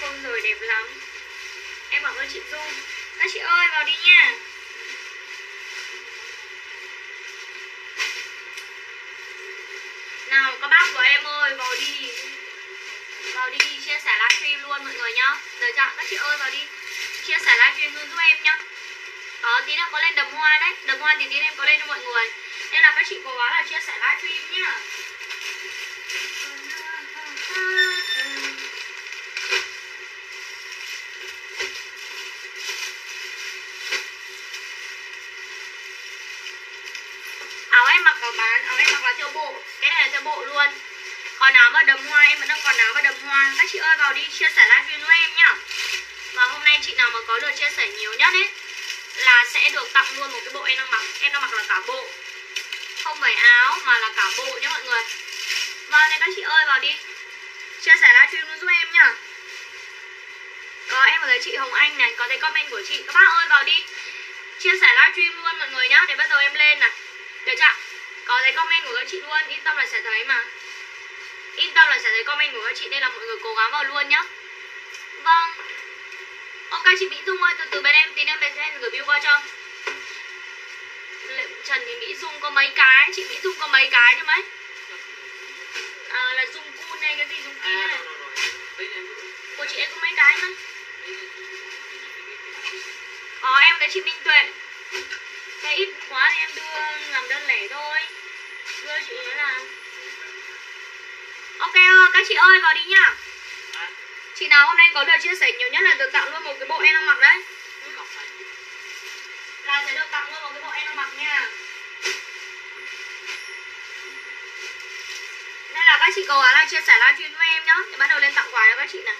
con rồi đẹp lắm. Em cảm ơn chị du. Các chị ơi, vào đi nha. có thấy comment của chị. Các bác ơi vào đi. Chia sẻ livestream luôn mọi người nhá để bắt đầu em lên này. Được chưa có thấy comment của các chị luôn yên tâm là sẽ thấy mà. Yên tâm là sẽ thấy comment của các chị nên là mọi người cố gắng vào luôn nhá. Vâng. Ok chị mỹ dung ơi từ từ bên em tí em bên em gửi bill qua cho. Trần thì mỹ dung có mấy cái? Chị mỹ dung có mấy cái chứ mấy? À, là dung cun hay cái gì? Dung kia này của chị em có mấy cái nữa là chị Minh Tuệ. Xe ít quá thì em đưa làm đơn lẻ thôi. Đưa chị ấy là Ok ờ, các chị ơi, vào đi nhá. Chị nào hôm nay có lời chia sẻ nhiều nhất là được tặng luôn một cái bộ em đang mặc đấy. Là sẽ được tặng luôn một cái bộ em đang mặc nha. Đây là các chị cố là chia sẻ livestream với em nhá. Thì bắt đầu lên tặng quà cho các chị này.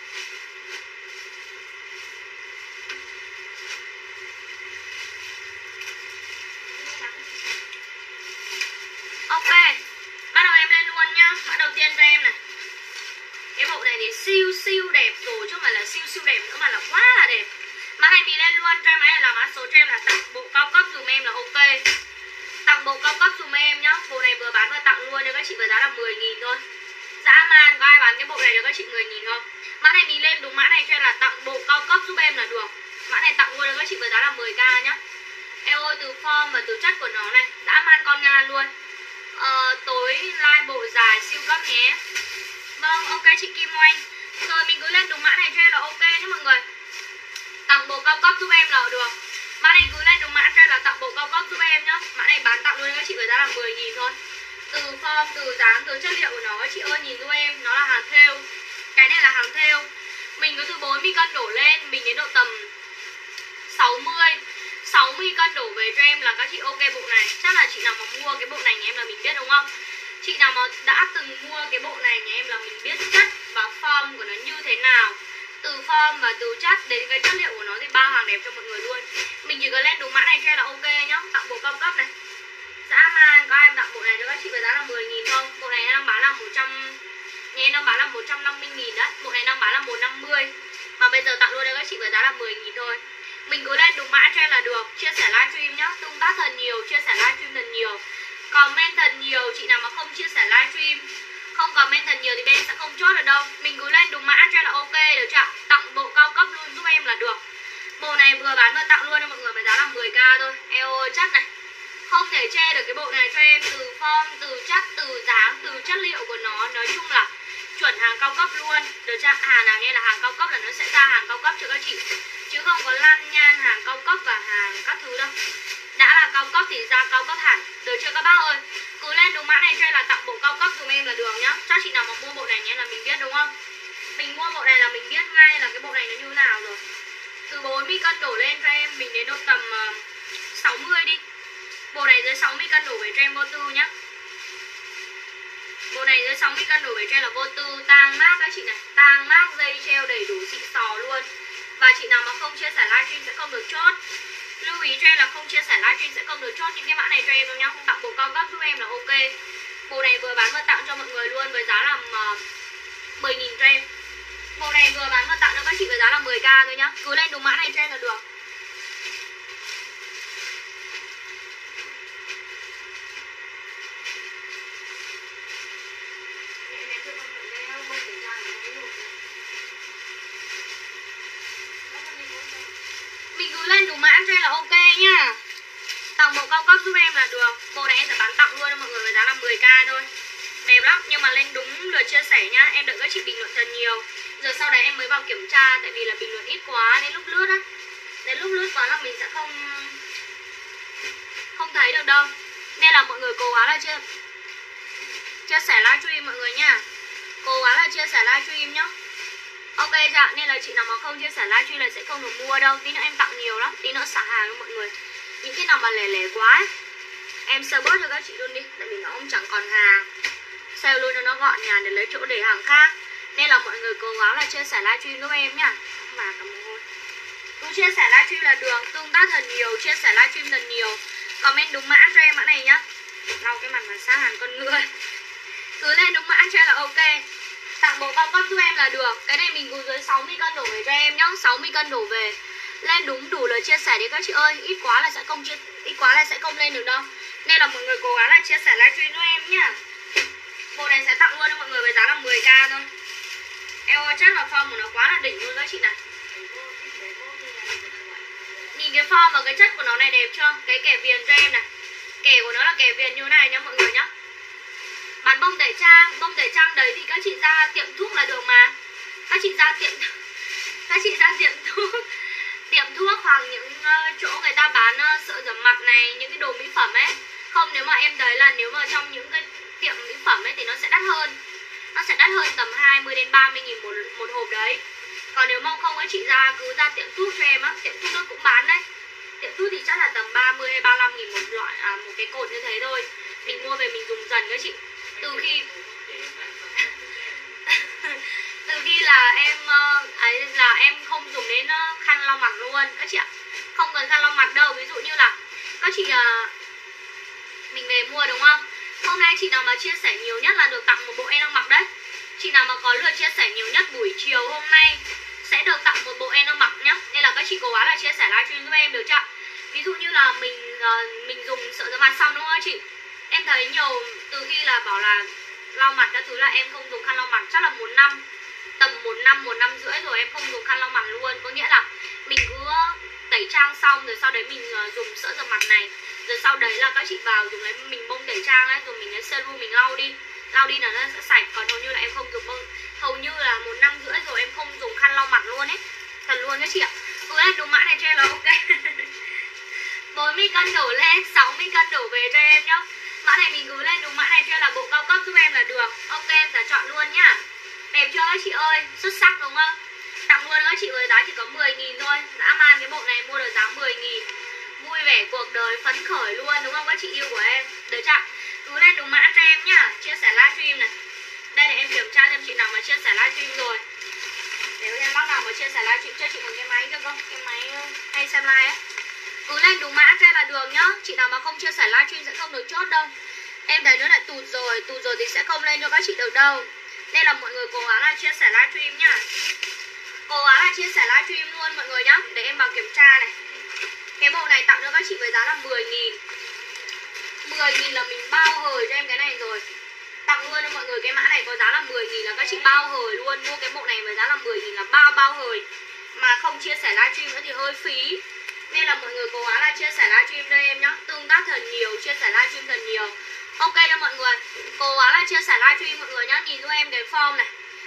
Tặng bộ cấp giúp em là được. Bộ này em sẽ bán tặng luôn mọi người với giá là 10k thôi. Đẹp lắm nhưng mà lên đúng lượt chia sẻ nhá. Em đợi các chị bình luận thật nhiều. Giờ sau đấy em mới vào kiểm tra Tại vì là bình luận ít quá đến lúc lướt á. Đến lúc lướt quá là mình sẽ không Không thấy được đâu. Nên là mọi người cố gắng là chia Chia sẻ livestream mọi người nha Cố gắng là chia sẻ livestream nhá. Ok dạ, nên là chị nào mà không chia sẻ livestream là sẽ không được mua đâu. Tí nữa em tặng nhiều lắm, tí nữa xả hàng cho mọi người. Những cái nào mà lẻ lẻ quá ấy, Em sơ bớt cho các chị luôn đi Tại vì nó không chẳng còn hàng. Sale luôn cho nó gọn nhà để lấy chỗ để hàng khác. Nên là mọi người cố gắng là chia sẻ livestream giúp em nhá. Và cảm ơn Cứ chia sẻ livestream là đường Tương tác thật nhiều, chia sẻ livestream thật nhiều. Comment đúng mã cho em mã này nhá. Lau cái mặt mà sát hàng con người. Cứ lên đúng mã cho em là ok. Tặng bộ cao cấp giúp em là được. Cái này mình cứ dưới 60 cân đổ về cho em nhá. 60 cân đổ về. Lên đúng đủ lời chia sẻ đi các chị ơi. Ít quá là sẽ không chia ít quá là sẽ không lên được đâu. Nên là mọi người cố gắng là chia sẻ livestream cho em nhá. Bộ này sẽ tặng luôn cho mọi người với giá là 10k thôi. Em ơi, chắc là form của nó quá là đỉnh luôn các chị này Nhìn cái form và cái chất của nó này đẹp chưa? Cái kẻ viền cho em này. Kẻ của nó là kẻ viền như này nhá mọi người nhá. Bán bông tẩy trang, bông tẩy trang đấy thì các chị ra tiệm thuốc là được mà. Các chị ra tiệm các chị ra tiệm thuốc tiệm thuốc hoặc những uh, chỗ người ta bán uh, sữa rửa mặt này những cái đồ mỹ phẩm ấy. Không nếu mà em thấy là nếu mà trong những cái tiệm mỹ phẩm ấy thì nó sẽ đắt hơn. Nó sẽ đắt hơn tầm 20 đến 30 nghìn một, một hộp đấy. Còn nếu mà không ấy chị ra cứ ra tiệm thuốc cho em á. Tiệm thuốc nó cũng bán đấy. Tiệm thuốc thì chắc là tầm 30 hay 35 nghìn một loại à, một cái cột như thế thôi. Mình mua về mình dùng dần các chị. Từ khi từ khi là em ờ, ấy là em không dùng đến ờ, khăn lau mặt luôn. Các chị ạ không cần khăn lau mặt đâu. Ví dụ như là các chị ờ, mình về mua đúng không? Hôm nay chị nào mà chia sẻ nhiều nhất là được tặng một bộ em đang mặc đấy. Chị nào mà có lượt chia sẻ nhiều nhất buổi chiều hôm nay sẽ được tặng một bộ em đang mặc nhá. Nên là các chị cố gắng là chia sẻ livestream giúp em được chưa ví dụ như là mình uh, mình dùng sữa rửa mặt xong đúng không chị? Em thấy nhiều từ khi là bảo là lau mặt các thứ là em không dùng khăn lau mặt chắc là một năm tầm một năm một năm rưỡi rồi, em không dùng khăn lau mặt luôn. Có nghĩa là mình cứ tẩy trang xong, rồi sau đấy mình ờ, dùng sữa rửa mặt này. Rồi sau đấy là các chị vào dùng lấy mình bông tẩy trang ấy, rồi mình lấy serum mình lau đi. Lau đi là nó sẽ sạch, còn hầu như là em không dùng bông. Hầu như là một năm rưỡi rồi em không dùng khăn lau mặt luôn ấy. Thật luôn các chị ạ. Cứ em đúng mã này cho em là ok. 40 cân đổ lên 60 cân đổ về cho em nhá. Mã này mình cứ lên đúng mã này cho em là bộ cao cấp giúp em là được. Ok, em sẽ chọn luôn nhá. Đẹp chưa các chị ơi? Xuất sắc đúng không? Tặng luôn các chị với giá chỉ có 10 nghìn thôi. Dã man cái bộ này, mua được giá 10 nghìn. Vui vẻ cuộc đời, phấn khởi luôn, đúng không các chị yêu của em? Được chưa Cứ lên đúng mã cho em nhá. Chia sẻ livestream này. Đây để em kiểm tra xem chị nào mà chia sẻ livestream rồi. Nếu em bác nào mà chia sẻ livestream cho chị một cái máy cho không? Cái máy ờ, hay xem live ấy. Cứ lên đúng mã cho là được nhá. Chị nào mà không chia sẻ livestream sẽ không được chốt đâu. Em thấy nó lại tụt rồi tụt rồi thì sẽ không lên cho các chị được đâu nên là mọi người cố gắng là chia sẻ livestream nhá. Cố gắng là chia sẻ livestream luôn mọi người nhá. Để em vào kiểm tra này. Cái bộ này tặng cho các chị với giá là 10 nghìn. 10 nghìn là mình bao hời cho em cái này rồi. Tặng luôn cho mọi người cái mã này có giá là 10 nghìn là các chị bao hời luôn. Mua cái bộ này với giá là 10 nghìn là bao bao hời. Mà không chia sẻ livestream nữa thì hơi phí. Nên là mọi người cố gắng là chia sẻ livestream cho em nhá. Tương tác thật nhiều, chia sẻ livestream thật nhiều. Ok cho mọi người. Cố gắng là chia sẻ livestream mọi người nhá. Nhìn giúp em cái form này.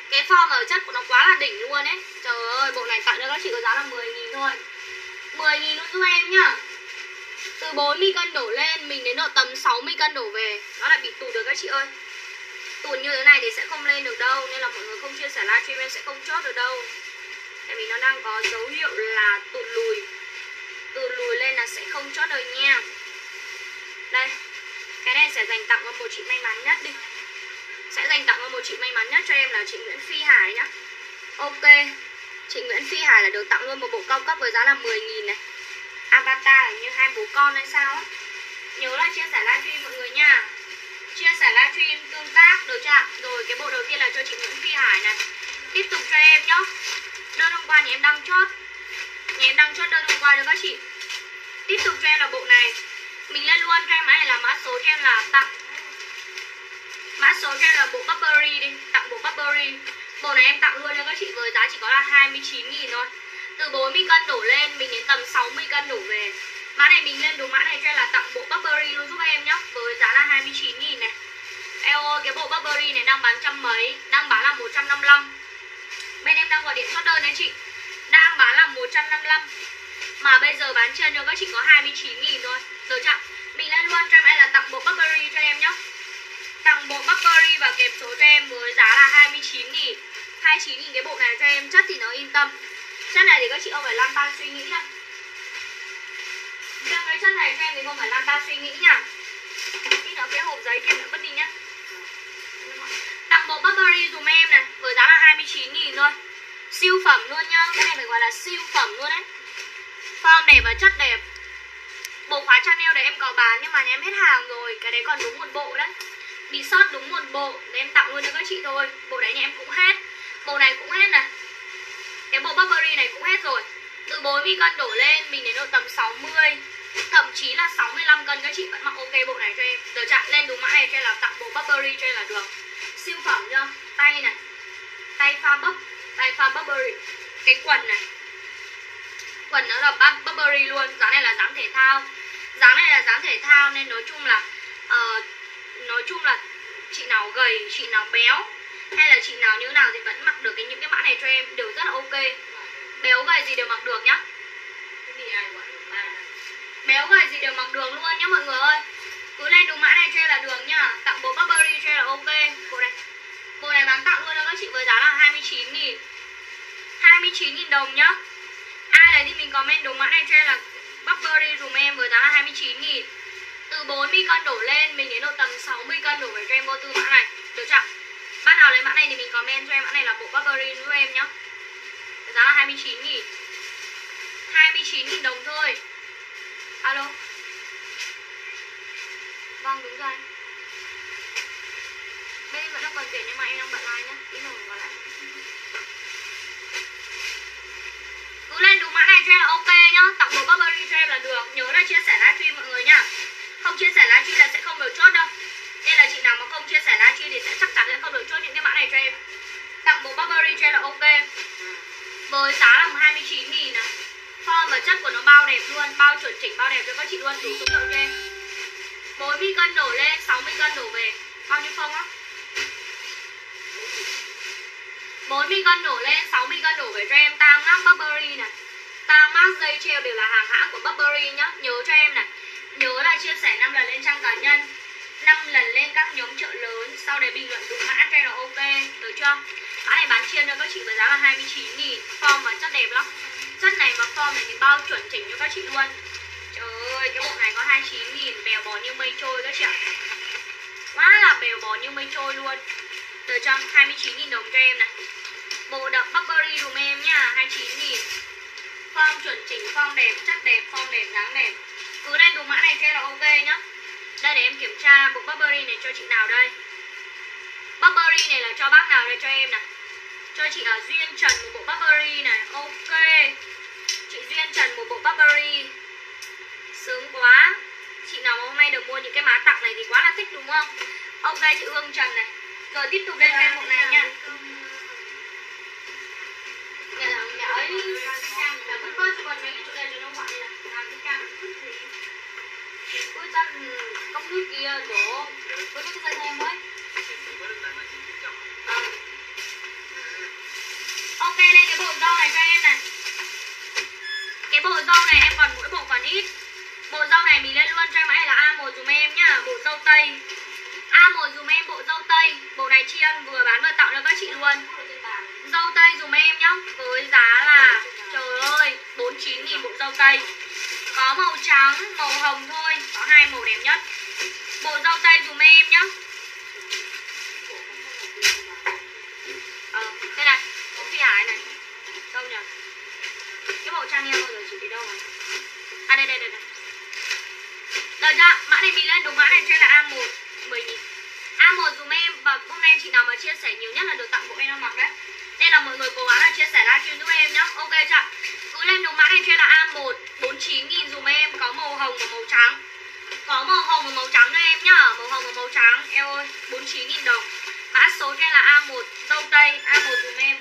Cái form ở chất của nó quá là đỉnh luôn ấy. Trời ơi, bộ này tặng cho các chị có giá là 10 nghìn thôi. 10 nghìn luôn giúp em nhá. Từ 40 cân đổ lên Mình đến độ tầm 60 cân đổ về. Nó lại bị tụt được các chị ơi. Tụt như thế này thì sẽ không lên được đâu. Nên là mọi người không chia sẻ livestream em sẽ không chốt được đâu. Tại vì nó đang có dấu hiệu là tụt lùi. Tụt lùi lên là sẽ không chốt được nha. Đây cái này sẽ dành tặng cho một chị may mắn nhất đi. Sẽ dành tặng cho một chị may mắn nhất cho em là chị Nguyễn Phi Hải nhá. Ok, chị Nguyễn Phi Hải là được tặng luôn một bộ cao cấp với giá là 10 nghìn này. Avatar như hai bố con hay sao á. Nhớ là chia sẻ livestream mọi người nha. Chia sẻ livestream tương tác được chưa rồi, cái bộ đầu tiên là cho chị Nguyễn Phi Hải này. Tiếp tục cho em nhá. Đơn hôm qua thì em đăng chốt. Nhà em đăng chốt đơn hôm qua cho các chị. Tiếp tục cho em là bộ này. Mình lên luôn cho em mã này là mã số cho em là tặng. Mã số cho em là bộ Burberry đi Tặng bộ Burberry. Bộ này em tặng luôn cho các chị với giá chỉ có là 29 nghìn thôi. Từ 40 cân đổ lên mình đến tầm 60 cân đổ về. Mã này mình lên đúng mã này cho là tặng bộ Burberry luôn giúp em nhá với giá là 29 nghìn này. Eo ơi, cái bộ Burberry này đang bán trăm mấy Đang bán là 155 Bên em đang gọi điện chốt đơn đấy chị. Đang bán là 155 Mà bây giờ bán trên cho các chị có 29 nghìn thôi. Được chưa? Mình lên luôn cho em là tặng bộ Burberry cho em nhá? Tặng bộ Burberry và kẹp số cho em với giá là 29 nghìn. 29 nghìn cái bộ này cho em chất thì nó yên tâm. Chất này thì các chị không phải lăn tan suy nghĩ đâu. Riêng cái chất này cho em thì không phải lăn tan suy nghĩ nha. Tí nó cái hộp giấy kia nữa mất đi nhá. Tặng bộ Burberry dùm em này, Với giá là 29 nghìn thôi. Siêu phẩm luôn nhá, Cái này phải gọi là siêu phẩm luôn đấy. Form đẹp và chất đẹp. Bộ khóa Chanel đấy em có bán Nhưng mà nhà em hết hàng rồi. Cái đấy còn đúng một bộ đấy. Bị sót đúng một bộ. Để em tặng luôn cho các chị thôi. Bộ đấy nhà em cũng hết. Bộ này cũng hết này. Cái bộ Burberry này cũng hết rồi. Từ 40 cân đổ lên, Mình đến độ tầm 60 Thậm chí là 65 cân, các chị vẫn mặc ok bộ này cho em. Giờ chặn lên đúng mã này cho em là tặng bộ Burberry cho em là được. Siêu phẩm nhá. Tay này. Tay pha bắp Tay pha Burberry. Cái quần này. Quần nó là Burberry luôn. Giá này là dáng thể thao. Dáng này là dáng thể thao nên nói chung là uh, Nói chung là Chị nào gầy, chị nào béo Hay là chị nào như nào thì vẫn mặc được cái những cái mã này cho em Đều rất là ok. Béo gầy gì đều mặc được nhá. Béo gầy gì đều mặc đường luôn nhá mọi người ơi. Cứ lên đúng mã này cho là đường nhá. Tặng bộ Burberry cho là ok. Bộ này bộ này bán tặng luôn cho các chị với giá là 29 nghìn 29 nghìn đồng nhá. Ai đấy thì mình comment đúng mã này cho là Burberry dùm em với giá là 29 nghìn. Từ 40 cân đổ lên, mình đến độ tầm 60 cân đổ về cho em vô tư mã này. Được chưa bác nào lấy mã này thì mình comment cho em mã này là bộ Burberry giúp em nhá. Với giá là 29 nghìn. 29 nghìn đồng thôi. Alo? Vâng đúng rồi. Bên em vẫn đang còn tiền nhưng mà em đang bận like nhá? Tí nữa gọi lại cứ lên đúng mã này cho em là ok nhá. Tặng một Burberry cho em là được. Nhớ là chia sẻ livestream mọi người nhá. Không chia sẻ livestream là sẽ không được chốt đâu. Nên là chị nào mà không chia sẻ livestream thì sẽ chắc chắn sẽ không được chốt những cái mã này cho em. Tặng bộ Burberry cho em là ok. Với giá là 29 nghìn này. Form và chất của nó bao đẹp luôn. Bao chuẩn chỉnh, bao đẹp cho các chị luôn. Đủ số lượng cho em. 40 cân đổ lên 60 cân đổ về. Bao nhiêu không á? 40 cân đổ lên 60 cân đổ về cho em. Tang lắm Burberry này ta mask dây treo đều là hàng hãng của Burberry nhá. Nhớ cho em này. Nhớ là chia sẻ 5 lần lên trang cá nhân 5 lần lên các nhóm chợ lớn sau đấy bình luận đúng mã cho là ok được chưa? Mã này bán chiên cho các chị với giá là 29 nghìn. Form và chất đẹp lắm. Chất này mà form này thì bao chuẩn chỉnh cho các chị luôn. Trời ơi, cái bộ này có 29 nghìn bèo bò như mây trôi các chị ạ. Quá là bèo bò như mây trôi luôn. Từ chưa? 29 nghìn đồng cho em này. Bộ đậm Burberry dùm em nha 29 nghìn. Form chuẩn chỉnh, form đẹp, chất đẹp, form đẹp, dáng đẹp. Cứ đây đúng mã này cho là ok nhá. Đây để em kiểm tra bộ Burberry này cho chị nào đây. Burberry này là cho bác nào đây cho em này cho chị ở Duyên Trần một bộ Burberry này Ok. Chị Duyên Trần một bộ Burberry. Sướng quá. Chị nào mà hôm nay được mua những cái má tặng này thì quá là thích đúng không? Ok chị Hương Trần này. Rồi tiếp tục lên cái bộ này nha Mẹ, ấy mấy cái Làm cái kia Ok lên cái bộ rau này cho em Cái bộ rau này em còn mỗi bộ còn ít. Bộ rau này mình lên luôn cho là A1 dùm em nhá. Bộ rau tây. A1 dùm em bộ rau tây. Bộ này vừa bán vừa tặng cho các chị luôn dâu tây dùm em nhá Với giá là Trời ơi 49 000 bộ dâu tây. Có màu trắng, màu hồng thôi Có hai màu đẹp nhất. Bộ dâu tây dùm em nhá. Ờ, đây này phi ái này. Đâu nhỉ? Cái bộ trang bao giờ chỉ thấy đâu rồi? À đây đây đây đây. Đợi ra mã này mình lên đúng mã này cho là A1 10 nghìn. A1 dùm em và hôm nay chị nào mà chia sẻ nhiều nhất là được tặng bộ em mặc đấy nên là mọi người cố gắng là chia sẻ livestream giúp em nhá. Ok chưa cứ lên đúng mã em cho là A1 49 nghìn dùm em, có màu hồng và màu trắng. Có màu hồng và màu trắng cho em nhá. Màu hồng và màu trắng. Em ơi 49 nghìn đồng. Mã số cho là A1 Dâu tây A1 dùm em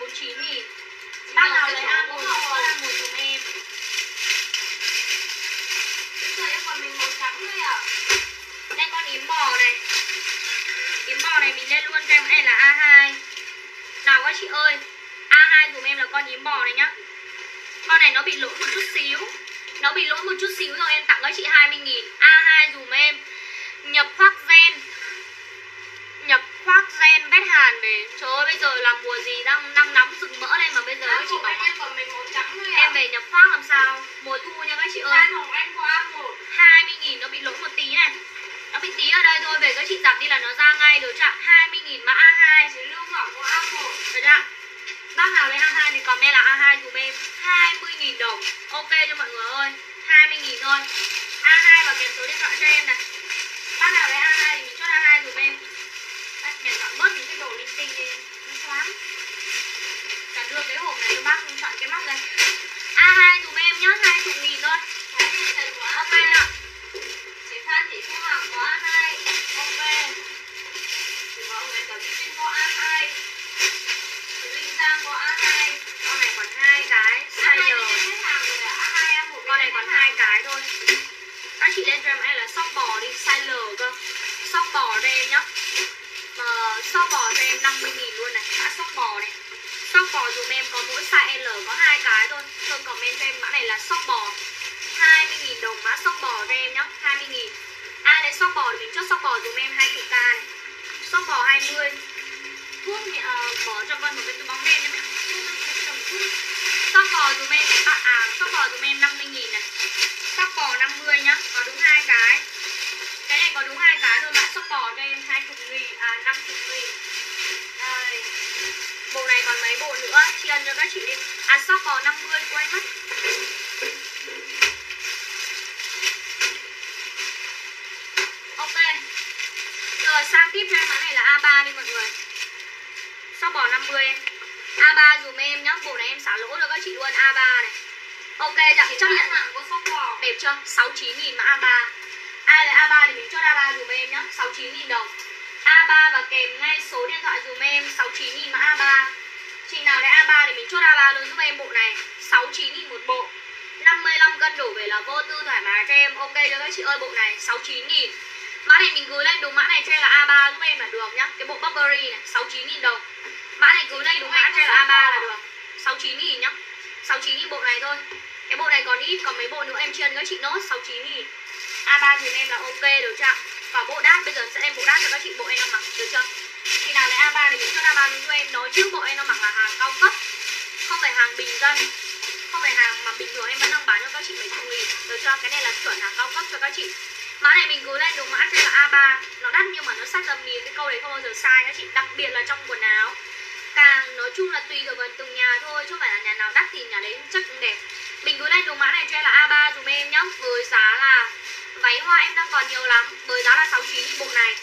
Váy hoa em đang còn nhiều lắm Với giá là 69 bộ này.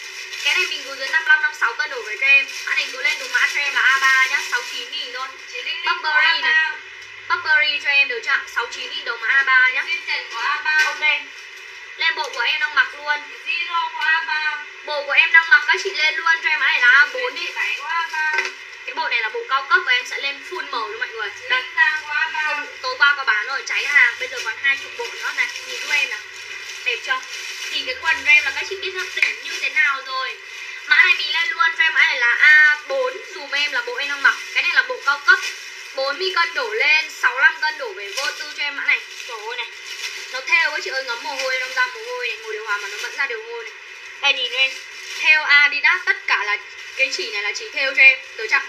Cái này mình gửi dưới 55 56 cân đổ về cho em. Mã này gửi lên đúng mã cho em là A3 nhá 69 nghìn thôi. Burberry này. A3 Burberry cho em được chưa 69 nghìn đồng mã A3 nhá. Có A3 Ok. Lên bộ của em đang mặc luôn. Zero có A3 Bộ của em đang mặc các chị lên luôn cho em mã này là A4 đi Chị Bảy có A3 Cái bộ này là bộ cao cấp và em sẽ lên full màu cho mọi người. Đây Linh Giang có A3 Hôm tối qua có bán rồi cháy hàng Bây giờ còn hai chục bộ nữa này. Nhìn giúp em nào Đẹp chưa? Thì cái quần của em là các chị biết thật đỉnh như thế nào rồi? Mã này mình lên luôn cho em mã này là A4 Dùm em là bộ em đang mặc. Cái này là bộ cao cấp. 40 cân đổ lên 65 cân đổ về vô tư cho em mã này. Trời ơi này. Nó theo ấy chị ơi, ngấm mồ hôi, Nó ra mồ hôi này, Ngồi điều hòa mà nó vẫn ra điều hôi này. Đây, nhìn em. Theo Adidas, tất cả là Cái chỉ này là chỉ theo cho em. Được chưa?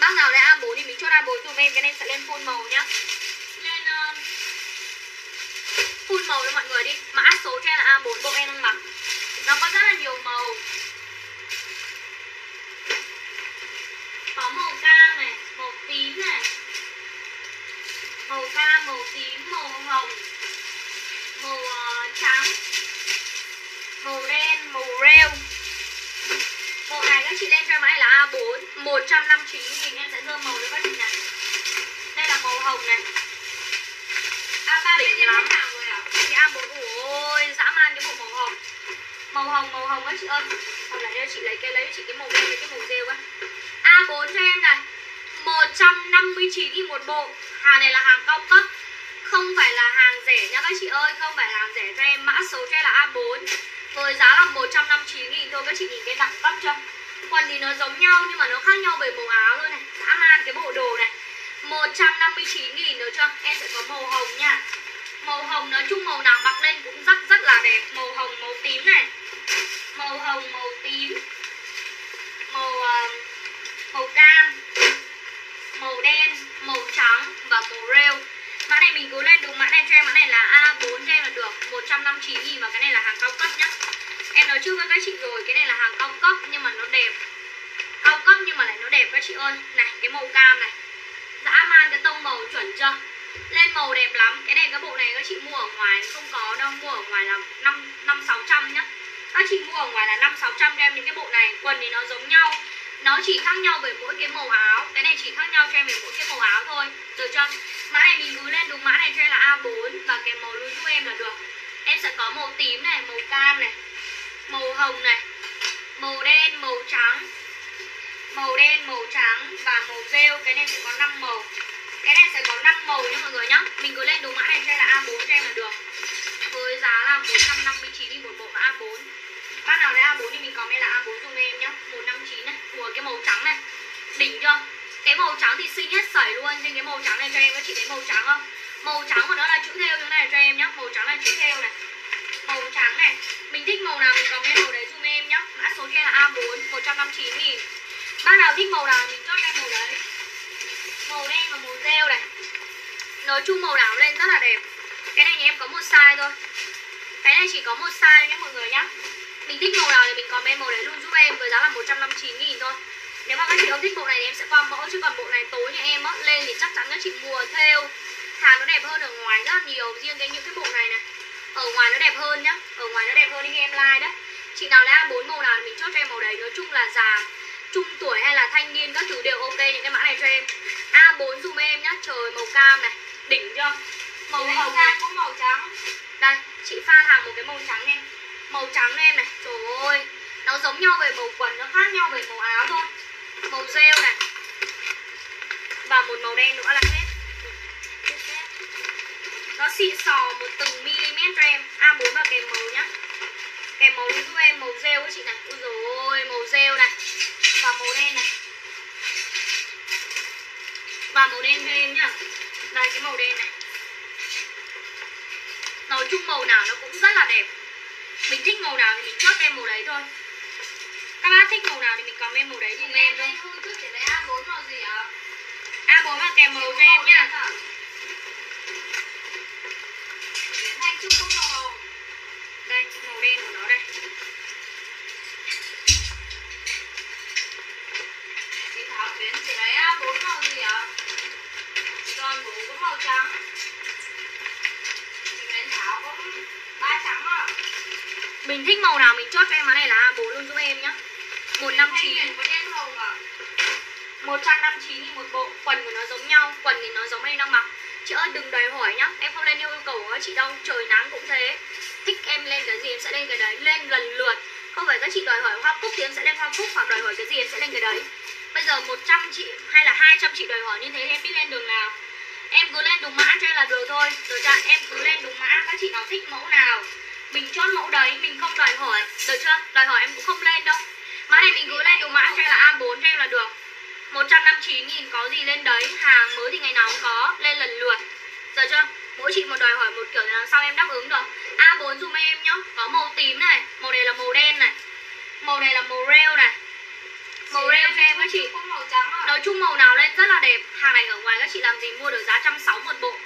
Bác nào lấy A4 thì mình chốt A4 dùm em, Cái này sẽ lên full màu nhá Lên um, full màu cho mọi người đi. Mã số cho em là A4 bộ em đang mặc. Nó có rất là nhiều màu. Có màu cam này Màu tím này. Màu cam, màu tím, màu hồng. Màu uh, trắng. Màu đen, màu rêu. Bộ này các chị lên cho máy là A4 159 nghìn. Em sẽ dơ màu cho các chị này. Đây là màu hồng này. A3 bên em lắm chị hàng rồi A4 ôi dã man cái bộ màu hồng. Màu hồng màu hồng ấy chị ơi. Hoặc là đây chị lấy cái, lấy cho chị cái màu đen với cái màu rêu ấy A4 cho em này. 159 nghìn một bộ. Hàng này là hàng cao cấp. Không phải là hàng rẻ nha các chị ơi. Không phải là hàng rẻ cho em. Mã số cho em là A4 với giá là 159 nghìn. Thôi, các chị nhìn cái đẳng cấp cho. quần thì nó giống nhau, nhưng mà nó khác nhau về màu áo thôi này. Dã man cái bộ đồ này. 159 nghìn nữa cho. Em sẽ có màu hồng nha màu hồng nói chung màu nào mặc lên cũng rất rất là đẹp. Màu hồng màu tím này. Màu hồng màu tím. Màu uh, màu cam. Màu đen màu trắng và màu rêu. Mã này mình cứ lên đúng mã này cho em mã này là A4 cho em là được. 159 nghìn và cái này là hàng cao cấp nhá. Em nói trước với các chị rồi cái này là hàng cao cấp nhưng mà nó đẹp. Cao cấp nhưng mà lại nó đẹp các chị ơi. Này cái màu cam này. Dã man cái tông màu chuẩn chưa? Lên màu đẹp lắm. Cái này các bộ này các chị mua ở ngoài không có đâu, mua ở ngoài là năm năm sáu trăm nhá. Các chị mua ở ngoài là năm sáu trăm cho em những cái bộ này. Quần thì nó giống nhau. Nó chỉ khác nhau về mỗi cái màu áo. Cái này chỉ khác nhau cho em về mỗi cái màu áo thôi. Được chưa? Mã này mình cứ lên đúng mã này cho em là A4 và kèm màu luôn giúp em là được. Em sẽ có màu tím này, màu cam này, màu hồng này, màu đen, màu trắng, màu đen, màu trắng và màu rêu. Cái này sẽ có 5 màu cái này sẽ có 5 màu nha mọi người nhá. Mình cứ lên đúng mã này cho là A4 cho em là được. Với giá là 159 đi, một bộ là A4 bác nào lấy A4 thì mình comment là A4 dùm em nhá. 159 này. Của cái màu trắng này. Đỉnh chưa? Cái màu trắng thì xinh hết sẩy luôn. Nhưng cái màu trắng này cho em có chỉ thấy màu trắng không? Màu trắng của nó là chữ theo như này cho em nhá. Màu trắng là chữ theo này. Màu trắng này. Mình thích màu nào mình comment màu đấy dùm em nhá. Mã số cho em là A4 159 nghìn. Bác nào thích màu nào mình chốt em màu đấy màu đen và màu rêu này. Nói chung màu nào lên rất là đẹp. Cái này nhà em có một size thôi. Cái này chỉ có một size nhé mọi người nhá. Mình thích màu nào thì mình comment màu đấy luôn, giúp em với giá là 159 nghìn thôi. Nếu mà các chị không thích bộ này thì em sẽ qua mẫu, chứ còn bộ này tối nhà em á, lên thì chắc chắn các chị mua theo. Hàng nó đẹp hơn ở ngoài rất là nhiều, riêng cái những cái bộ này này ở ngoài nó đẹp hơn nhá. Ở ngoài nó đẹp hơn thì em like đấy. Chị nào lấy bốn màu nào thì mình chốt cho em màu đấy. Nói chung là già trung tuổi hay là thanh niên các thứ đều ok những cái mã này cho em. A4 dùm em nhá trời màu cam này đỉnh chưa? Màu hồng này. cũng màu trắng. Đây chị pha hàng một cái màu trắng em. Màu trắng em này trời ơi nó giống nhau về màu quần nó khác nhau về màu áo thôi. Màu rêu này. Và một màu đen nữa là hết. Nó xịn sò một từng mm cho em. A4 và kèm màu nhá. Kèm màu giúp em màu rêu với chị này. Ui dồi ôi màu rêu này và màu đen này. Và màu đen cho em nhá. Đây cái màu đen này. Nói chung màu nào nó cũng rất là đẹp. Mình thích màu nào thì mình chốt em màu đấy thôi. Các bác thích màu nào thì mình comment màu đấy dùm em thôi. lấy A4 màu gì ạ? A4 và kèm màu cho em nhá. đây màu đen của nó đây Thảo Biến chỉ lấy A4 màu gì ạ? Còn bố có màu trắng. Chị Nguyễn Thảo có ba trắng à mình thích màu nào mình chốt cho em mã này là A4 luôn giúp em nhá. 159 Thanh Huyền có đen hồng à 159 thì một bộ. Quần của nó giống nhau quần thì nó giống em đang mặc. Chị ơi đừng đòi hỏi nhá. Em không lên yêu cầu của các chị đâu trời nắng cũng thế. Thích em lên cái gì em sẽ lên cái đấy. Lên lần lượt. Không phải các chị đòi hỏi hoa cúc thì em sẽ lên hoa cúc hoặc đòi hỏi cái gì em sẽ lên cái đấy bây giờ 100 chị hay là 200 chị đòi hỏi như thế em biết lên đường nào? Em cứ lên đúng mã cho em là được thôi. Được chưa em cứ lên đúng mã, các chị nào thích mẫu nào, mình chốt mẫu đấy, mình không đòi hỏi. Được chưa? Đòi hỏi em cũng không lên đâu. Mã này mình cứ lên đúng mã cho em là A4 cho em là được. 159 nghìn có gì lên đấy? Hàng mới thì ngày nào cũng có, Lên lần lượt. Giờ chưa? Mỗi chị một đòi hỏi một kiểu thì làm sao em đáp ứng được. A4 dùm em nhá. Có màu tím này, Màu này là màu đen này, Màu này là màu rêu này. Màu rêu cho em các chị. Có màu trắng Nói chung màu nào lên rất là đẹp. Hàng này ở ngoài các chị làm gì mua được giá trăm sáu một bộ.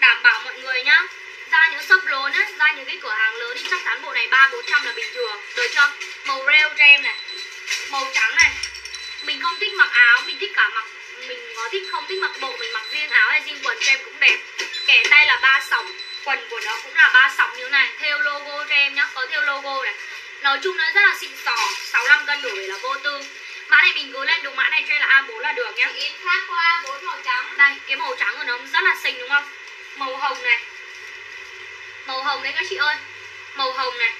Đảm bảo mọi người nhá. Ra những shop lớn á Ra những cái cửa hàng lớn thì chắc chắn bộ này ba bốn trăm là bình thường. Được chưa? Màu rêu cho em này. Màu trắng này. Mình không thích mặc áo mình thích cả mặc mình có thích không thích mặc bộ mình mặc riêng áo hay riêng quần cho em cũng đẹp. Kẻ tay là ba sọc quần của nó cũng là ba sọc như này. Theo logo cho em nhá có theo logo này. Nói chung nó rất là xịn sò 65 cân về là vô tư mã này mình cứ lên đúng mã này cho em là A4 là được nhá. In khác có A4 màu trắng. Đây cái màu trắng của nó rất là xinh đúng không? Màu hồng này. Màu hồng đấy các chị ơi. Màu hồng này.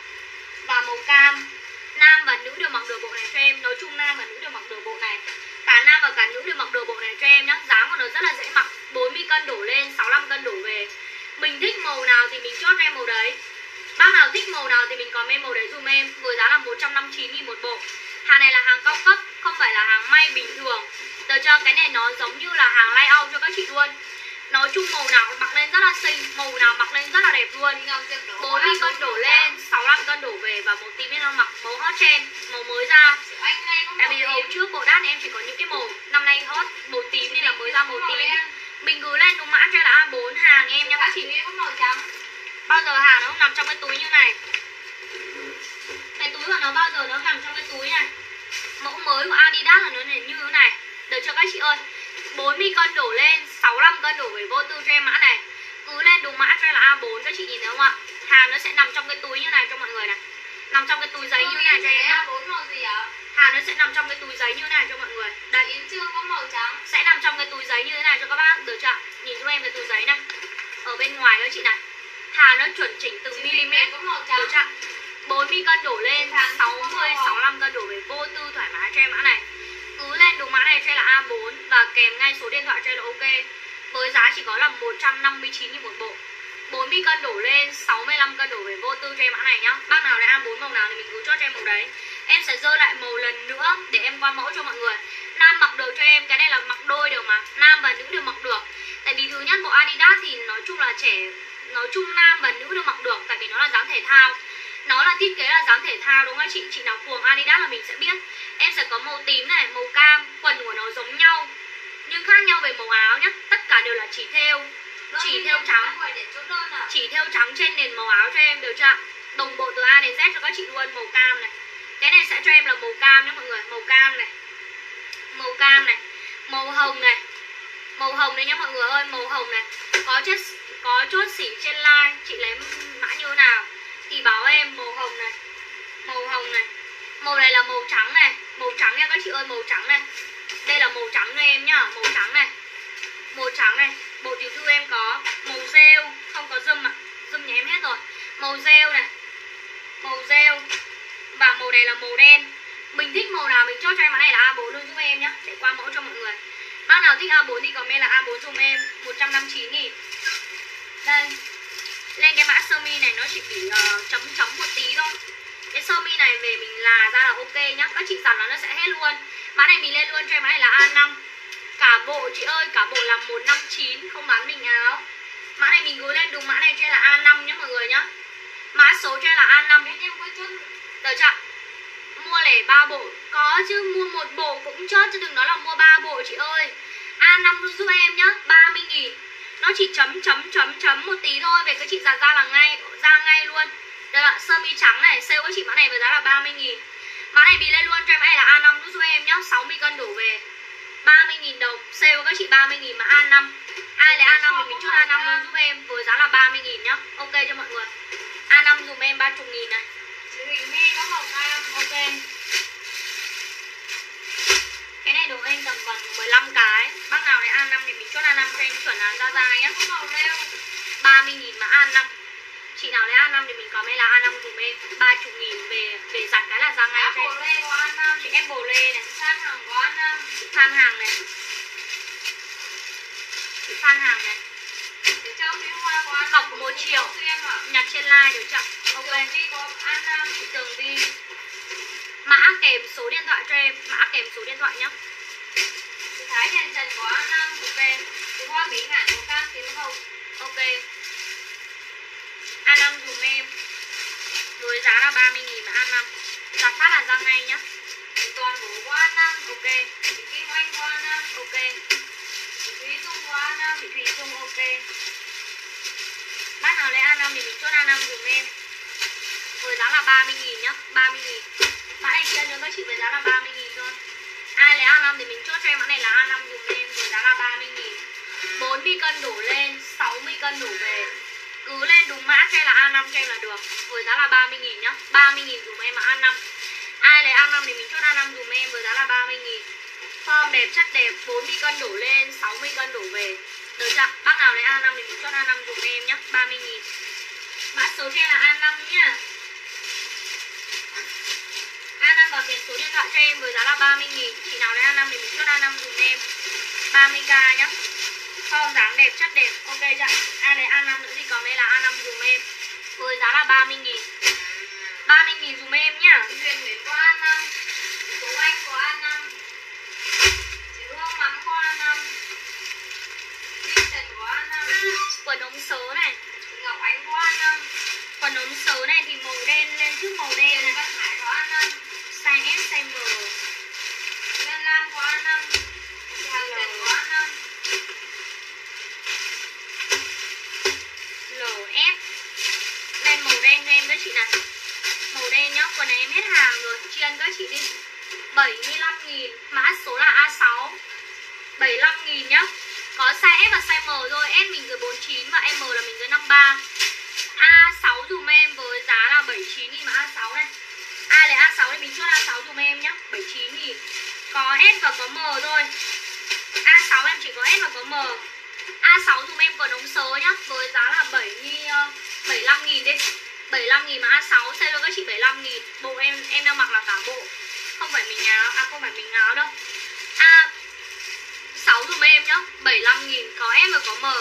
Và màu cam. Nam và nữ đều mặc được bộ này cho em. Nói chung nam và nữ đều mặc được bộ này. Cả nam và cả nữ đều mặc được bộ này cho em nhá. Giá của nó rất là dễ mặc. 40 cân đổ lên 65 cân đổ về. Mình thích màu nào thì mình chốt em màu đấy. Bác nào thích màu nào thì mình comment màu đấy dùm em. Với giá là 159 nghìn một bộ. Hàng này là hàng cao cấp không phải là hàng may bình thường. Được chưa? Cái này nó giống như là hàng layout cho các chị luôn. Nói chung màu nào mặc lên rất là xinh Màu nào mặc lên rất là đẹp luôn. 40 cân đổ lên 65 cân đổ về Và màu tím em đang mặc màu hot trend Màu mới ra. Tại vì hồi trước bộ đát em chỉ có những cái màu Năm nay hot màu tím nên là mới ra màu tím. Mình gửi lên đúng mã cho là A4 hàng em nha các chị. Bao giờ hàng nó không nằm trong cái túi như này. Cái túi của nó bao giờ nó nằm trong cái túi này mẫu mới của Adidas là nó này như thế này. Được cho các chị ơi? 40 cân đổ lên 65 cân đổ về vô tư cho em mã này. Cứ lên đúng mã cho là A4 các chị nhìn thấy không ạ? Hàng nó sẽ nằm trong cái túi như này cho mọi người này. Nằm trong cái túi giấy như này cho em nhá. Hàng nó sẽ nằm trong cái túi giấy như này cho mọi người. Đây yến Trương có màu trắng. Sẽ nằm trong cái túi giấy như thế này cho các bác. Được chưa nhìn cho em cái túi giấy này. Ở bên ngoài đó chị này. Hà nó chuẩn chỉnh từng mm được chưa 40 cân đổ lên tháng 60 65 cân đổ về vô tư thoải mái cho em mã này. Cứ lên đúng mã này cho là A4 và kèm ngay số điện thoại cho là ok. Với giá chỉ có là 159 000 một bộ. 40 cân đổ lên 65 cân đổ về vô tư cho em mã này nhá. Bác nào lấy A4 màu nào thì mình cứ chốt cho em màu đấy. Em sẽ dơ lại màu lần nữa để em qua mẫu cho mọi người. Nam mặc được cho em, cái này là mặc đôi đều mà. Nam và nữ đều mặc được. Tại vì thứ nhất, bộ Adidas thì nói chung là trẻ, nói chung nam và nữ đều mặc được, tại vì nó là dáng thể thao nó là thiết kế là dáng thể thao đúng không chị? Chị nào cuồng Adidas là mình sẽ biết. Em sẽ có màu tím này màu cam quần của nó giống nhau nhưng khác nhau về màu áo nhé tất cả đều là chỉ theo chỉ theo trắng. chỉ theo trắng trên nền màu áo cho em được chưa đồng bộ từ A đến Z cho các chị luôn màu cam này. Cái này sẽ cho em là màu cam nhé mọi người màu cam này. Màu cam này. Màu hồng này. Màu hồng này nhá mọi người ơi màu hồng này. Có chất có chốt xỉ trên line chị lấy mã như thế nào thì báo em màu hồng này. Màu hồng này. Màu này là màu trắng này. Màu trắng nha, các chị ơi, màu trắng này. Đây là màu trắng cho em nhá, màu trắng này. Màu trắng này. Bộ tiểu thư em có màu rêu, không có dâm ạ. Dâm nhà em hết rồi. Màu rêu này. Màu rêu. Và màu này là màu đen. Mình thích màu nào mình chốt cho em cái này là A4 luôn giúp em nhá. Để qua mẫu cho mọi người. Bác nào thích A4 thì comment là A4 dùm em. 159 nghìn. Đây lên cái mã sơ mi này nó chỉ bị uh, chấm chấm một tí thôi. Cái sơ mi này về mình là ra là ok nhá. Các chị giặt là nó sẽ hết luôn. Mã này mình lên luôn cho em mã này là A5 cả bộ chị ơi cả bộ là 159 không bán mình áo mã này mình gửi lên đúng mã này cho em là A5 nhá mọi người nhá. Mã số cho em là A5 em có chốt được chưa mua lẻ ba bộ. Có chứ mua một bộ cũng chốt chứ đừng nói là mua ba bộ chị ơi. A5 luôn giúp em nhá. 30 nghìn nó chỉ chấm chấm chấm chấm một tí thôi, về các chị giặt ra là ngay, ra ngay luôn. Đây ạ, sơ mi trắng này, sale các chị mã này với giá là 30 nghìn. Mã này bị lên luôn, cho em hay là A5 giúp em nhá 60 cân đổ về. 30 nghìn đồng, sale với các chị 30 nghìn mà A5 ai lấy A5 thì mình chốt A5 luôn giúp em, với giá là 30 nghìn nhá. Ok cho mọi người. A5 dùm em 30 nghìn này. Chị Huỳnh My có màu ok đồ em tầm còn 15 cái. Bác nào lấy A5 thì mình chốt A5 cho em chuẩn hàng ra ra nhá. Có màu nêu 30 nghìn mà A5 Chị nào lấy A5 thì mình comment là A5 dùm em. 30 nghìn về về giặt cái là ra ngay cho em. bồ lê của A5 Chị bồ lê này. San hàng của A5 Chị Phan Hàng này. Chị Phan Hàng này. Chị Châu Mỹ Hoa của A5 Cọc một triệu. Em ạ. Nhặt trên like được chưa? Ok. Ok Vi của A5 Chị Tường Vi Mã kèm số điện thoại cho em. Mã kèm số điện thoại Chị Thái Hiền Trần có A5 Ok Chị Hoa Mỹ Hạn của các Tím Hồng Ok. A5 dùm em. Với giá là 30 nghìn và A5 Giặt phát là ra ngay nhá. Toàn Vũ của A5 Ok. Kim Oanh của A5 Ok. Thúy Dung của A5 thì Thúy Dung ok. Bác nào lấy A5 thì mình chốt A5 dùm em. Với giá là 30 nghìn nhá. 30 nghìn. Bạn này kia nhớ các chị với giá là 30 lấy A5 thì mình chốt cho em. Mã này là A5 dùm em Với giá là 30 nghìn. 40 cân đổ lên 60 cân đổ về. Cứ lên đúng mã cho em là A5 cho em là được. Với giá là 30 nghìn nhá. 30 nghìn dùm em mà A5 Ai lấy A5 thì mình chốt A5 dùm em với giá là 30 nghìn. Form đẹp, chất đẹp 40 cân đổ lên 60 cân đổ về. Được chưa? Bác nào lấy A5 thì mình chốt A5 dùm em nhá. 30 nghìn. Mã số cho em là A5 nhá và cái số điện thoại cho em với giá là 30 nghìn. Chị nào lấy A5 thì mình chốt A5 dùm em. 30k nhá. Form dáng đẹp, chất đẹp, ok chưa Ai lấy A5 nữa thì comment là A5 dùm em. Với giá là 30 nghìn. 30 nghìn dùm em nhá. Huyền Nguyễn có A5 Tú Anh có A5 Chị Hương Mắm có A5 Linh Trần có A5 Quần ống sớ này. Ngọc Ánh có A5 Quần ống sớ này thì màu đen lên trước màu đen này. 2M Nên Lan có 5 Trà L có 5 LF Đây màu đen cho em các chị này. Màu đen nhá, quần này em hết hàng rồi. Chị các chị đi. 75.000 Mã số là A6 75.000 nhá. Có size S và size M rồi S mình dưới 49 và M là mình dưới 53 A6 dùm em với giá là 79.000 mà A6 này. Ai lấy A6 thì mình chốt A6 dùm em nhá. 79 thì Có S và có M thôi. A6 em chỉ có S và có M. A6 dùm em còn ống sớ nhá. Với giá là 7 75 ờ, nghìn đi 75 nghìn mà A6 Xe cho các chị 75 nghìn. Bộ em em đang mặc là cả bộ. Không phải mình áo À không phải mình áo đâu. A 6 dùm em nhá. 75 nghìn Có S và có M.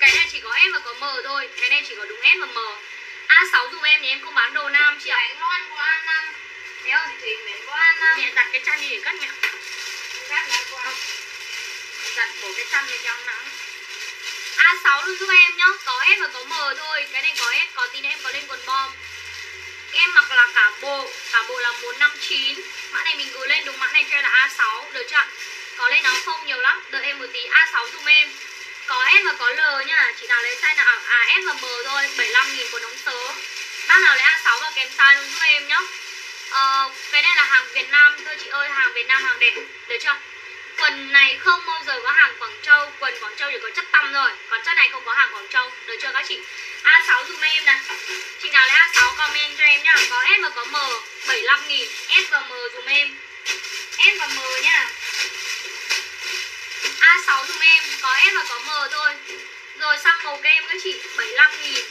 Cái này chỉ có S và có M thôi. Cái này chỉ có đúng S và M. A6 dùm em thì em không bán đồ nam chị ạ. Bánh loan của A5 Thế ơi Thủy Nguyễn của A5 Mẹ đặt cái chăn đi để cất mẹ Các lá qua. Đặt bổ cái chăn lên cho nắng. A6 luôn giúp em nhá. Có S và có M thôi. Cái này có S, có tí nữa em có lên quần bom Em mặc là cả bộ. Cả bộ là 159 Mã này mình gửi lên đúng mã này cho em là A6 Được chưa Có lên áo phông nhiều lắm. Đợi em một tí. A6 dùm em có S và có L nhá chị nào lấy size nào À S và M thôi 75 nghìn của đống sớ Bác nào lấy A6 và kèm size luôn giúp em nhá. Ờ, cái này là hàng Việt Nam. Thôi chị ơi, hàng Việt Nam hàng đẹp, được chưa? Quần này không bao giờ có hàng Quảng Châu, quần Quảng Châu chỉ có chất tăm rồi, còn chất này không có hàng Quảng Châu, được chưa các chị? A6 dùm em này, chị nào lấy A6 comment cho em nhá, có S và có M, 75 nghìn, S và M dùm em, S và M nhá. A6 dùm em, có S và có M thôi, rồi sang màu kem các chị, 75 nghìn,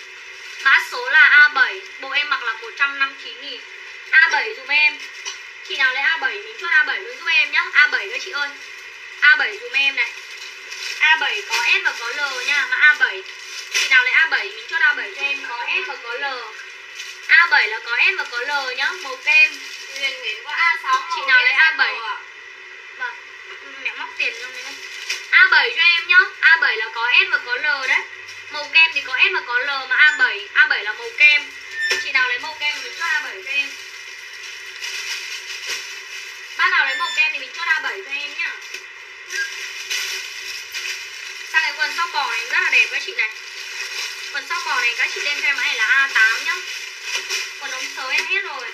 mã số là A7, bộ em mặc là 159 nghìn. A7 dùm em. Chị nào lấy A7 mình chốt A7 luôn giúp em nhá. A7 các chị ơi. A7 dùm em này. A7 có S và có L nha Mà A7 Chị nào lấy A7 mình chốt A7 cho em Có S và có L. A7 là có S và có L nhá Màu kem. Huyền Nguyễn có A6 Chị nào lấy A7? Vâng. Mẹ móc tiền này đây A7 cho em nhá. A7 là có S và có L đấy. Màu kem thì có S và có L mà A7 A7 là màu kem. Chị nào lấy màu kem thì mình chốt A7 cho em. Bác nào lấy màu kem thì mình chốt A7 cho em nhá. Sang cái quần sóc bò này rất là đẹp các chị này. Quần sóc bò này các chị lên cho em này là A8 nhá. Quần ống sớ em hết rồi.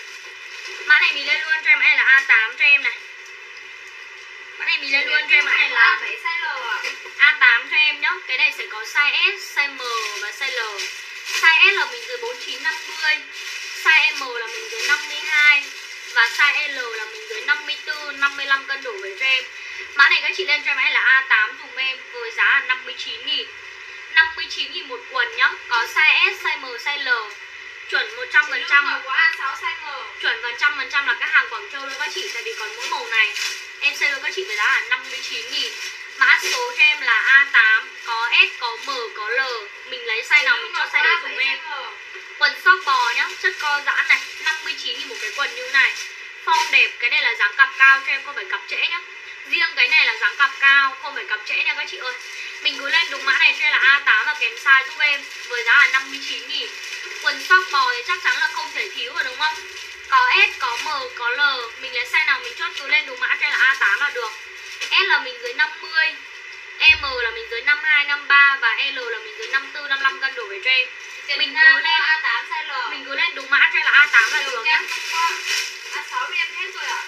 Mã này mình lên luôn, cho em này là A8 cho em này. Mã này mình lên luôn cho em mã này là A7 size L à A8 cho em nhá. Cái này sẽ có size S, size M và size L. Size S là mình dưới 49, 50 Size M là mình dưới 52 Và size L là mình dưới 54, 55 cân đổ về cho em. Mã này các chị lên cho em là A8 dùm em Với giá là 59 nghìn. 59 nghìn một quần nhá. Có size S, size M, size L. Chuẩn 100% Chị Nhung mà có A6 size M. Chuẩn phần trăm phần trăm là các hàng Quảng Châu luôn các chị tại vì còn mỗi màu này em sale với các chị với giá là 59 nghìn. Mã số cho em là A8 có S, có M, có L. Mình lấy size nào mình cho size đấy cùng em. Quần sóc bò nhá, chất co giãn này 59 nghìn một cái quần như này. Form đẹp, cái này là dáng cặp cao cho em, không phải cặp trễ nhá. Riêng cái này là dáng cặp cao, không phải cặp trễ nha các chị ơi. Mình cứ lên đúng mã này cho em là A8 và kèm size giúp em, với giá là 59 nghìn. Quần sóc bò thì chắc chắn là không thể thiếu rồi, đúng không? Có S, có M, có L. Mình lấy size nào mình chốt cứ lên đúng mã cho là A8 là được. S là mình dưới 50 M là mình dưới 52, 53 Và L là mình dưới 54, 55 cân đổ về cho em Mình Mình cứ lên lên- A8 size L. Mình cứ lên đúng mã cho là A8 là được nhá. A6 thì em hết rồi ạ.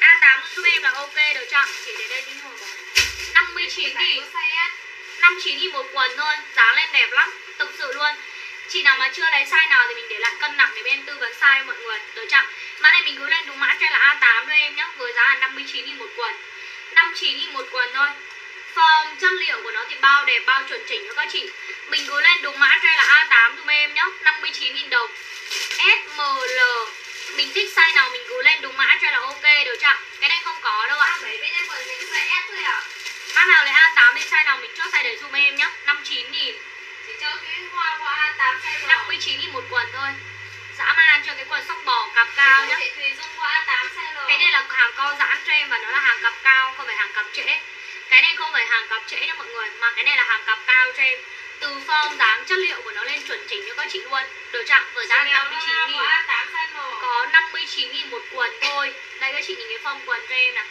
A8 giúp em là ok được chưa? Chỉ đến đây tính hồi bỏ 59 Bạn nghìn có size S. 59 nghìn một quần thôi Giá lên đẹp lắm Thực sự luôn Chị nào mà chưa lấy size nào thì mình để lại cân nặng để bên tư vấn size mọi người. Được chưa? Mã này mình cứ lên đúng mã cho là A8 cho em nhá. Với giá là 59 nghìn một quần. 59 nghìn một quần thôi. Form chất liệu của nó thì bao đẹp bao chuẩn chỉnh cho các chị. Mình cứ lên đúng mã cho là A8 dùm em nhá. 59 nghìn đồng. SML Mình thích size nào mình cứ lên đúng mã cho là ok được chưa? Cái này không có đâu ạ. A7 bên em còn size S thôi ạ? Bác nào lấy A8 thì size nào mình chốt size đấy dùm em nhá. 59 nghìn cho Thúy Hoa có A8 size L 59 nghìn một quần thôi. Dã man cho cái quần sóc bò cặp cao nhá. Chị Thùy Dung có A8 size Cái này là hàng co giãn cho em và nó là hàng cặp cao Không phải hàng cặp trễ. Cái này không phải hàng cặp trễ nha mọi người Mà cái này là hàng cặp cao cho em. Từ form dáng chất liệu của nó lên chuẩn chỉnh cho các chị luôn. Được chưa? Với giá là 59 nghìn. có A8 size L Có 59 nghìn một quần thôi. Đây các chị nhìn cái form quần cho em nè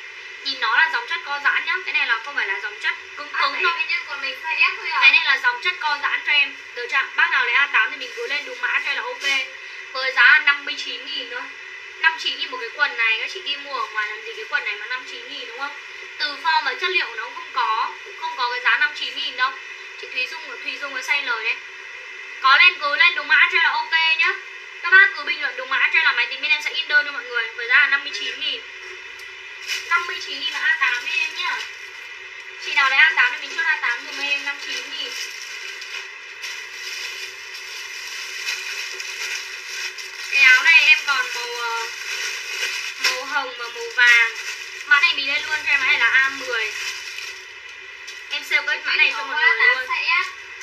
Nhìn nó là dòng chất co giãn nhá. Cái này là không phải là dòng chất cứng cứng đâu. A7 bên em còn mình thôi ạ. Cái này là dòng chất co giãn cho em. Được chưa? Bác nào lấy A8 thì mình cứ lên đúng mã cho là ok. Với giá 59 nghìn thôi. 59 nghìn một cái quần này. Các chị đi mua ở ngoài làm gì cái quần này mà 59 nghìn đúng không? Từ form và chất liệu nó cũng không có. Không có cái giá 59 nghìn đâu. Chị Thúy Dung Thúy Dung có say lời đấy. Có lên cứ lên đúng mã cho là ok nhá. Các bác cứ bình luận đúng mã cho là máy tính bên em sẽ in đơn cho mọi người. Với giá là 59 nghìn 59 nghìn là A8 bên em nhá. Chị nào lấy A8 thì mình chốt A8 dùm em 59 nghìn Cái áo này em còn màu ờ, màu hồng và màu vàng. Mã này mình lên luôn cho em mã này là A10 Em sale cái mã này cho mọi người luôn.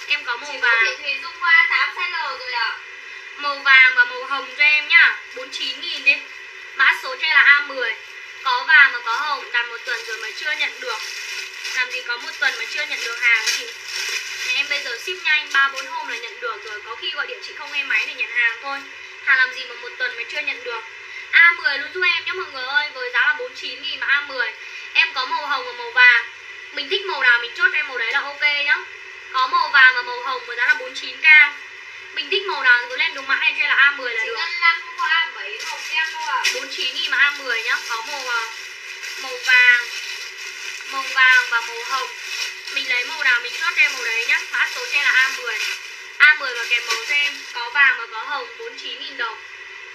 Em có màu Chỉ có vàng. Thùy Dung qua 8 size L rồi ạ. Màu vàng và màu hồng cho em nhá. 49 nghìn đi. Mã số cho em là A10 có vàng mà có hồng. Đặt một tuần rồi mà chưa nhận được. Làm gì có một tuần mà chưa nhận được hàng thì Nhà em bây giờ ship nhanh 3-4 hôm là nhận được rồi. Có khi gọi điện chị không nghe máy để nhận hàng thôi. Hàng làm gì mà một tuần mà chưa nhận được. A10 luôn giúp em nhé mọi người ơi. Với giá là 49 nghìn mà A10 Em có màu hồng và màu vàng. Mình thích màu nào mình chốt em màu đấy là ok nhá. Có màu vàng và màu hồng với giá là 49k mình thích màu nào thì cứ lên đúng mã này cho là A10 là Chị được. Ngân không có A7 màu kem đâu ạ 49 nghìn mà A10 nhá Có màu à, màu vàng. Màu vàng và màu hồng. Mình lấy màu nào mình chốt cho màu đấy nhá Mã số cho là A10 A10 và kèm màu cho em Có vàng và có hồng 49 nghìn đồng.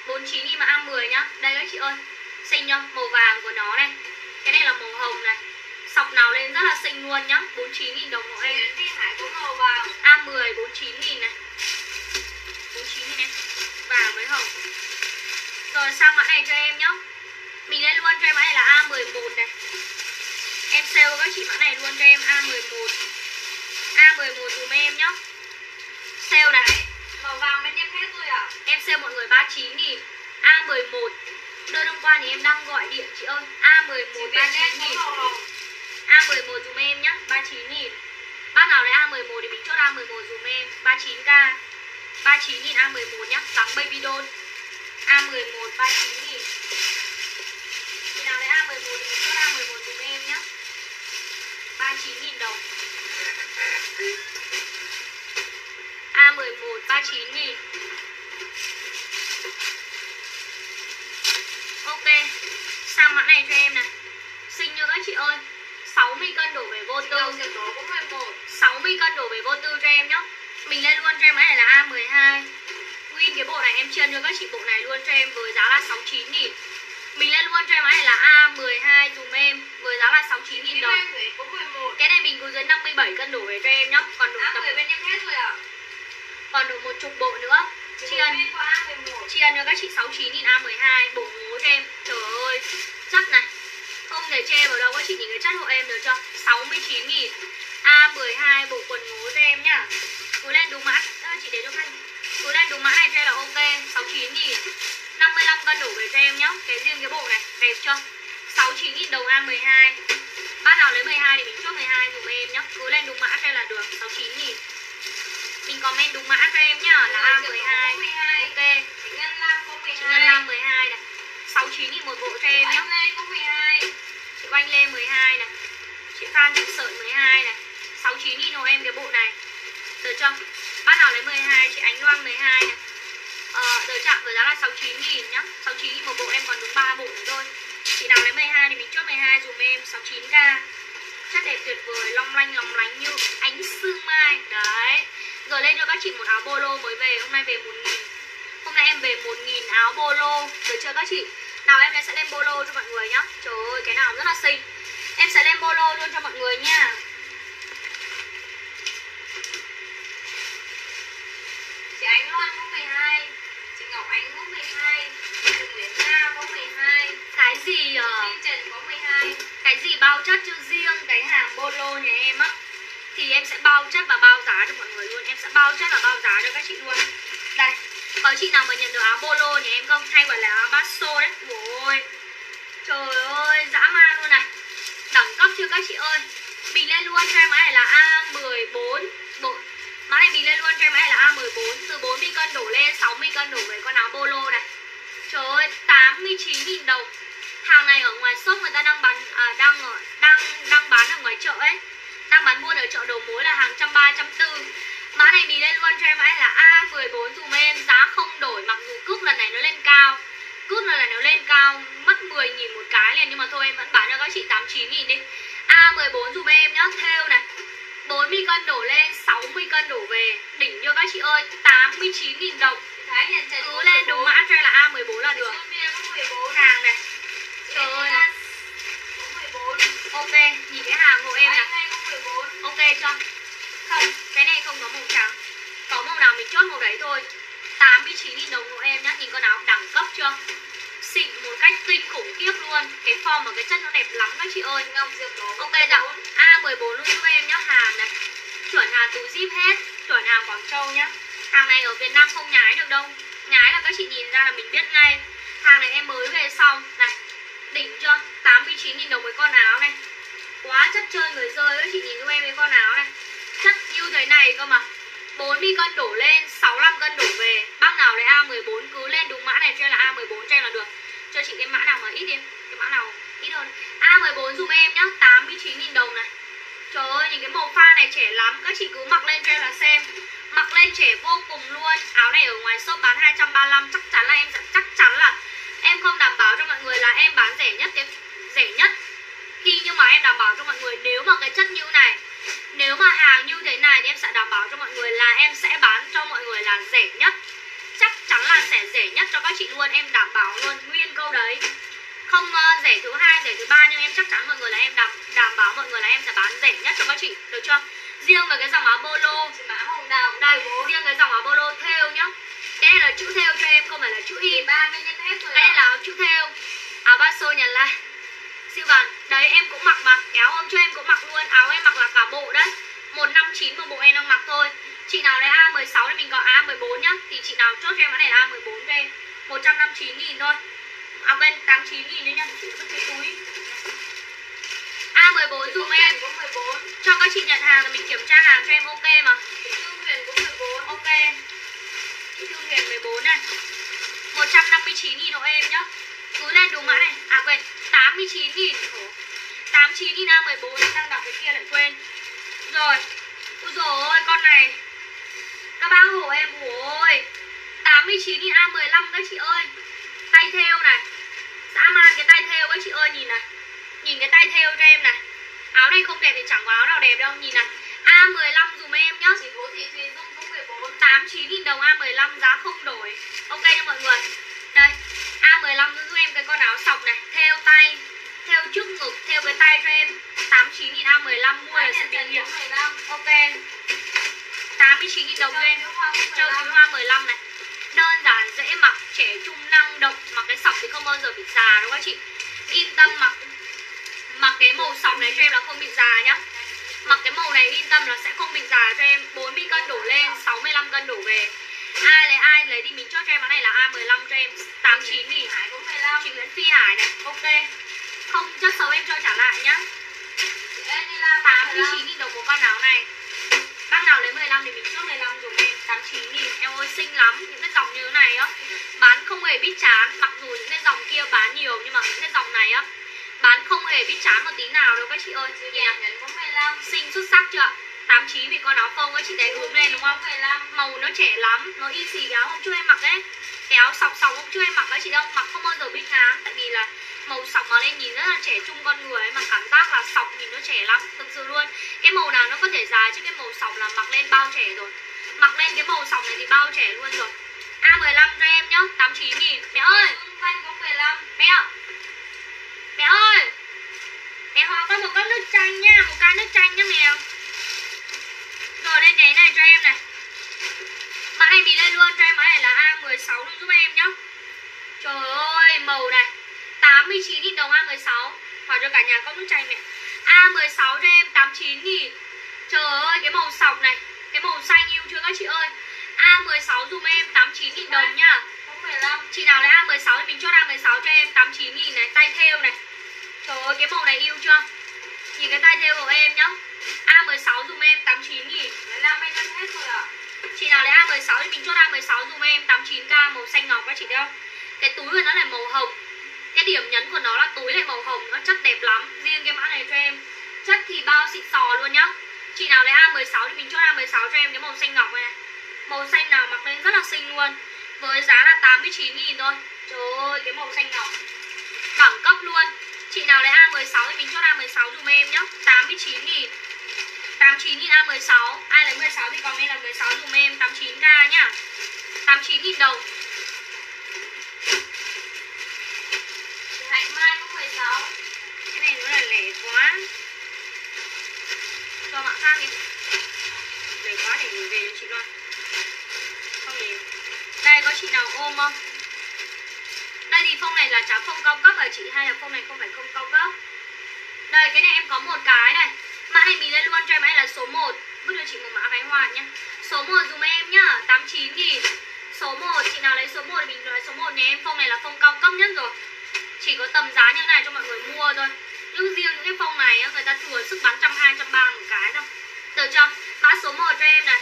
49 nghìn mà A10 nhá. Đây các chị ơi Xinh nhá Màu vàng của nó này. Cái này là màu hồng này. Sọc nào lên rất là xinh luôn nhá 49 nghìn đồng của em. Nguyễn Thị Hải có màu vàng. A10 49 nghìn này 49 nghìn em Vàng với hồng Rồi sang mã này cho em nhá? Mình lên luôn cho em mã này là A11 này. Em sale các chị mã này luôn cho em A11 A11 dùm em nhá. Sale này. Màu vàng bên em hết rồi ạ. Em sale mọi người 39 nghìn. A11 Đơn hôm qua thì em đang gọi điện chị ơi. A11 Chị Việt 39 Nam có nghìn. màu hồng A11 dùm em nhá 39 nghìn. Bác nào lấy A11 thì mình chốt A11 dùm em 39k 39 nghìn A11 nhá. Trắng baby doll. A11 39 nghìn. Chị nào lấy A11 thì mình chốt A11 dùm em nhá. 39 nghìn đồng. A11 39 nghìn. Ok Sang mã này cho em này. Xinh như các chị ơi. 60 cân đổ về vô tư. Đầu tiểu tố có 11 60 cân đổ về vô tư cho em nhá Mình lên luôn cho em cái này là A12 Win cái bộ này em chiên cho các chị bộ này luôn cho em với giá là 69 nghìn. Mình lên luôn cho em cái này là A12 dùm em Với giá là 69 nghìn đồng. Anh Nguyễn có 11 Cái này mình cứ dưới 57 cân đổ về cho em nhá. Còn tầm A10 bên em hết rồi ạ. Còn đổ một chục bộ nữa. Chiên Nguyễn Minh có A11 Chiên cho các chị 69 nghìn A12 Bộ ngố cho em. Trời ơi Chất này Không thể che vào đâu. Các chị nhìn cái chất hộ em được chưa? 69 nghìn A12 bộ quần ngố Cứ lên đúng mã. À, Chị để cho khách. Cứ lên đúng mã này cho em là ok. 69 nghìn 55 cân đổ về cho em nhá. Cái riêng cái bộ này Đẹp chưa? 69 nghìn đồng A12 Bác nào lấy 12 thì mình chốt 12 dùm em nhá. Cứ lên đúng mã cho em là được. 69 nghìn. Mình comment đúng mã cho em nhá. Là A12 12 Ok. Chị Ngân Lam có 12 Chị Ngân Lam 12 này. 69 nghìn một bộ cho em nhá. 12 Chị Oanh Lê 12 này. Chị Phan Thị Sợi 12 này. 69 nghìn hộ em cái bộ này được chưa? Bác nào lấy 12 Chị Ánh Loan 12 này. Ờ, đời chạm với giá là 69 nghìn nhá. 69 nghìn một bộ em còn đúng 3 bộ nữa thôi. Chị nào lấy 12 thì mình chốt 12 dùm em 69k Chất đẹp tuyệt vời, long lanh long lánh như ánh sương mai. Đấy. Rồi lên cho các chị một áo bolo mới về Hôm nay về 1 nghìn. Hôm nay em về 1 nghìn áo bolo Được chưa các chị? Nào em sẽ lên bolo cho mọi người nhá. Trời ơi, cái nào rất là xinh. Em sẽ lên bolo luôn cho mọi người nha. Ánh Loan có 12 Chị Ngọc Ánh có 12 Chị Nguyễn Nga có 12 Cái gì ờ, Minh Trần có 12 cái gì bao chất cho riêng cái hàng bolo nhà em á? Thì em sẽ bao chất và bao giá cho mọi người luôn. Em sẽ bao chất và bao giá cho các chị luôn. Đây có chị nào mà nhận được áo bolo nhà em không? Hay gọi là áo basso đấy? Ôi trời ơi dã man luôn này. Đẳng cấp chưa các chị ơi? Mình lên luôn cho em cái này là A14 bộ Mã này mình lên luôn cho em cái là A14 Từ 40 cân đổ lên 60 cân đổ về con áo bolo này. Trời ơi 89.000 đồng. Hàng này ở ngoài shop người ta đang bán à, đang ở đang đang bán ở ngoài chợ ấy. Đang bán buôn ở chợ đầu mối là hàng trăm ba trăm tư. Mã này mình lên luôn cho em mã là A14 dùm em Giá không đổi mặc dù cước lần này nó lên cao. Cước lần này nó lên cao Mất 10.000 một cái liền Nhưng mà thôi em vẫn bán cho các chị 89.000 đi. A14 dùm em nhá Theo này. 40 cân đổ lên 60 cân đổ về. Đỉnh cho các chị ơi 89 nghìn đồng. Cứ lên đúng mã cho là A14 là được. Sylvia có 14 Hàng này. Trời ơi. Này. Có 14 Ok Nhìn cái hàng hộ em này hay có 14 Ok chưa? Không, cái này không có màu trắng. Có màu nào mình chốt màu đấy thôi. 89.000 đồng của em nhá. Nhìn con áo đẳng cấp chưa? Xịn một cách kinh khủng khiếp luôn. Cái form và cái chất nó đẹp lắm các chị ơi. Ngọc Diệp Đỗ Ok dạ A14 luôn giúp em nhá Hàng này. Chuẩn hàng từ zip hết. Chuẩn hàng Quảng Châu nhá. Hàng này ở Việt Nam không nhái được đâu. Nhái là các chị nhìn ra là mình biết ngay. Hàng này em mới về xong. Này, Đỉnh chưa? 89.000 đồng với con áo này. Quá chất chơi người rơi các chị nhìn giúp em cái con áo này. Chất như thế này cơ mà. 40 cân đổ lên 65 cân đổ về. Bác nào lấy A14 cứ lên đúng mã này cho em là A14 cho em là được. Cho chị cái mã nào mà ít đi, Cái mã nào ít hơn. A14 dùm em nhá 89.000 đồng này. Trời ơi, nhìn cái màu pha này trẻ lắm, Các chị cứ mặc lên cho em là xem. Mặc lên trẻ vô cùng luôn. Áo này ở ngoài shop bán 235 Chắc chắn là em chắc chắn là Em không đảm bảo cho mọi người là em bán rẻ nhất cái, Rẻ nhất. Khi nhưng mà em đảm bảo cho mọi người, Nếu mà cái chất như này nếu mà hàng như thế này thì em sẽ đảm bảo cho mọi người là em sẽ bán cho mọi người là rẻ nhất. Chắc chắn là sẽ rẻ nhất cho các chị luôn Em đảm bảo luôn nguyên câu đấy. Không uh, rẻ thứ hai rẻ thứ ba nhưng em chắc chắn mọi người là em đảm đảm bảo mọi người là em sẽ bán rẻ nhất cho các chị được chưa? Riêng về cái dòng áo Hồng Đào đây 14 riêng cái dòng áo polo theo nhá. Cái này là chữ theo cho em không phải là chữ in ba mươi nhân hết rồi đây ạ. là áo chữ theo. Áo ba xô nhận lại siêu vàng. Đấy em cũng mặc mà. Áo hôm cho em cũng mặc luôn. Áo em mặc là cả bộ đấy. 159 một bộ em đang mặc thôi. Chị nào lấy A16 thì mình có A14 nhá. Thì chị nào chốt cho em cái này là A14 cho em. 159 nghìn thôi. À quên 89 nghìn đấy nhá. Chị vứt cái túi. A14 Chị dùm em. Cảnh có 14 cho các chị nhận hàng rồi mình kiểm tra hàng cho em ok mà? Chị Thương Huyền có 14 Ok. Chị Thương Huyền 14 này. 159 nghìn hộ em nhá cứ lên đúng mã này. À quên. 89 nghìn 89 nghìn A14 Đang đọc cái kia lại quên. Rồi. Ui dồi ôi, con này. Các bác hổ em. Ôi. 89 nghìn A15 các chị ơi. Tay theo này. Dã man cái tay theo các chị ơi. Nhìn này. Nhìn cái tay theo cho em này. Áo này không đẹp thì chẳng có áo nào đẹp đâu. Nhìn này. A15 dùm em nhá. Chỉ Vũ Thị Thùy Dung có 14 89 nghìn đồng A15 giá không đổi. Ok nha mọi người. A15 giúp em cái con áo sọc này. Theo tay, Theo trước ngực, Theo cái tay cho em. 89 nghìn A15 mua là sẽ sự nhận bình trần nghiệm có 15 Ok 89 nghìn đồng cho em. Châu Thúy Hoa 15 này. Đơn giản, dễ mặc, Trẻ trung, năng động. Mặc cái sọc thì không bao giờ bị già đâu các chị. Yên tâm, mặc Mặc cái màu sọc này cho em là không bị già nhá. Mặc cái màu này yên tâm là sẽ không bị già cho em. 40 cân đổ lên 65 cân đổ về. Ai lấy ai lấy thì mình chốt cho em cái này là A15 cho em. 89 nghìn Hải có 15 Chị Nguyễn Phi Hải này Ok. Không chất xấu em cho trả lại nhá. Chị Anila 89 nghìn đồng một con áo này. Bác nào lấy 15 thì mình chốt 15 dùng em. 89 nghìn Em ơi xinh lắm. Những cái dòng như thế này á Bán không hề biết chán. Mặc dù những cái dòng kia bán nhiều Nhưng mà những cái dòng này á Bán không hề biết chán một tí nào đâu các chị ơi. Chị Nhẫn có 15 xinh xuất sắc chưa ạ? 89 vì con áo phông ấy chị thấy hướng lên đúng không? 15 Màu nó trẻ lắm, nó y xì cái áo hôm trước em mặc ấy. Cái áo sọc sọc hôm trước em mặc ấy chị đâu, mặc không bao giờ biết ngán Tại vì là màu sọc mà lên nhìn rất là trẻ trung con người ấy Mà cảm giác là sọc nhìn nó trẻ lắm, thực sự luôn. Cái màu nào nó có thể dài chứ cái màu sọc là mặc lên bao trẻ rồi. Mặc lên cái màu sọc này thì bao trẻ luôn rồi. A15 cho em nhá, 89 nghìn Mẹ ơi, Thanh có 15 mẹ ạ! Mẹ ơi! Mẹ họ có một cốc nước chanh nha Một ca nước chanh nhá mèo Rồi lên cái này cho em này. Mã này mình lên luôn cho em Mã này là A16 luôn giúp em nhá. Trời ơi màu này. 89 000 đồng A16 Hỏi cho cả nhà cốc nước chanh mẹ. A16 cho em 89 000 Trời ơi cái màu sọc này. Cái màu xanh yêu chưa các chị ơi? A16 dùm em 89 000 đồng nhá. Có 15 Chị nào lấy A16 thì mình chốt A16 cho em 89 nghìn này, tay thêu này. Trời ơi cái màu này yêu chưa? Nhìn cái tay thêu của em nhá A16 dùm em 89 nghìn 15 em nhân hết rồi ạ. À. Chị nào lấy A16 thì mình chốt A16 dùm em 89k màu xanh ngọc các chị thấy không? Cái túi của nó là màu hồng. Cái điểm nhấn của nó là túi lại màu hồng, Nó chất đẹp lắm. Riêng cái mã này cho em. Chất thì bao xịn sò luôn nhá. Chị nào lấy A16 thì mình chốt A16 cho em cái màu xanh ngọc này. màu xanh nào mặc lên rất là xinh luôn. Với giá là 89 nghìn thôi. Trời ơi, cái màu xanh ngọc. Đẳng cấp luôn. Chị nào lấy A16 thì mình chốt A16 dùm em nhá. 89 nghìn. 89 nghìn A16 ai lấy 16 thì comment là 16 dùm em 89k nhá. 89 nghìn đồng. Hạnh Mai có 16 cái này nó là lẻ quá. Cho mạng khác đi. Lẻ quá để gửi về cho chị Loan. Không để đây có chị nào ôm không? Đây thì phông này là trả phông cao cấp hả chị? Hay là phông này không phải không cao cấp? Đây cái này em có một cái này mã này mình lên luôn cho em ấy là số 1 Bước cho chị một mã váy hoa nhá. Số 1 dùm em nhá 89 nghìn Số 1 chị nào lấy số 1 thì mình nói số 1 nhà em Phong này là phong cao cấp nhất rồi. Chỉ có tầm giá như này cho mọi người mua thôi. Nhưng riêng những cái phong này người ta thừa sức bán trăm hai trăm ba một cái thôi. Được chưa? Mã số 1 cho em này.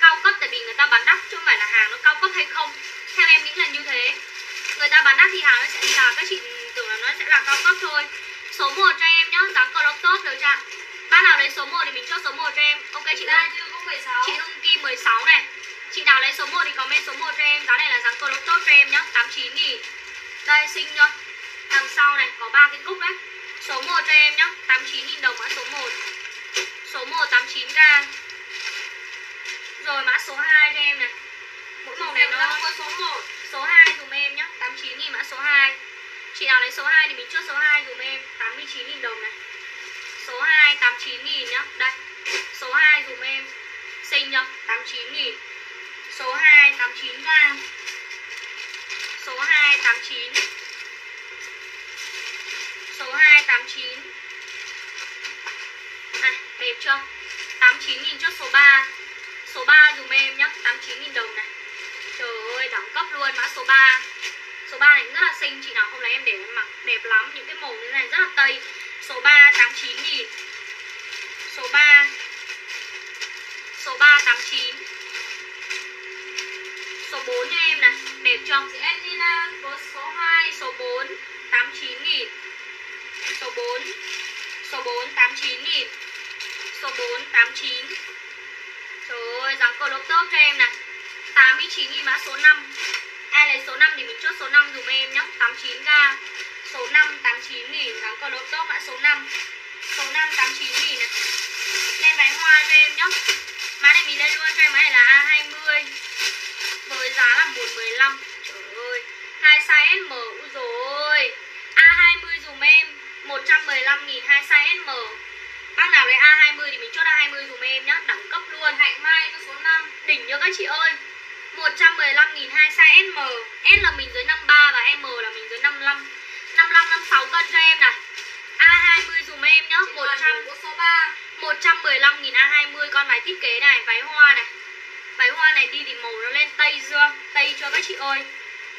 Cao cấp tại vì người ta bán đắt chứ không phải là hàng nó cao cấp hay không. Theo em nghĩ là như thế. Người ta bán đắt thì hàng nó sẽ là các chị tưởng là nó sẽ là cao cấp thôi. Số 1 cho em nhá, dáng crop top được chưa? Bác nào lấy số 1 thì mình chốt số 1 cho em. Ok chị 16 chị Hương Kim 16 này. Chị nào lấy số 1 thì comment số 1 cho em. Giá này là dáng crop top cho em nhá. 89 nghìn Đây xinh chưa Đằng sau này có ba cái cúc đấy. Số 1 cho em nhá. 89 nghìn đồng mã số 1 Số 1 89k Rồi mã số 2 cho em này. Mỗi màu này nó số 1 Số 2 dùm em nhá. 89 nghìn mã số 2 Chị nào lấy số 2 thì mình chốt số 2 dùm em. 89 nghìn đồng này Số 2 89 nghìn nhá. Đây, Số 2 dùm em. Xinh nhá 89 nghìn. Số 2 89k Số 2 89 Số 2 89 Này đẹp chưa? 89 nghìn chốt số 3 Số 3 dùm em nhá 89 nghìn đồng này. Trời ơi, đẳng cấp luôn, mã số 3 Số 3 này rất là xinh, Chị nào không lấy em để em mặc đẹp lắm. Những cái màu như thế này rất là tây. Số 3 89 nghìn Số 3 Số 3 89 Số 4 nha em này. Đẹp trong Chị Anina có số 2 Số 4 89 nghìn Số 4 Số 4 89 nghìn Số 4 89 Trời ơi dáng cờ lốp tốt cho em này. 89 nghìn mã số 5 Ai lấy số 5 thì mình chốt số 5 dùm em nhá. 89k Số 5 89 nghìn dáng cờ lốp tốt mã số 5 Số 5 89 nghìn này. Lên váy hoa cho em nhá. Mã này mình lên luôn cho em mã này là A20 Với giá là 115 Trời ơi. Hai size SM Úi dồi. A20 dùm em. 115 nghìn, hai size SM Bác nào lấy A20 thì mình chốt A20 dùm em nhá. Đẳng cấp luôn. Hạnh Mai có số 5 Đỉnh nhớ các chị ơi. 115 nghìn, hai size SM S là mình dưới 53 và M là mình dưới 55 55, 56 cân cho em này A20 dùm em nhá Chị 100 Đoàn có số 3 115 nghìn A20 con váy thiết kế này Váy hoa này. Váy hoa này đi thì màu nó lên tây dương Tây cho các chị ơi?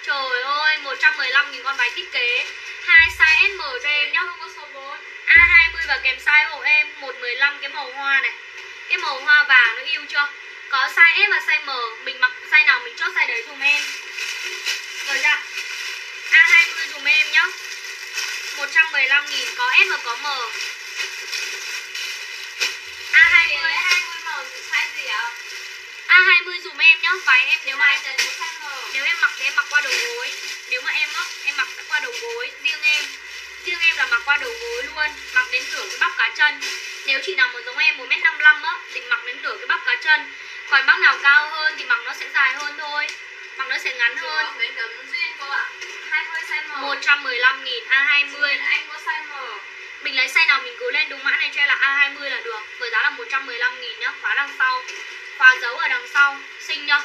Trời ơi 115 nghìn con váy thiết kế. Hai size SM cho em nhá. Không có số 4 A20 và kèm size hộ em 115 cái màu hoa này. Cái màu hoa vàng nó yêu chưa? Có size S và size M Mình mặc size nào mình chốt size đấy dùm em. Rồi chưa? A20 dùm em nhá 115 nghìn có S và có M. A20 A20 màu size gì ạ? A20 dùm em nhá. Váy em nếu mà em nếu em mặc thì em mặc qua đầu gối. Nếu mà em á, em mặc qua đầu gối. Riêng em. Riêng em là mặc qua đầu gối luôn. Mặc đến nửa cái bắp cá chân. Nếu chị nào mà giống em 1 m 55 á, thì mặc đến nửa cái bắp cá chân. Còn bác nào cao hơn thì mặc nó sẽ dài hơn thôi. Mặc nó sẽ ngắn Chị hơn. Có Nguyễn Cẩm Duyên cô ạ. 115 nghìn Chị A20 Nguyễn Anh có size M mình lấy size nào mình cứ lên đúng mã này cho em là A20 là được. Với giá là 115 nghìn nhá khóa đằng sau. Khóa dấu ở đằng sau. Xinh nhá.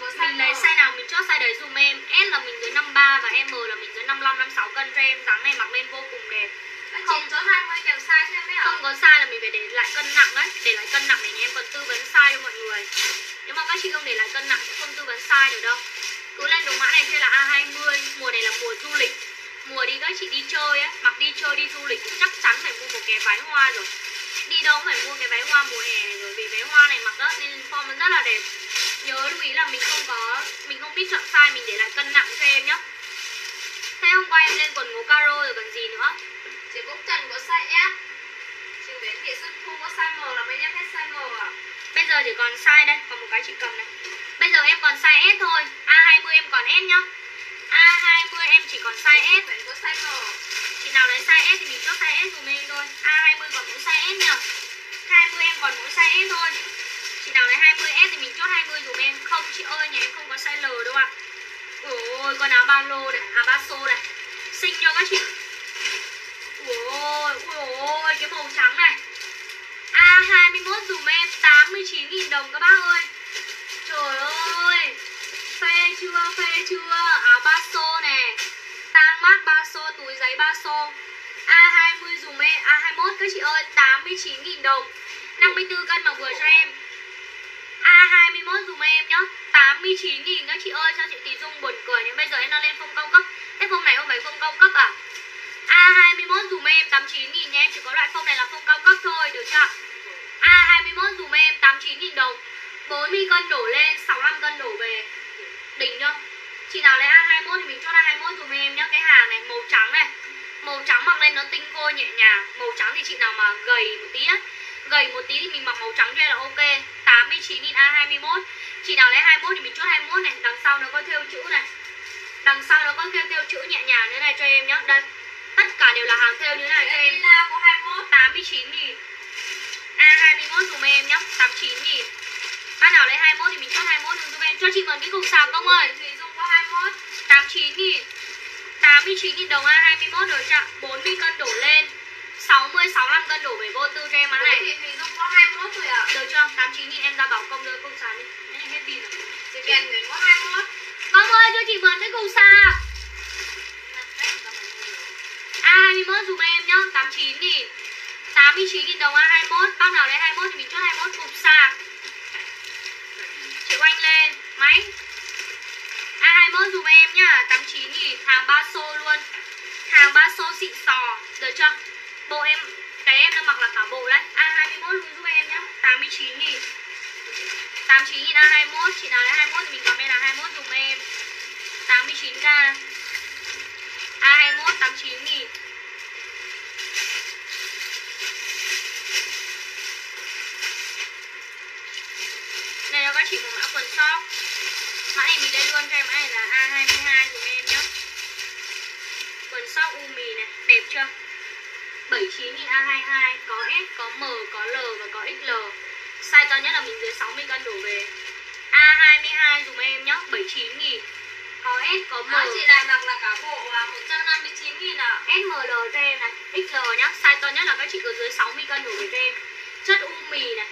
Có size mình lấy size nào mình chốt size đấy dùm em. S là mình dưới 53 và M là mình dưới 55 56 cân cho em. Dáng này mặc lên vô cùng đẹp. Không. chốt 20 kèm size cho em không có size là mình phải để lại cân nặng đấy. Để lại cân nặng để nhà em còn tư vấn size cho mọi người. Nếu mà các chị không để lại cân nặng sẽ không tư vấn size được đâu cứ lên đúng mã này thuê là A20 mùa này là mùa du lịch. Mùa đi các chị đi chơi á mặc đi chơi đi du lịch chắc chắn phải mua một cái váy hoa rồi. Đi đâu cũng phải mua cái váy hoa mùa hè này rồi vì váy hoa này mặc á nên form rất là đẹp. Nhớ lưu ý là mình không có mình không biết chọn size mình để lại cân nặng cho em nhá. Thế hôm qua em lên quần ngố caro rồi còn gì nữa? Chị Cúc Trần có size S. Chị Nguyễn Thị Xuân Thu có size M là mấy em hết size M ạ Bây giờ chỉ còn size đây, còn một cái chị cầm này Bây giờ em còn size S thôi. A20 em còn S nhá. A20 em chỉ còn size S. Chị nào lấy size S thì mình chốt size S dùm em thôi. A20 còn mỗi size S nhá. 20 em còn mỗi size S thôi. Chị nào lấy 20S thì mình chốt 20 dùm em. Không chị ơi nhà em không có size L đâu ạ. Ôi con áo ba lô này À ba xô này. Xinh cho các chị? Ôi ôi cái màu trắng này. A21 dùm em 89.000 đồng các bác ơi Trời ơi. Phê chưa phê chưa? Áo ba xô nè. Tang mát ba xô, túi giấy ba xô. A20 dùm em A21 các chị ơi 89.000 đồng. 54 cân mà vừa cho em. A21 dùm em nhá 89.000 các chị ơi, cho chị Tí Dung buồn cười nhưng bây giờ em đang lên phong cao cấp. Cái phong này không phải phong cao cấp à? A21 dùm em 89.000 nha em chỉ có loại phong này là phong cao cấp thôi, được chưa? A21 dùm em 89.000 đồng. 40 cân đổ lên 65 cân đổ về. Đỉnh chưa? Chị nào lấy A21 thì mình chốt A21 dùm em nhá. Cái hàng này màu trắng này. Màu trắng mặc lên nó tinh khôi nhẹ nhàng. Màu trắng thì chị nào mà gầy một tí á. Gầy một tí thì mình mặc màu trắng cho em là ok. 89.000 A21 Chị nào lấy 21 thì mình chốt 21 này. Đằng sau nó có thêu chữ này. Đằng sau nó có thêu thêu chữ nhẹ nhàng như này cho em nhá. Đây. Tất cả đều là hàng thêu như này cho em. Lila có 21 89 nghìn A21 dùm em nhá. 89 nghìn Bác nào lấy 21 thì mình chốt 21 dùm em Cho chị mượn cái cục sạc không ơi. Thùy Dung có 21 89 nghìn 89 nghìn đồng A21 rồi chạ 40 cân đổ lên. 60, 65 cân đổ về vô tư cho em mã này. Thùy Dung có 21 rồi ạ. Được chưa? 89 nghìn em ra bảo công đưa công sàn đi. Này hết pin rồi. Chị Kiền Nguyễn có 21 Công ơi cho chị mượn cái cục sạc. A21 dùm em nhá. 89 nghìn 89 nghìn đồng A21 Bác nào lấy 21 thì mình chốt 21 cục sạc. Chị Máy A21 dùm em nhá 89 nghìn Hàng ba xô luôn. Hàng ba xô xịn sò, Được chưa? Bộ em, Cái em đang mặc là cả bộ đấy. A21 luôn giúp em nhá 89 nghìn. 89 nghìn A21 Chị nào lấy 21 thì mình comment là 21 dùm em. 89k A21 89 nghìn. Là các chị một mã quần shop Mã này mình đây luôn cho em mã này là A22 dùm em nhá. Quần shop u mì này, đẹp chưa? 79 nghìn A22 Có S, có M, có L và có XL Size to nhất là mình dưới 60 cân đổ về. A22 dùm em nhá 79 nghìn Có S, có M. Đó chị lại mặc là cả bộ à, 159 nghìn ạ. SML cho em này XL nhá. Size to nhất là các chị có dưới 60 cân đổ về cho em. Chất u mì này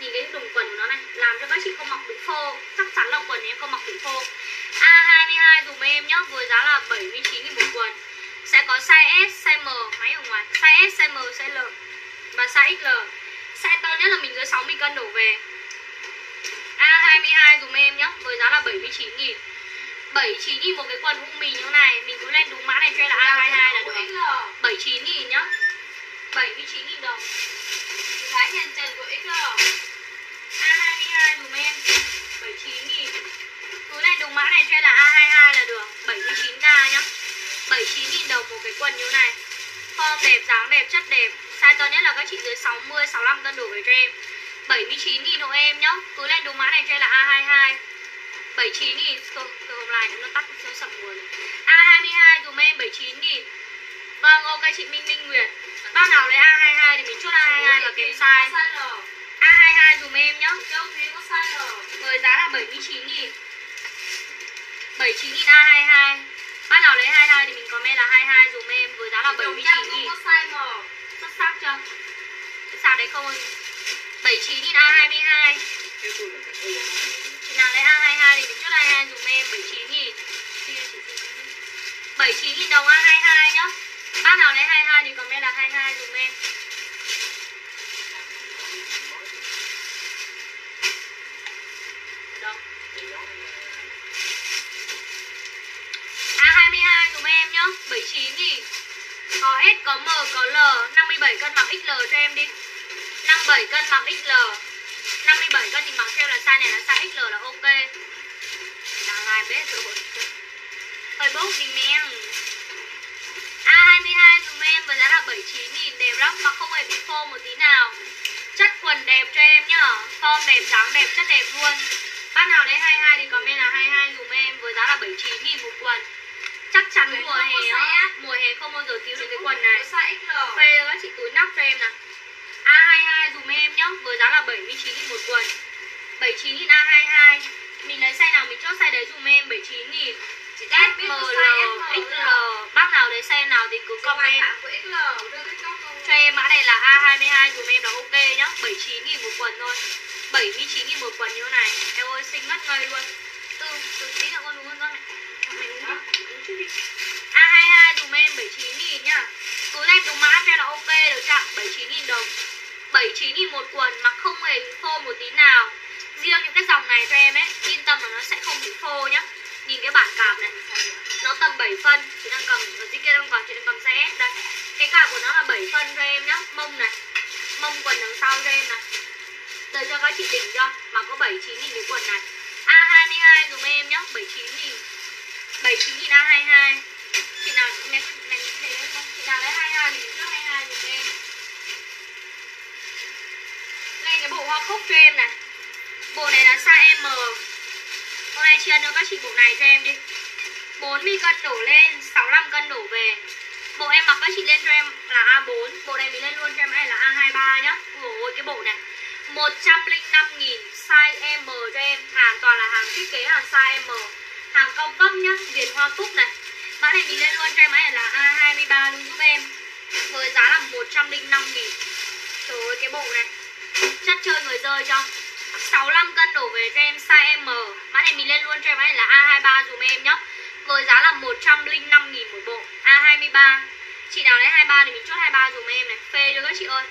Nhìn cái đồng quần của nó này Làm cho các chị không mặc bị phô. Chắc chắn là quần em không mặc bị phô. A22 dùm em nhá Với giá là 79 nghìn một quần. Sẽ có size S, size M Máy ở ngoài. Size S, size M, size L Và size XL Size to nhất là mình dưới 60 cân đổ về. A22 dùm em nhá Với giá là 79 nghìn. 79 nghìn một cái quần u mì như thế này Mình cứ lên đúng mã này cho là A22 là được. XL 79 nghìn nhá. 79 nghìn đồng. Chị Thái Hiền Trần của XL A22 dùm em 79 nghìn. Cứ này đúng mã này cho là A22 là được. 79k nhá. 79 nghìn đồng một cái quần như này. Form đẹp, dáng đẹp, chất đẹp. Size to nhất là các chị dưới 60, 65 cân đổ về cho em. 79 nghìn hộ em nhá. Cứ này đúng mã này cho là A22 79 nghìn. Thôi, từ hôm nay nó tắt nó sập nguồn. A22 dùm em 79 nghìn. Vâng, ok chị Minh Minh Nguyệt. Bác nào lấy A22 thì mình chốt A22 là kèm size. A22 dùm em nhá. Châu Thúy có size L Với giá là 79 nghìn. 79 nghìn A22 Bác nào lấy 22 thì mình comment là 22 dùm em Với giá là 79 nghìn. có size M Xuất sắc chưa? Sạc đấy không ơi? 79 nghìn A22 Chị nào lấy A22 thì mình chốt A22 dùm em 79 nghìn. 79 nghìn đồng A22 nhá. Bác nào lấy 22 thì comment là 22 dùm em Ở đâu? A22 dùm em nhá. 79 thì Có S, có M, có L. 57 cân mặc XL cho em đi. 57 cân mặc XL 57 cân thì mặc theo là size này là size XL là ok. Đáng ai biết rồi Hơi bốc đi men. A22 dùm em với giá là 79 nghìn đẹp lắm. Mà không hề bị phô một tí nào. Chất quần đẹp cho em nhá. Form đẹp dáng đẹp chất đẹp luôn. Bác nào lấy 22 thì comment là 22 dùm em với giá là 79 nghìn một quần chắc chắn mùa hè á, mùa hè không bao giờ thiếu được cái quần này. phê cho các chị túi nắp cho em nè A22 dùm em nhá. Với giá là 79 nghìn một quần. 79 nghìn A22 mình lấy size nào mình chốt size đấy dùm em. 79 nghìn chị đã biết ML, XL Bác nào lấy size nào thì cứ comment. cho em mã này là A22 dùm em là ok nhá. 79 nghìn một quần thôi. 79 nghìn một quần như thế này. Em ơi xinh ngất ngây luôn Từ, từ tí nữa con đúng hơn con này Mày uống đi, uống chút đi A22 dùm em 79 nghìn nhá. Cứ lên đúng mã cho là ok được chưa 79 nghìn đồng. 79 nghìn một quần mà không hề khô một tí nào. Riêng những cái dòng này cho em ấy Yên tâm là nó sẽ không bị khô nhá. Nhìn cái bản cảm này Nó tầm 7 phân. Chị đang cầm, ở dưới kia đang còn chị đang cầm size đây Cái cạp của nó là 7 phân cho em nhá. Mông này Mông quần đằng sau cho em này. Đời cho các chị đỉnh cho Mà có 79 nghìn cái quần này. A22 dùm em nhá 79 nghìn. 79 nghìn A22 Chị nào mẹ cái mẹ cái đấy không? Chị nào lấy 22 thì trước 22 dùm em Lên cái bộ hoa cúc cho em này. Bộ này là size M. Hôm nay chia cho các chị bộ này cho em đi. 40 cân đổ lên 65 cân đổ về. Bộ em mặc các chị lên cho em là A4 Bộ này mình lên luôn cho em này là A23 nhá. Ôi, cái bộ này. 105.000 size M cho em. Hàng toàn là hàng thiết kế hàng size M. Hàng cao cấp nhá, Việt hoa cúc này. Mã này mình lên luôn cho em này là A23 luôn giúp em? Với giá là 105 nghìn. Trời ơi, cái bộ này. Chất chơi người rơi cho. 65 cân đổ về cho em size M. Mã này mình lên luôn cho em này là A23 dùm em nhá. Với giá là 105 nghìn một bộ. A23 Chị nào lấy 23 thì mình chốt 23 dùm em này. Phê cho các chị ơi.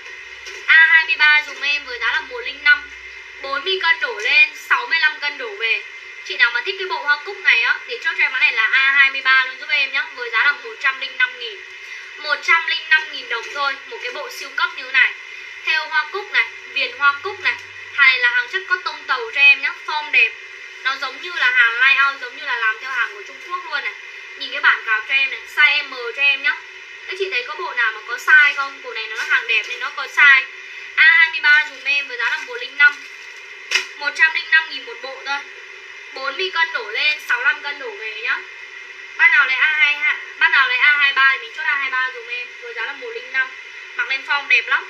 A23 dùm em với giá là 105 40 cân đổ lên 65 cân đổ về. Chị nào mà thích cái bộ hoa cúc này á Thì chốt cho em mã này là A23 luôn giúp em nhá. Với giá là 105 nghìn. 105 nghìn đồng thôi Một cái bộ siêu cấp như thế này. Theo hoa cúc này, viền hoa cúc này Hàng này là hàng chất có tông tàu cho em nhá Form đẹp. Nó giống như là hàng layout Giống như là làm theo hàng của Trung Quốc luôn này. Nhìn cái bản cáo cho em này Size M cho em nhá. Các chị thấy có bộ nào mà có size không? Bộ này nó là hàng đẹp nên nó có size. A23 dùm em với giá là 105 105 nghìn một bộ thôi. 40 cân đổ lên 65 cân đổ về nhá. Bác nào lấy A22 Bác nào lấy A23 thì mình chốt A23 dùm em. Với giá là 105 Mặc lên form đẹp lắm.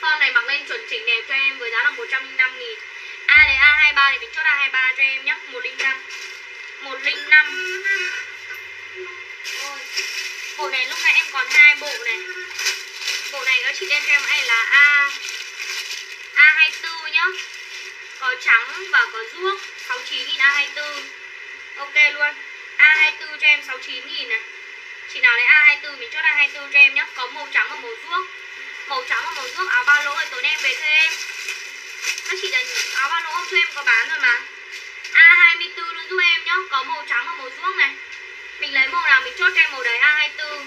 Form này mặc lên chuẩn chỉnh đẹp cho em, Với giá là 105 nghìn. A lấy A23 thì mình chốt A23 cho em nhá 105 105 Ôi, Bộ này lúc nãy em còn hai bộ này. Bộ này các chị đem cho em này là A A24 nhá. Có trắng và có ruốc. 69.000 A24 Ok luôn. A24 cho em 69.000 này. Chị nào lấy A24 mình chốt A24 cho em nhé Có màu trắng và màu ruốc. Màu trắng và màu ruốc, áo ba lỗ rồi tối nay em về thêm Các chị là áo ba lỗ hôm trước em có bán rồi mà. A24 luôn giúp em nhá. Có màu trắng và màu ruốc này. Mình lấy màu nào mình chốt cho em màu đấy A24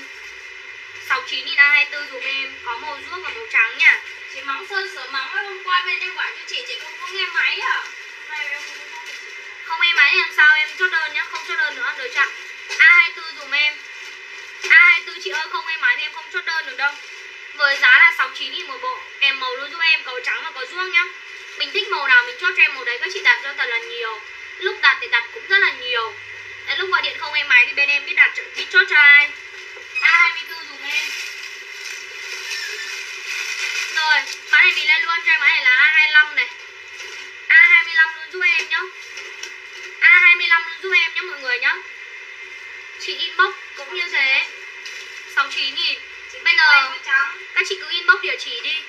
69.000 A24 dùm em. Có màu ruốc và màu trắng nha. Chị móng sơn sửa móng hôm qua bên em gọi cho chị chị không có nghe máy à hôm nay em không có không em máy làm sao em chốt đơn nhá Không chốt đơn nữa được chưa? A24 dùm em. A24 chị ơi không em máy thì em không chốt đơn được đâu. Với giá là 69 nghìn một bộ. Kèm màu luôn giúp em có trắng và có ruông nhá. Mình thích màu nào mình chốt cho em màu đấy Các chị đặt cho thật là nhiều. Lúc đặt thì đặt cũng rất là nhiều. Đấy, lúc gọi điện không em máy thì bên em biết đặt biết chốt cho ai. A24 dùm em. Rồi Mã này mình lên luôn cho em mã này là A25 này. A25 luôn giúp em nhá. A25 luôn giúp em nhá mọi người nhá. Chị inbox cũng như thế. 69 nghìn. Bây giờ- Các chị cứ inbox địa chỉ đi.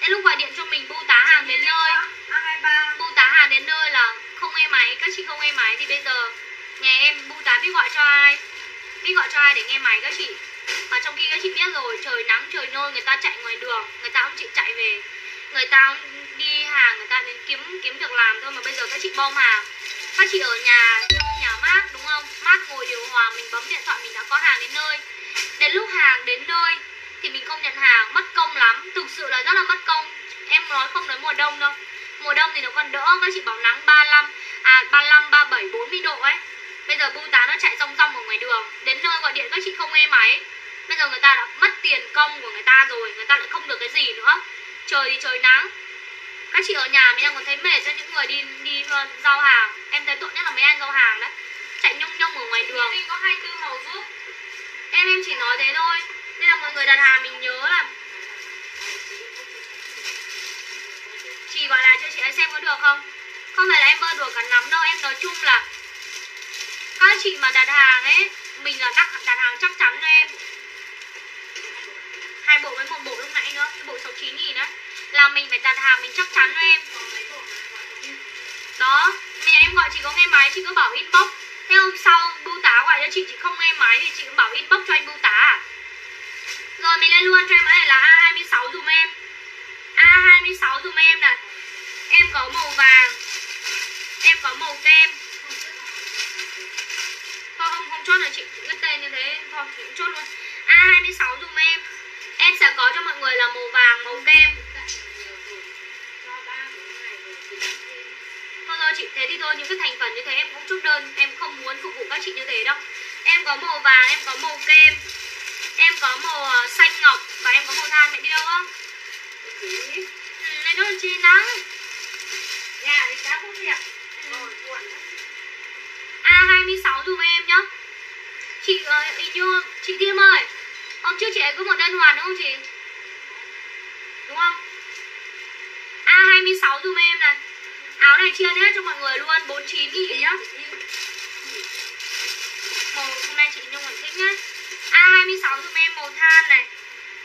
Đến lúc gọi điện cho mình bưu tá hàng đến nơi. A23 Bưu tá hàng đến nơi là không nghe máy Các chị không nghe máy thì bây giờ Nhà em bưu tá biết gọi cho ai? Biết gọi cho ai để nghe máy các chị? Mà trong khi các chị biết rồi Trời nắng trời nôi người ta chạy ngoài đường Người ta cũng chịu chạy về. Người ta đi hàng người ta đến kiếm kiếm việc làm thôi Mà bây giờ các chị bom hàng các chị ở nhà nhà mát đúng không? Mát ngồi điều hòa mình bấm điện thoại mình đã có hàng đến nơi. Đến lúc hàng đến nơi Thì mình không nhận hàng Mất công lắm. Thực sự là rất là mất công. Em nói không nói mùa đông đâu. Mùa đông thì nó còn đỡ Các chị bảo nắng 35 À 35, 37, 40 độ ấy. Bây giờ bưu tá nó chạy rong rong ở ngoài đường. Đến nơi gọi điện các chị không nghe máy. Bây giờ người ta đã mất tiền công của người ta rồi người ta lại không được cái gì nữa. Trời thì trời nắng các chị ở nhà mình đang còn thấy mệt cho những người đi đi uh, giao hàng. Em thấy tội nhất là mấy anh giao hàng đấy. Chạy nhông nhông ở ngoài đường. Đi có 24 màu giúp? Em em chỉ nói thế thôi. Nên là mọi người đặt hàng mình nhớ là chị gọi là cho chị ấy xem có được không? Không phải là em bơ đùa cả nắm đâu. Em nói chung là các chị mà đặt hàng ấy mình là đặt, đặt hàng chắc chắn cho em. Hai bộ với một bộ lúc nãy nữa. Cái bộ 69 nghìn đó là mình phải đặt hàng mình chắc chắn cho em. Đó mình em gọi chị có nghe máy chị cứ bảo inbox thế hôm sau bưu tá gọi cho chị chị không nghe máy thì chị cũng bảo inbox cho anh bưu tá à? Rồi mình lên luôn cho em này là A26 dùm em. A26 dùm em này. Em có màu vàng. Em có màu kem. Thôi không, không chốt là chị. Cứ tên như thế. Thôi chị cũng chốt luôn. A26 dùm em. Em sẽ có cho mọi người là màu vàng, màu kem Thôi thôi chị, thế thì thôi những cái thành phần như thế em cũng chốt đơn Em không muốn phục vụ các chị như thế đâu Em có màu vàng, em có màu kem Em có màu ờ, xanh ngọc Và em có màu than mẹ đi đâu không? Ừ, này nó chi nắng Nhà thì chả có việc Rồi buồn lắm. A26 dùm em nhá Chị uh, ý như chị Thiêm ơi Hôm trước chị ấy có một đơn hoàn đúng không chị? Đúng không? A26 dùm em này Áo này chia hết cho mọi người luôn 49 nghìn nhá. Màu hôm nay chị Nhung phải thích nhá. A26 dùm em màu than này.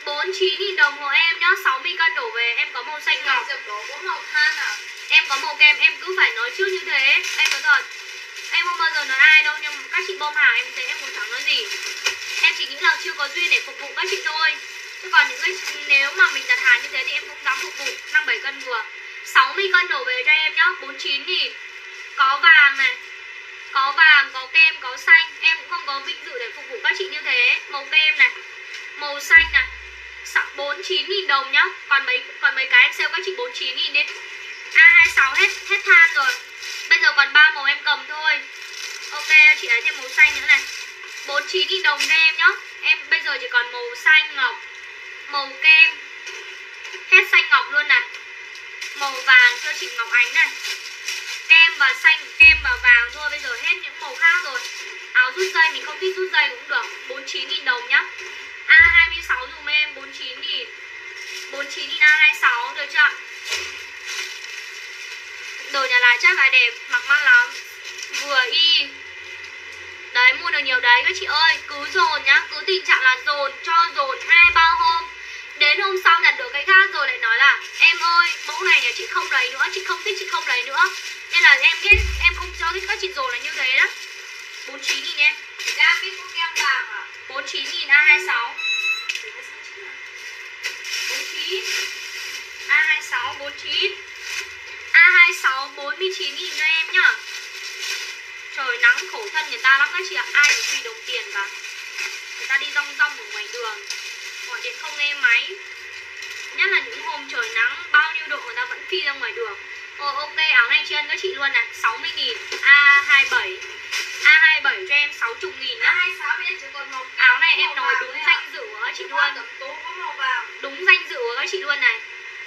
49 nghìn đồng hộ em nhá 60 cân đổ về em có màu xanh ngọc. Có màu than à? Em có màu kem em cứ phải nói trước như thế. Em nói rồi Em không bao giờ nói ai đâu Nhưng các chị bom hàng em thấy em cũng chẳng nói gì. Em chỉ nghĩ là chưa có duyên để phục vụ các chị thôi. Chứ còn những cái nếu mà mình đặt hàng như thế thì em cũng dám phục vụ 5-7 cân vừa 60 cân đổ về cho em nhá 49 nghìn Có vàng này Có vàng, có kem, có xanh. Em cũng không có vinh dự để phục vụ các chị như thế. Màu kem này Màu xanh này 49 nghìn đồng nhá. Còn mấy còn mấy cái em sale các chị 49 nghìn đi. A26 hết hết than rồi. Bây giờ còn ba màu em cầm thôi. Ok chị lấy thêm màu xanh nữa này. 49 nghìn đồng cho em nhá. Em bây giờ chỉ còn màu xanh ngọc Màu kem Hết xanh ngọc luôn này. Màu vàng cho chị Ngọc Ánh này. Kem và xanh, kem và vàng thôi Bây giờ hết những màu khác rồi. Áo rút dây mình không thích rút dây cũng được. 49.000 đồng nhá. A26 dùm em 49.000 49.000 A26 được chưa? Đồ nhà lá chắc là đẹp Mặc mang lắm. Vừa y. Đấy mua được nhiều đấy các chị ơi. Cứ dồn nhá Cứ tình trạng là dồn cho dồn hai ba hôm. Đến hôm sau đặt được cái khác rồi lại nói là Em ơi mẫu này nhà chị không lấy nữa Chị không thích chị không lấy nữa. Nên là em ghét Em không cho thích các chị dồn là như thế đó. 49 nghìn em. Đã biết có kem vàng à 49 nghìn A26 49 A26 49 A26 49 nghìn cho em nhá. Trời nắng khổ thân người ta lắm các chị ạ. Ai cũng vì đồng tiền cả Người ta đi rong rong ở ngoài đường Gọi điện không nghe máy. Nhất là những hôm trời nắng Bao nhiêu độ người ta vẫn phi ra ngoài đường. Ồ ok áo này chiên các chị luôn này. 60 nghìn. A27 A27 cho em 60 nghìn nhá. A26 bây giờ chỉ còn màu Áo này em nói đúng danh dự của các chị luôn. Đúng danh dự của các chị luôn này.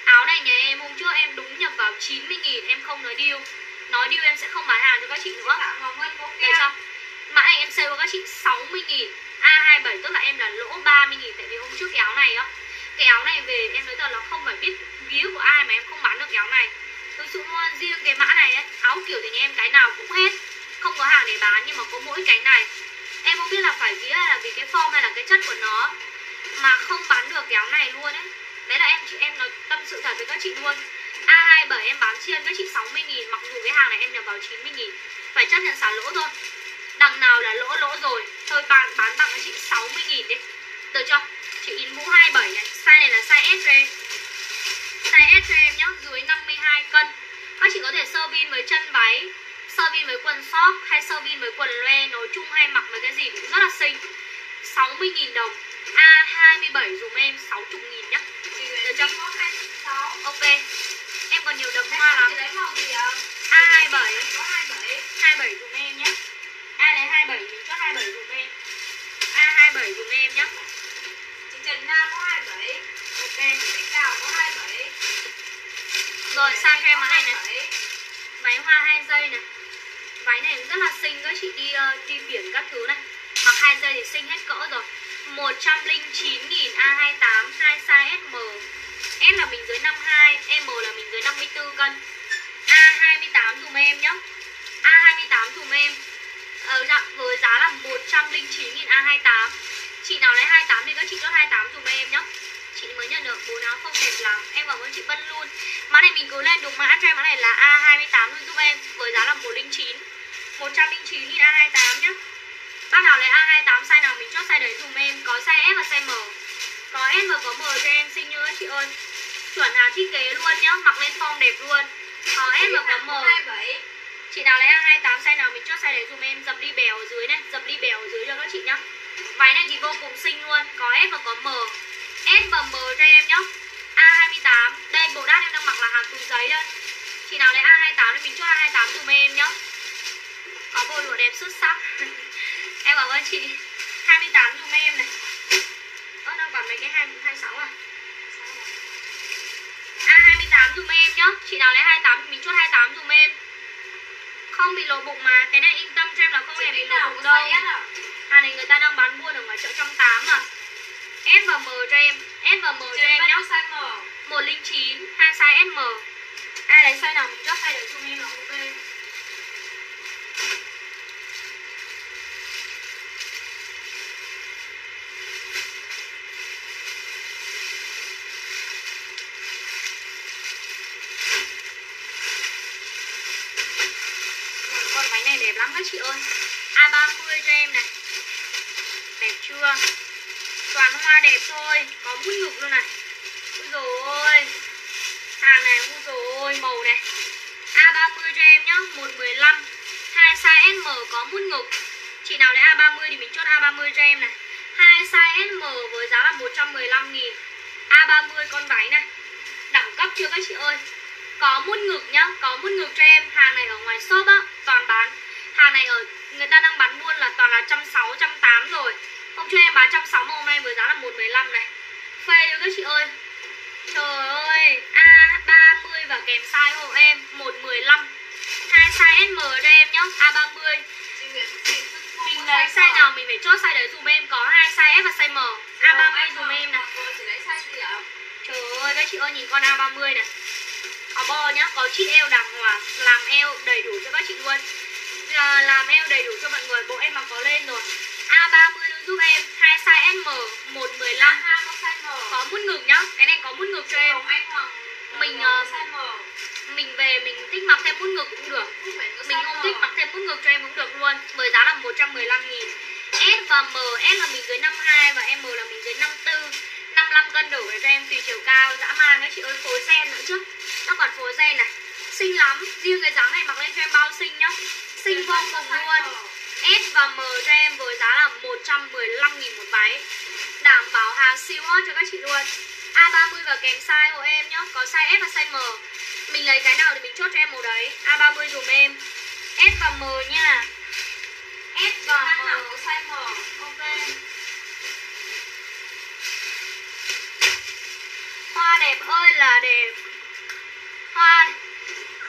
Áo này nhà em hôm trước em đúng nhập vào 90 nghìn Em không nói deal Nói deal em sẽ không bán hàng cho các chị nữa. Được kem chưa? Mã này em sale cho các chị 60 nghìn A27 tức là em là lỗ 30 nghìn. Tại vì hôm trước cái áo này á Cái áo này về em nói thật là không phải biết vía của ai mà em không bán được cái áo này. Thực sự luôn riêng cái mã này ấy, áo kiểu thì nhà em cái nào cũng hết. Không có hàng để bán nhưng mà có mỗi cái này. Em không biết là phải vía là vì cái form hay là cái chất của nó Mà không bán được cái áo này luôn ấy. Đấy là em chị em nói tâm sự thật với các chị luôn. A27 em bán chiên các chị 60 nghìn Mặc dù cái hàng này em nhập vào 90 nghìn. Phải chấp nhận xả lỗ thôi. Đằng nào là lỗ lỗ rồi. Thôi bạn bán tặng cho chị 60 nghìn đi. Được cho Chị in mũ 27 này. Size này là size S cho em. Size S cho em nhé Dưới 52 cân. Các chị có thể sơ bin với chân váy Sơ bin với quần short Hay sơ bin với quần loe Nói chung hay mặc với cái gì cũng rất là xinh. 60.000 đồng. A27 dùm em 60.000 nhá. Được chưa? Ok. Em còn nhiều đầm hoa lắm. A27 27 dùm 27 mình chốt 27 dùm em. A 27 dùm em nhé Chị Trần Nam có 27 Ok, chị Đào có 27 Rồi sang cho em món này. này Váy hoa 2 dây này. Váy này rất là xinh các chị đi uh, đi biển các thứ này. Mặc 2 dây thì xinh hết cỡ rồi. 109.000 A28 2 size SM S là mình dưới 52 M là mình dưới 54 cân. A28 dùm em nhé A28 dùm em ở dạ, với giá là 109.000 A28 Chị nào lấy 28 thì các chị chốt 28 dùm em nhá. Chị mới nhận được bốn áo không đẹp lắm. Em cảm ơn chị Vân luôn. Mã này mình cứ lên đúng mã cho em mã này là A28 luôn giúp em. Với giá là 109 109 nghìn A28 nhá. Bác nào lấy A28 size nào mình chốt size đấy dùm em. Có size S và size M. Có S và có M cho em xinh nhớ chị ơi. Chuẩn hàng thiết kế luôn nhá Mặc lên form đẹp luôn. Có S và có M. Chị nào lấy hàng 28 size nào mình chốt size đấy dùm em, Dập đi bèo ở dưới này, Dập đi bèo ở dưới cho các chị nhá. Váy này thì vô cùng xinh luôn, Có S và có M. S và M cho em nhá. A28 Đây, bộ đát em đang mặc là hàng túi giấy đây. Chị nào lấy A28 thì mình chốt A28 dùm em nhá. Có bộ lụa đẹp xuất sắc. Em cảm ơn chị. 28 dùm em này. Ơ đâu còn mấy cái 26 à? A28 dùm em nhá. Chị nào lấy 28 thì mình chốt 28 dùm em. Không bị lộ bụng mà. Cái này yên tâm cho em là không hề bị lộ bụng đâu. Hàng này người ta đang bán buôn ở ngoài chợ trăm tám mà. S và M cho em. S và M cho em nhá. size M. 109 hai size SM Ai lấy size nào chốt size đấy cho em là ok Rồi, con váy này đẹp lắm các chị ơi A30 cho em này Đẹp chưa Toàn hoa đẹp thôi Có mút ngực luôn này Úi dồi ôi Hàng này úi dồi ôi màu này A30 cho em nhá 115 hai size SM có mút ngực Chị nào lấy A30 thì mình chốt A30 cho em này hai size SM với giá là 115 nghìn A30 con váy này chưa các chị ơi. Có mút ngực nhá Có mút ngực cho em. Hàng này ở ngoài shop á Toàn bán. Hàng này ở người ta đang bán buôn là toàn là 160, 180 rồi. Hôm trước em bán 160 hôm nay với giá là 115 này. Phê cho các chị ơi. Trời ơi A30 và kèm size hộ em 115 hai size SM cho em nhá A30 Mình lấy size nào mình phải chốt size đấy dùm em. Có hai size S và size M. A30 dùm em này Trời ơi các chị ơi nhìn con A30 này. Có bo nhá, có chiếc eo đàng hoàng Làm eo đầy đủ cho các chị luôn. À, Làm eo đầy đủ cho mọi người Bộ em mà có lên rồi. A30 giúp em hai size SM 115 Có mút ngực nhá Cái này có mút ngực cho em. Mình uh, mình về mình thích mặc thêm mút ngực cũng được. Mình không thích mặc thêm mút ngực cho em cũng được luôn Với giá là 115 nghìn. S và M, S là mình dưới 52 và M là mình dưới 54 55 cân đổ cho em tùy chiều cao. Dã man các chị ơi phối gen nữa chứ. Nó còn phối gen này. Xinh lắm, riêng cái dáng này mặc lên cho em bao xinh nhá. Xinh vô cùng luôn. S và M cho em với giá là 115 nghìn một váy. Đảm bảo hàng siêu hot cho các chị luôn. A30 và kèm size của em nhá. Có size S và size M. Mình lấy cái nào thì mình chốt cho em màu đấy. A30 dùm em. S và M nha. S và M, size M. Ok. Hoa đẹp ơi là đẹp. Hoa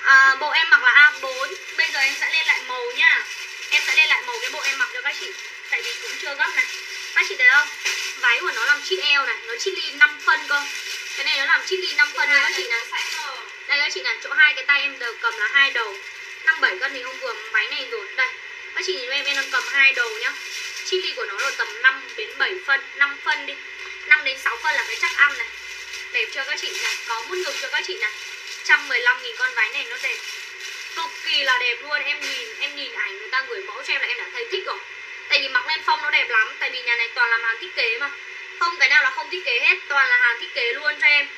à, Bộ em mặc là A4 Bây giờ em sẽ lên lại màu nha. Em sẽ lên lại màu cái bộ em mặc cho các chị. Tại vì cũng chưa gấp này. Các chị thấy không? Váy của nó làm chít eo này. Nó chít ly 5 phân cơ. Cái này nó làm chít ly 5 phân nha các chị này. Đây các chị này Chỗ hai cái tay em đều cầm là hai đầu. 57 cân thì không vừa máy này rồi. Đây Các chị nhìn em em đang cầm hai đầu nhá. Chít ly của nó là tầm 5 đến 7 phân. 5 phân đi. 5 đến 6 phân là cái chắc ăn này. Đẹp cho các chị này Có mút ngực cho các chị này. 115 nghìn con váy này nó đẹp. Cực kỳ là đẹp luôn em nhìn em nhìn ảnh người ta gửi mẫu cho em là em đã thấy thích rồi. Tại vì mặc lên phong nó đẹp lắm tại vì nhà này toàn làm hàng thiết kế mà. Không cái nào là không thiết kế hết toàn là hàng thiết kế luôn cho em.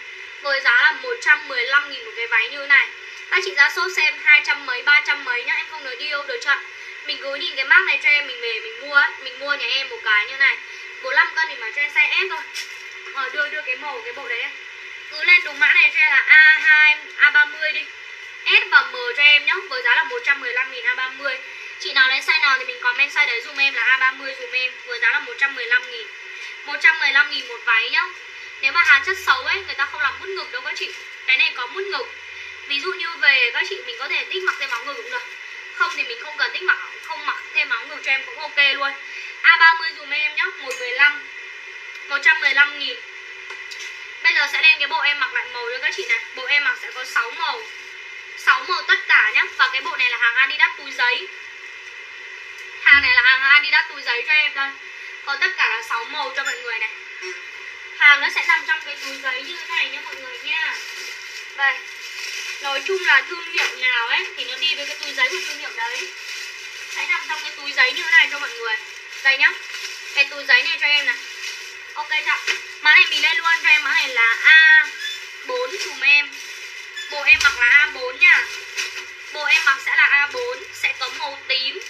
Với giá là 115 nghìn một cái váy như này. Các chị ra shop xem 200 mấy 300 mấy nhá em không nói điêu được chưa mình cứ nhìn cái mác này cho em mình về mình mua mình mua nhà em một cái như này. 45 cân thì mà cho em size S thôi. Ờ, đưa đưa cái màu cái bộ đấy cứ lên đúng mã này cho em là A2 A30 đi. S và M cho em nhá, Với giá là 115 000 A30 Chị nào lấy size nào thì mình comment size đấy dùm em là A30 dùm em, Với giá là 115 000 115 000 một váy nhá. Nếu mà hàng chất xấu ấy, Người ta không làm mút ngực đâu các chị. Cái này có mút ngực. Ví dụ như về các chị, mình có thể tích mặc thêm áo ngực cũng được. Không thì mình không cần tích mặc, không mặc thêm áo ngực cho em cũng ok luôn. A30 dùm em nhá 115 115 nghìn. Bây giờ sẽ đem cái bộ em mặc lại màu cho các chị này. Bộ em mặc sẽ có 6 màu. 6 màu tất cả nhá. Và cái bộ này là hàng Adidas túi giấy. Hàng này là hàng Adidas túi giấy cho em đây. Còn tất cả là 6 màu cho mọi người này. Hàng nó sẽ nằm trong cái túi giấy như thế này nhá mọi người nha. Đây. Nói chung là thương hiệu nào ấy Thì nó đi với cái túi giấy của thương hiệu đấy. Sẽ nằm trong cái túi giấy như thế này cho mọi người. Đây nhá. Cái túi giấy này cho em này. Ok chưa? Mã này mình lên luôn cho em. Mã này là A4 chùm em. Bộ em mặc là A4 nha. Bộ em mặc sẽ là A4 Sẽ có màu tím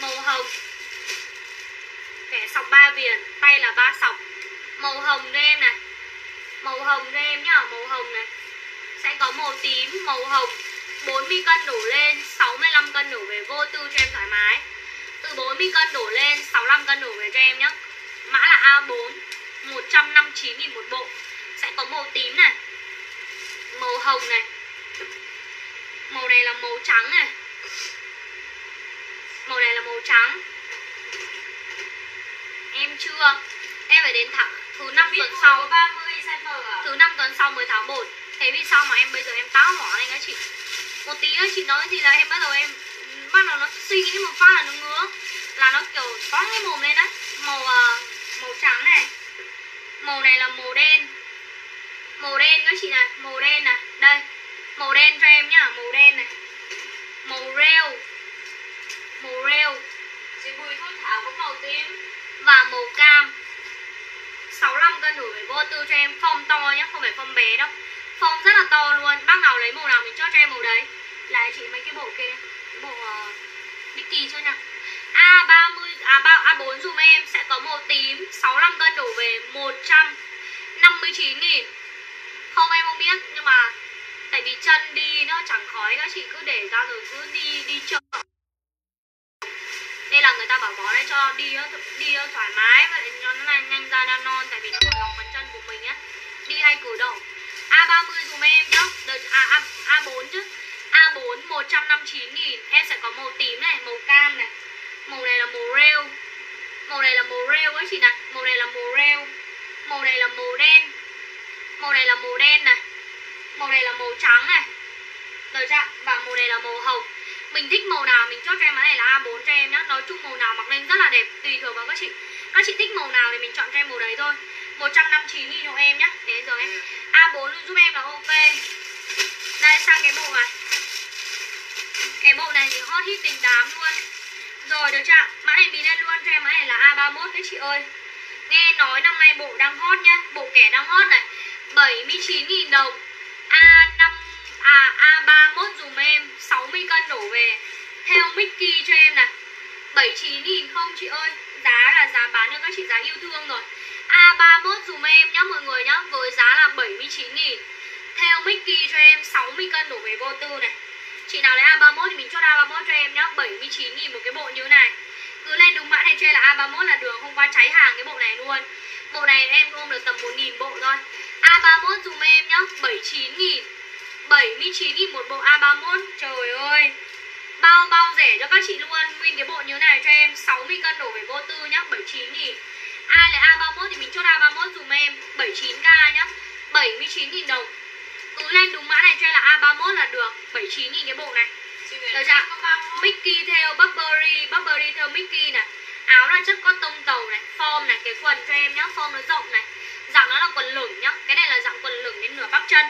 Màu hồng. Kẻ sọc ba viền Tay là ba sọc. Màu hồng cho em này. Màu hồng cho em nhá Màu hồng này. Sẽ có màu tím, màu hồng. 40 cân đổ lên 65 cân đổ về vô tư cho em thoải mái. Từ 40 cân đổ lên 65 cân đổ về cho em nhé Mã là A4 159 000 một bộ. Sẽ có màu tím này Màu hồng này. Màu này là màu trắng này. Màu này là màu trắng. Em chưa? Em phải đến tháng thứ năm tuần sau. 30 size M à? Thứ năm tuần sau mới tháng 1 Thế vì sao mà em bây giờ em táo hỏa lên các chị? Một tí nữa chị nói gì là em bắt đầu em Bắt đầu nó suy nghĩ một phát là nó ngứa. Là nó kiểu toán cái mồm lên đấy Màu uh, màu trắng này. Màu này là màu đen. Màu đen các chị này Màu đen này. Đây Màu đen cho em nhá Màu đen này. Màu rêu. Màu rêu. Chị Bùi Thu Thảo có màu tím. Và màu cam. 65 cân đủ về vô tư cho em. Phong to nhá Không phải phong bé đâu. Phong rất là to luôn. Bác nào lấy màu nào mình cho cho em màu đấy. Lại chị mấy cái bộ kia Cái bộ uh, Mickey chưa nha A30 à 3 A4 dùm em sẽ có màu tím 65 cân đổ về 159 000 Không em không biết nhưng mà tại vì chân đi nó chẳng khói các chị cứ để ra rồi cứ đi đi chợ. Đây là người ta bảo bó đây cho đi ờ, đi ờ, thoải mái và để cho nó này nhanh ra đan non tại vì nó còn lòng bàn chân của mình á. Đi hay cử động. A30 dùm em nhá. Đợt, à, A, A4 chứ. A4 159 nghìn. Em sẽ có màu tím này, màu cam này. Màu này là màu rêu. Màu này là màu rêu các chị này Màu này là màu rêu. Màu này là màu đen. Màu này là màu đen này. Màu này là màu trắng này. Được chưa? Và màu này là màu hồng. Mình thích màu nào mình chốt cho em cái này là A4 cho em nhá. Nói chung màu nào mặc lên rất là đẹp, Tùy thuộc vào các chị. Các chị thích màu nào thì mình chọn cho em màu đấy thôi. 159 nghìn cho em nhá. Thế giờ em A4 luôn giúp em là ok. Đây, sang cái bộ này. Cái bộ này thì hot hit tình đám luôn rồi, được chưa? Mã này mình lên luôn cho em mã này là A31 các chị ơi. Nghe nói năm nay bộ đang hot nhá, Bộ kẻ đang hot này. 79.000 đồng. A5 À A31 dùm em 60 cân đổ về. Theo Mickey cho em này. 79.000 không, chị ơi? Giá là giá bán cho các chị, giá yêu thương rồi. A31 dùm em nhá, mọi người nhá, Với giá là 79.000 Theo Mickey cho em 60 cân đổ về vô tư này. Chị nào lấy A31 thì mình chốt A31 cho em nhá. 79 nghìn một cái bộ như này. Cứ lên đúng mã này chơi là A31 là đường Hôm qua cháy hàng cái bộ này luôn. Bộ này em ôm được tầm 1.000 bộ thôi. A31 dùm em nhá. 79 nghìn. 79 nghìn một bộ A31. Trời ơi. Bao bao rẻ cho các chị luôn. Nguyên cái bộ như này cho em 60 cân đổ về vô tư nhá. 79 nghìn. Ai lấy A31 thì mình chốt A31 dùm em. 79k nhá. 79 nghìn đồng cứ lên đúng mã này cho em là A31 là được. 79 nghìn cái bộ này. Được chưa? Mickey theo Burberry Burberry theo Mickey này. Áo là chất cotton tàu này Form này, cái quần cho em nhá Form nó rộng này. Dạng nó là quần lửng nhá Cái này là dạng quần lửng đến nửa bắp chân.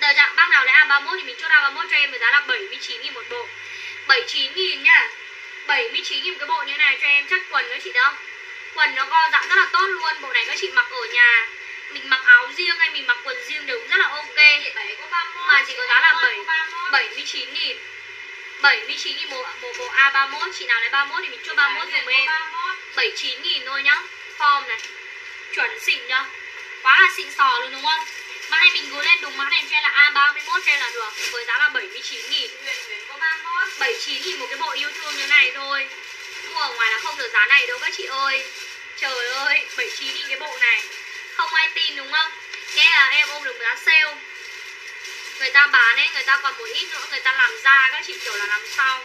Được chưa? Bác nào lấy A31 thì mình chốt A31 cho em với giá là 79 nghìn một bộ. 79 nghìn nhá. 79 nghìn cái bộ như này cho em chất quần nữa chị đâu? Quần nó co dạng rất là tốt luôn Bộ này các chị mặc ở nhà mình mặc áo riêng hay mình mặc quần riêng đều rất là ok. Mà chỉ có giá là 7 79 nghìn. 79 nghìn một, một bộ A31 Chị nào lấy 31 thì mình cho 31 dùm em. 79 nghìn thôi nhá. Form này. Chuẩn xịn nhá. Quá là xịn sò luôn đúng không? Mà này mình cứ lên đúng mã này cho là A31 cho em là được. Với giá là 79 nghìn. 79 nghìn một cái bộ yêu thương như này thôi. Mua ở ngoài là không được giá này đâu các chị ơi. Trời ơi 79 nghìn cái bộ này không ai tin đúng không? Nghe là em ôm được giá sale. Người ta bán ấy người ta còn một ít nữa người ta làm ra các chị kiểu là làm sau.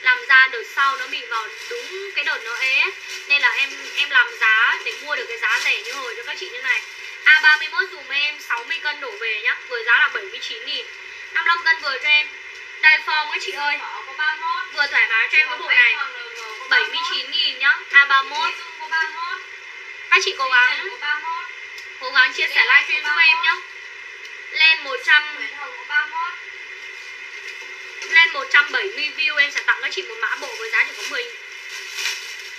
Làm ra đợt sau nó bị vào đúng cái đợt nó ế ấy. nên là em em làm giá để mua được cái giá rẻ như hồi cho các chị như này. A31 dùm em 60 cân đổ về nhá. Với giá là 79 nghìn. 55 cân vừa cho em. Đây form các chị ơi. 31 vừa thoải mái cho em cái bộ này. 79 nghìn nhá. A31 có 31 các chị cố gắng. có 31 cố gắng chia sẻ livestream giúp em nhé lên 100 lên 170 view em sẽ tặng các chị một mã bộ với giá chỉ có 10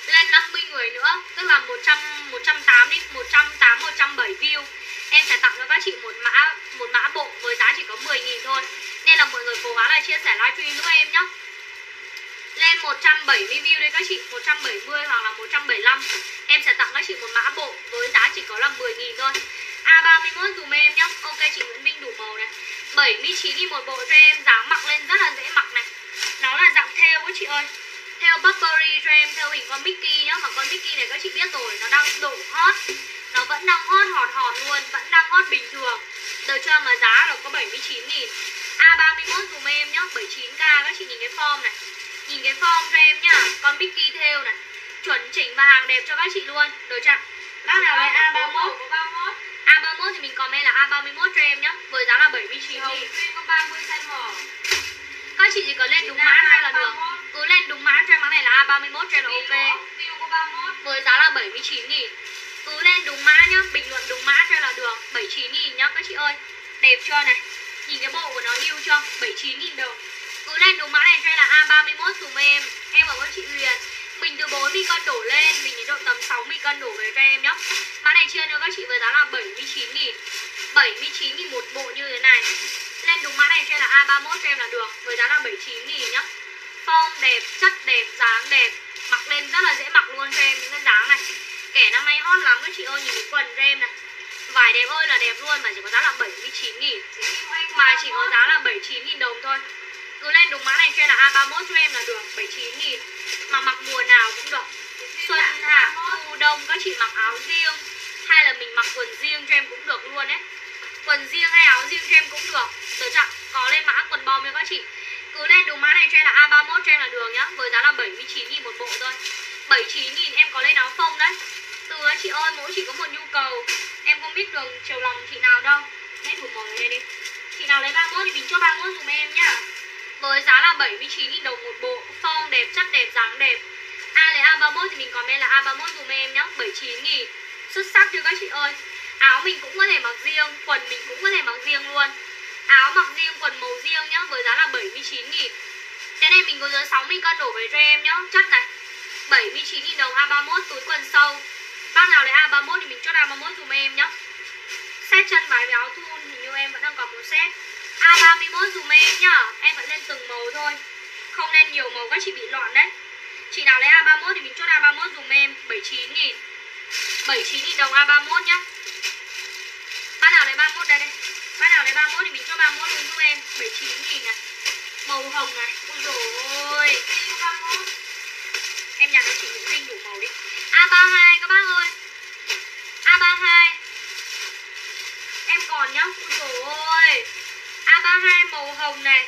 lên 50 người nữa tức là 100 108 đi 108, 107 view. Em sẽ tặng cho các chị một mã một mã bộ với giá chỉ có 10.000 thôi. Nên là mọi người cố gắng là chia sẻ livestream giúp em nhé lên 170 view đây các chị 170 hoặc là 175 em sẽ tặng các chị một mã bộ với giá chỉ có là 10.000 thôi. A31 dùm em nhá. Ok, chị Nguyễn Minh đủ màu này. 79 nghìn một bộ cho em. Dáng mặc lên rất là dễ mặc này. Nó là dạng theo các chị ơi. Theo Burberry cho em, theo hình con Mickey nhá. Mà con Mickey này các chị biết rồi, Nó đang độ hot. Nó vẫn đang hot hòn hòn luôn, Vẫn đang hot bình thường. Được chưa mà giá là có 79 nghìn. A31 dùm em nhá. 79k các chị nhìn cái form này. Nhìn cái form cho em nhá. Con Mickey theo này. Chuẩn chỉnh và hàng đẹp cho các chị luôn. Được chưa? Bác nào lấy A31 có 31 A31 thì mình comment là A31 cho em nhá. Với giá là 79 Hồng nghìn. Duyên có 30 size M Các chị chỉ cần lên đúng mã thôi là được. Cứ lên đúng mã cho mã này là A31 cho em là ok. Tiêu có 31 Với giá là 79 nghìn. Cứ lên đúng mã nhá. Bình luận đúng mã cho là được. 79 nghìn nhá các chị ơi. Đẹp chưa này? Nhìn cái bộ của nó yêu chưa? 79 nghìn đồng lên đúng mã này cho em là A31 dùm em. Em ở với chị Huyền. Mình từ 40 cân đổ lên Mình đến độ tầm 60 cân đổ về cho em nhá. Mã này chia nữa các chị với giá là 79 nghìn. 79 nghìn một bộ như thế này. Lên đúng mã này cho em là A31 cho em là được Với giá là 79 nghìn nhá. Form đẹp, chất đẹp, dáng đẹp Mặc lên rất là dễ mặc luôn cho em những cái dáng này. Kẻ năm nay hot lắm các chị ơi Nhìn cái quần cho em này. Vải đẹp ơi là đẹp luôn mà chỉ có giá là 79 nghìn. Mà chỉ có giá là 79 nghìn đồng thôi. Cứ lên đúng mã này cho em là A31 cho em là được 79 nghìn. Mà mặc mùa nào cũng được. Xuân hạ, thu đông, các chị mặc áo riêng. Hay là mình mặc quần riêng cho em cũng được luôn ấy. Quần riêng hay áo riêng cho em cũng được. Được chưa? Có lên mã quần bom nha các chị. Cứ lên đúng mã này cho em là A31 cho em là được nhá. Với giá là 79 nghìn một bộ thôi. 79 nghìn em có lên áo phông đấy. Từ đó chị ơi, mỗi chị có một nhu cầu. Em không biết đường chiều lòng chị nào đâu. Hết đủ màu này đi. Chị nào lấy 31 thì mình cho 31 dùm em nhá. Với giá là 79 000 đồng một bộ Form đẹp, chất đẹp, dáng đẹp. A là A31 thì mình comment là A31 dùm em nhá 79 000 Xuất sắc chưa các chị ơi? Áo mình cũng có thể mặc riêng Quần mình cũng có thể mặc riêng luôn. Áo mặc riêng, quần màu riêng nhá Với giá là 79 000 Cái này mình có dưới 60 cân đổ về cho em nhá Chất này. 79 000 đồng A31 túi quần sâu. Bác nào lấy A31 thì mình chốt A31 dùm em nhá. Set chân váy với áo thun thì như em vẫn đang còn một set. A31 dùm em nhá. Em vẫn lên từng màu thôi. Không nên nhiều màu các chị bị loạn đấy. Chị nào lấy A31 thì mình chốt A31 dùm em. 79 nghìn. 79 nghìn đồng A31 nhá. Bác nào lấy 31 đây đây. Bác nào lấy 31 thì mình cho 31 luôn giúp em. 79 nghìn này. Màu hồng này. Ui dồi ôi. Em nhắn cho chị Nguyễn Vinh đủ màu đi. A32 các bác ơi. A32 Em còn nhá. Ui dồi ôi. A32 màu hồng này.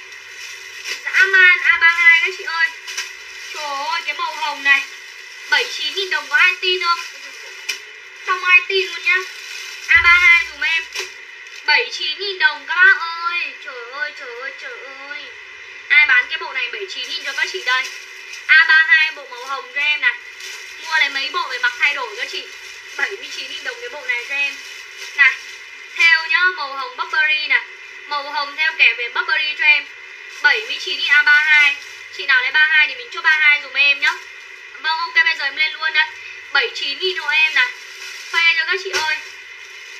Dã man A32 các chị ơi. Trời ơi, cái màu hồng này. 79.000 đồng có ai tin không? Không ai tin luôn nhá. A32 dùm em. 79.000 đồng các bác ơi. Trời ơi trời ơi trời ơi. Ai bán cái bộ này 79.000 cho các chị đây? A32 bộ màu hồng cho em này. Mua lấy mấy bộ về mặc thay đổi cho chị. 79.000 đồng cái bộ này cho em. Này, Theo nhá, màu hồng Burberry này. Màu hồng theo kèm về Burberry cho em. 79 nghìn A32 Chị nào lấy 32 thì mình cho 32 dùm em nhá. Vâng ok, bây giờ em lên luôn đây 79 nghìn hộ em này. Khoe cho các chị ơi.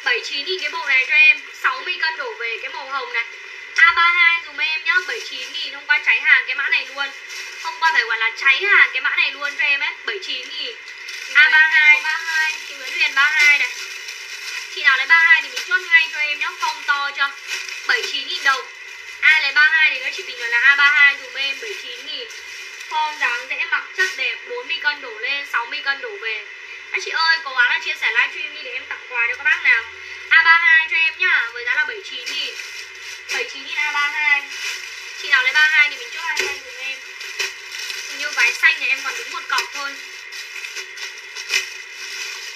79 nghìn cái bộ này cho em. 60 cân đổ về cái màu hồng này. A32 dùm em nhá. 79 nghìn hôm qua cháy hàng cái mã này luôn. Hôm qua phải gọi là cháy hàng cái mã này luôn cho em ấy. 79 nghìn. A32 32 Chị Nguyễn Huyền 32 này. Chị nào lấy 32 thì mình chốt ngay cho em nhá. Phong to cho 79.000 đồng. Ai lấy 32 thì các chị bình luận là A32 dùm em 79.000 Form dáng dễ mặc chất đẹp 40 cân đổ lên 60 cân đổ về. Các chị ơi, cố gắng là chia sẻ livestream đi để em tặng quà cho các bác nào. A32 cho em nhá, với giá là 79.000 79.000 A32 Chị nào lấy 32 thì mình chốt 22 dùm em. Hình như váy xanh này em còn đúng một cọc thôi.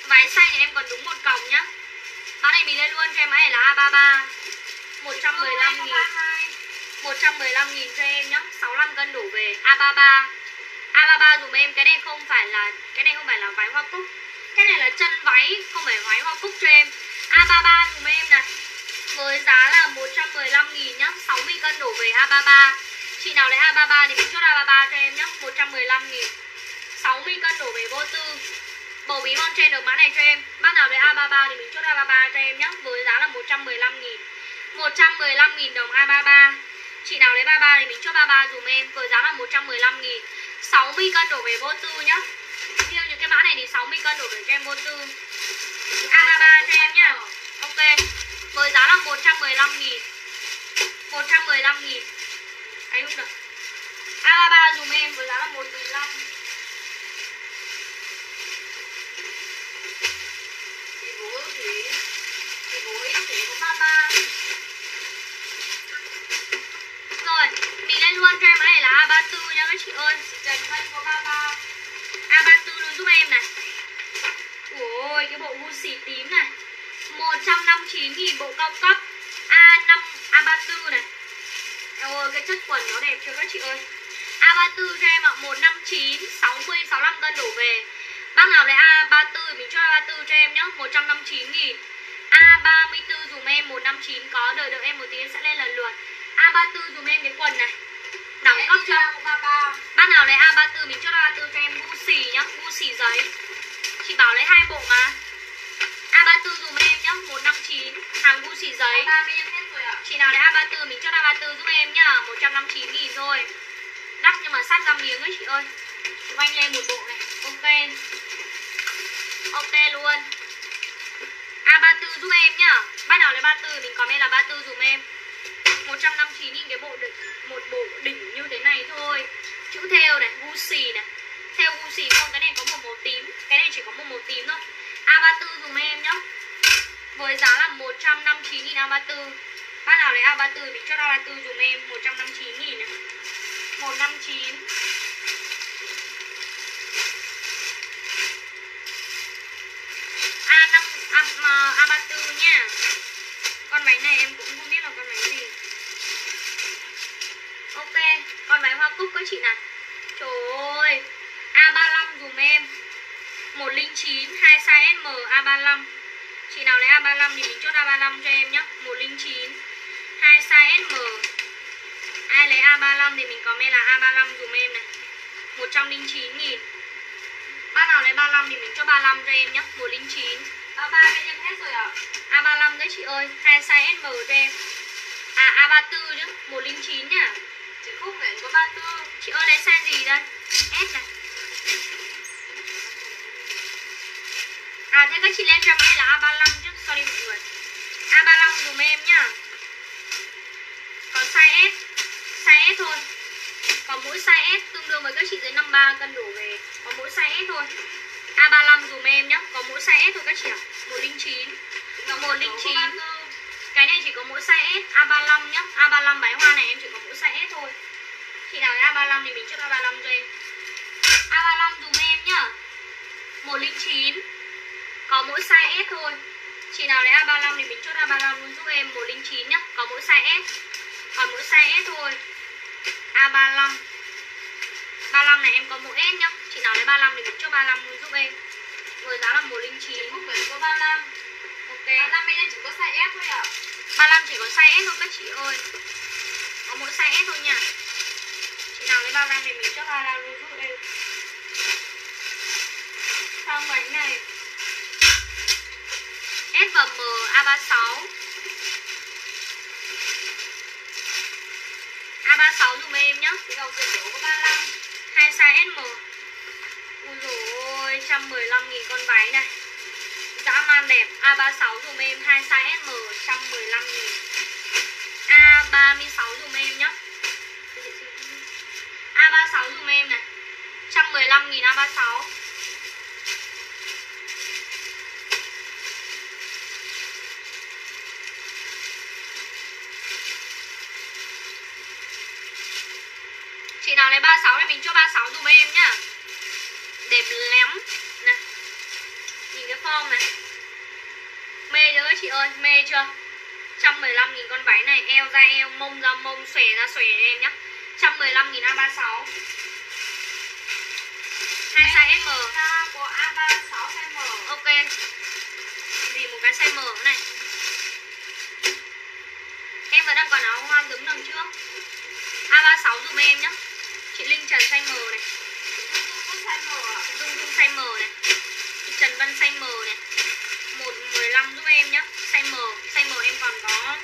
Váy xanh này em còn đúng một cọc nhá. Mã này mình lên luôn cho em mã này là A33 115 nghìn 115 nghìn cho em nhá. 65 cân đổ về. A33 A33 dùm em, cái này không phải là, cái này không phải là váy hoa cúc. Cái này là chân váy, không phải váy hoa cúc cho em. A33 dùm em này. Với giá là 115 nghìn nhá. 60 cân đổ về A33 chị nào lấy A33 thì mình chốt A33 cho em nhá. 115 nghìn. 60 cân đổ về vô tư. Bầu bí bon trên được mã này cho em. Bác nào lấy A33 thì mình chốt A33 cho em nhá. Với giá là 115 nghìn. 115.000 đồng A33 Chị nào lấy 33 thì mình chốt 33 dùm em, Với giá là 115.000 60 cân đổ về vô tư nhá. Riêng những cái mã này thì 60 cân đổ về cho em vô tư. A33 cho em nhá. Ok. Với giá là 115.000 115.000 Đấy không được A33 dùm em với giá là 115 Thì bố thì Thì bố Yến Thủy có 33 Rồi, cho em cái này là A34 nha các chị ơi. Chị Trần Vân có 33 A34 luôn giúp em này. Ôi, cái bộ Gucci tím này. 159 nghìn bộ cao cấp. A5, A34 này. Ôi, cái chất quần nó đẹp cho các chị ơi? A34 cho em ạ 159, 60, 65 cân đổ về. Bác nào lấy A34 mình cho A34 cho em nhá 159 nghìn. A34 dùm em 159 có Đợi đợi em một tí em sẽ lên lần lượt. A34 dùm em cái quần này Chưa? có 33 Bác nào lấy A34 mình chốt A34 cho em Gucci nhá Gucci giấy. Chị bảo lấy hai bộ mà. A34 dùm em nhá 159 Hàng Gucci giấy. 35 hết rồi ạ. Chị nào lấy A34 mình chốt A34 giúp em nhá 159 nghìn thôi. Đắt nhưng mà sát ra miếng ấy chị ơi. Chụp anh lên một bộ này Ok. Ok luôn. A34 giúp em nhá. Bác nào lấy 34 mình comment là 34 dùm em 159 nghìn cái bộ đỉnh, một bộ đỉnh như thế này thôi. Chữ theo này, Gucci này. Theo Gucci không, cái này có một màu tím. Cái này chỉ có một màu tím thôi. A34 dùm em nhá. Với giá là 159 nghìn A34 Bác nào lấy A34 mình chốt A34 dùm em 159 nghìn này. 159 A5 A, A34 nha. Con bánh này em cũng không biết là con bánh gì Ok con bánh hoa cúc các chị nào? Trời ơi A35 dùm em. 109 2 size M A35. Chị nào lấy A35 thì mình chốt A35 cho em nhé 109 2 size M. Ai lấy A35 thì mình comment là A35 dùm em này. 109 nghìn. Bác nào lấy 35 thì mình cho 35 cho em nhé 109 33 bên em hết rồi ạ. A35 đấy chị ơi hai size M cho em. À A34 chứ 109 nhá Chị Phúc Nguyễn có 34 Chị ơi lấy size gì đây? S này À thế các chị lên cho máy là A35 trước Sorry mọi người. A35 dùm em nhá. Còn size S. Size S thôi. Còn mỗi size S tương đương với các chị dưới 53 cân đổ về. Còn mỗi size S thôi. A35 dùm em nhá. Còn mỗi size S thôi các chị ạ. À? 109 Còn 109 cái này chỉ có mỗi size S, A35 nhá. A35 bái hoa này em chỉ có mỗi size S thôi. Chị nào A35 thì mình chốt A35 cho em. A35 dùm em nhá. 109 Có mỗi size S thôi. Chị nào lấy A35 thì mình chốt A35 luôn, giúp em 109 nhá. Có mỗi size S. Còn mỗi size S thôi. A35. 35 này em có mỗi S nhá. Chị nào lấy 35 thì mình chốt 35 luôn, giúp em. Với giá là 109 Chị Khúc Nguyễn có 35 35 bên em chỉ có size S thôi ạ. 35 chỉ có size S thôi các chị ơi. Có mỗi size S thôi nha. Chị nào lấy 35 thì mình chốt 35 luôn, giúp em. Xong bánh này? S và M A36 A36 dùm em nhá. Chị Ngọc Diệp Đỗ có 35 hai size SM Ui dồi ôi 115 nghìn con váy này. 35 đẹp A36 dùm em 2 size SM 115 nghìn. A36 dùm em nhé A36 dùm em này 115 000 A36 Chị nào lấy 36 thì mình cho 36 dùm em nhá. Đẹp lắm. Nè Nhìn cái form này. Mê chưa các chị ơi, mê chưa? 115 nghìn con váy này Eo ra eo, mông ra mông, xòe ra xòe em nhá. 115 nghìn A36 Hai size M Ra của A36 size M. Ok. Gì một cái size M này. Em vẫn đang còn áo hoa giống đằng trước. A36 dùm em nhá. Chị Linh Trần size M này. Dung dung size M ạ. Dung Dung size M này. Chị Trần văn size M này. 15 giúp em nhé. Size M Size M em còn có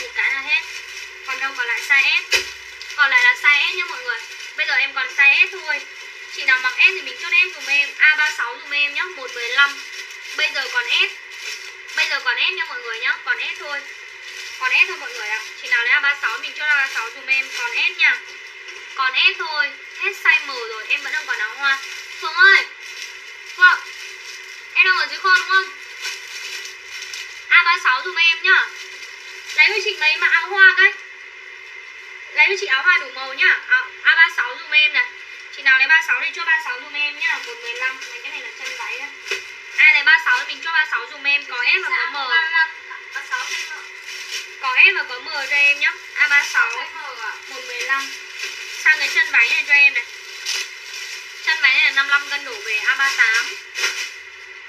một cái là hết. Còn đâu còn lại size S? Còn lại là size S nhá mọi người. Bây giờ em còn size S thôi. Chị nào mặc S thì mình chốt em dùm em. A36 dùm em nhá 115 Bây giờ còn S. Bây giờ còn S nhé mọi người nhá, Còn S thôi. Còn S thôi mọi người ạ. Chị nào lấy A36 mình chốt A36 dùm em, Còn S nha. Còn S thôi, Hết size M rồi, Em vẫn đang còn áo hoa. Phương ơi, Phương, Em đang ở dưới kho đúng không? A36 dùm em nhá. Lấy cho chị mấy mà áo hoa cái Lấy cho chị áo hoa đủ màu nhá. Áo, A36 dùm em này. Chị nào lấy 36 thì cho 36 dùm em nhá. 115 Mấy cái này là chân váy đây Ai lấy 36 thì mình cho 36 dùm em. Có S và có M. 35 36 size M Có S và có M cho em nhá. A36 size M ạ. 115 Sang cái chân váy này cho em này. Chân váy này là 55 cân đổ về A38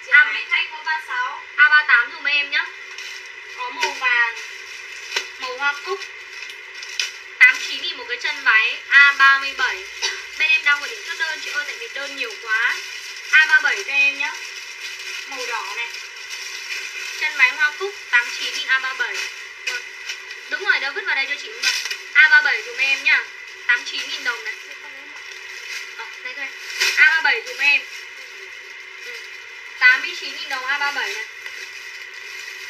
Chị Âm. Hải Thanh có 36 A38 dùm em nhá có màu vàng Màu hoa cúc. 89 nghìn một cái chân váy A37 Bên em đang có điểm chốt đơn chị ơi Tại vì đơn nhiều quá. A37 cho em nhá. Màu đỏ này. Chân váy hoa cúc 89 nghìn A37 Rồi. Vâng. Đúng rồi đâu vứt vào đây cho chị cũng A37 dùm em nhá. 89 nghìn đồng này. Ờ, đây thôi A37 dùm em. Ừ. 89 nghìn đồng A37 này.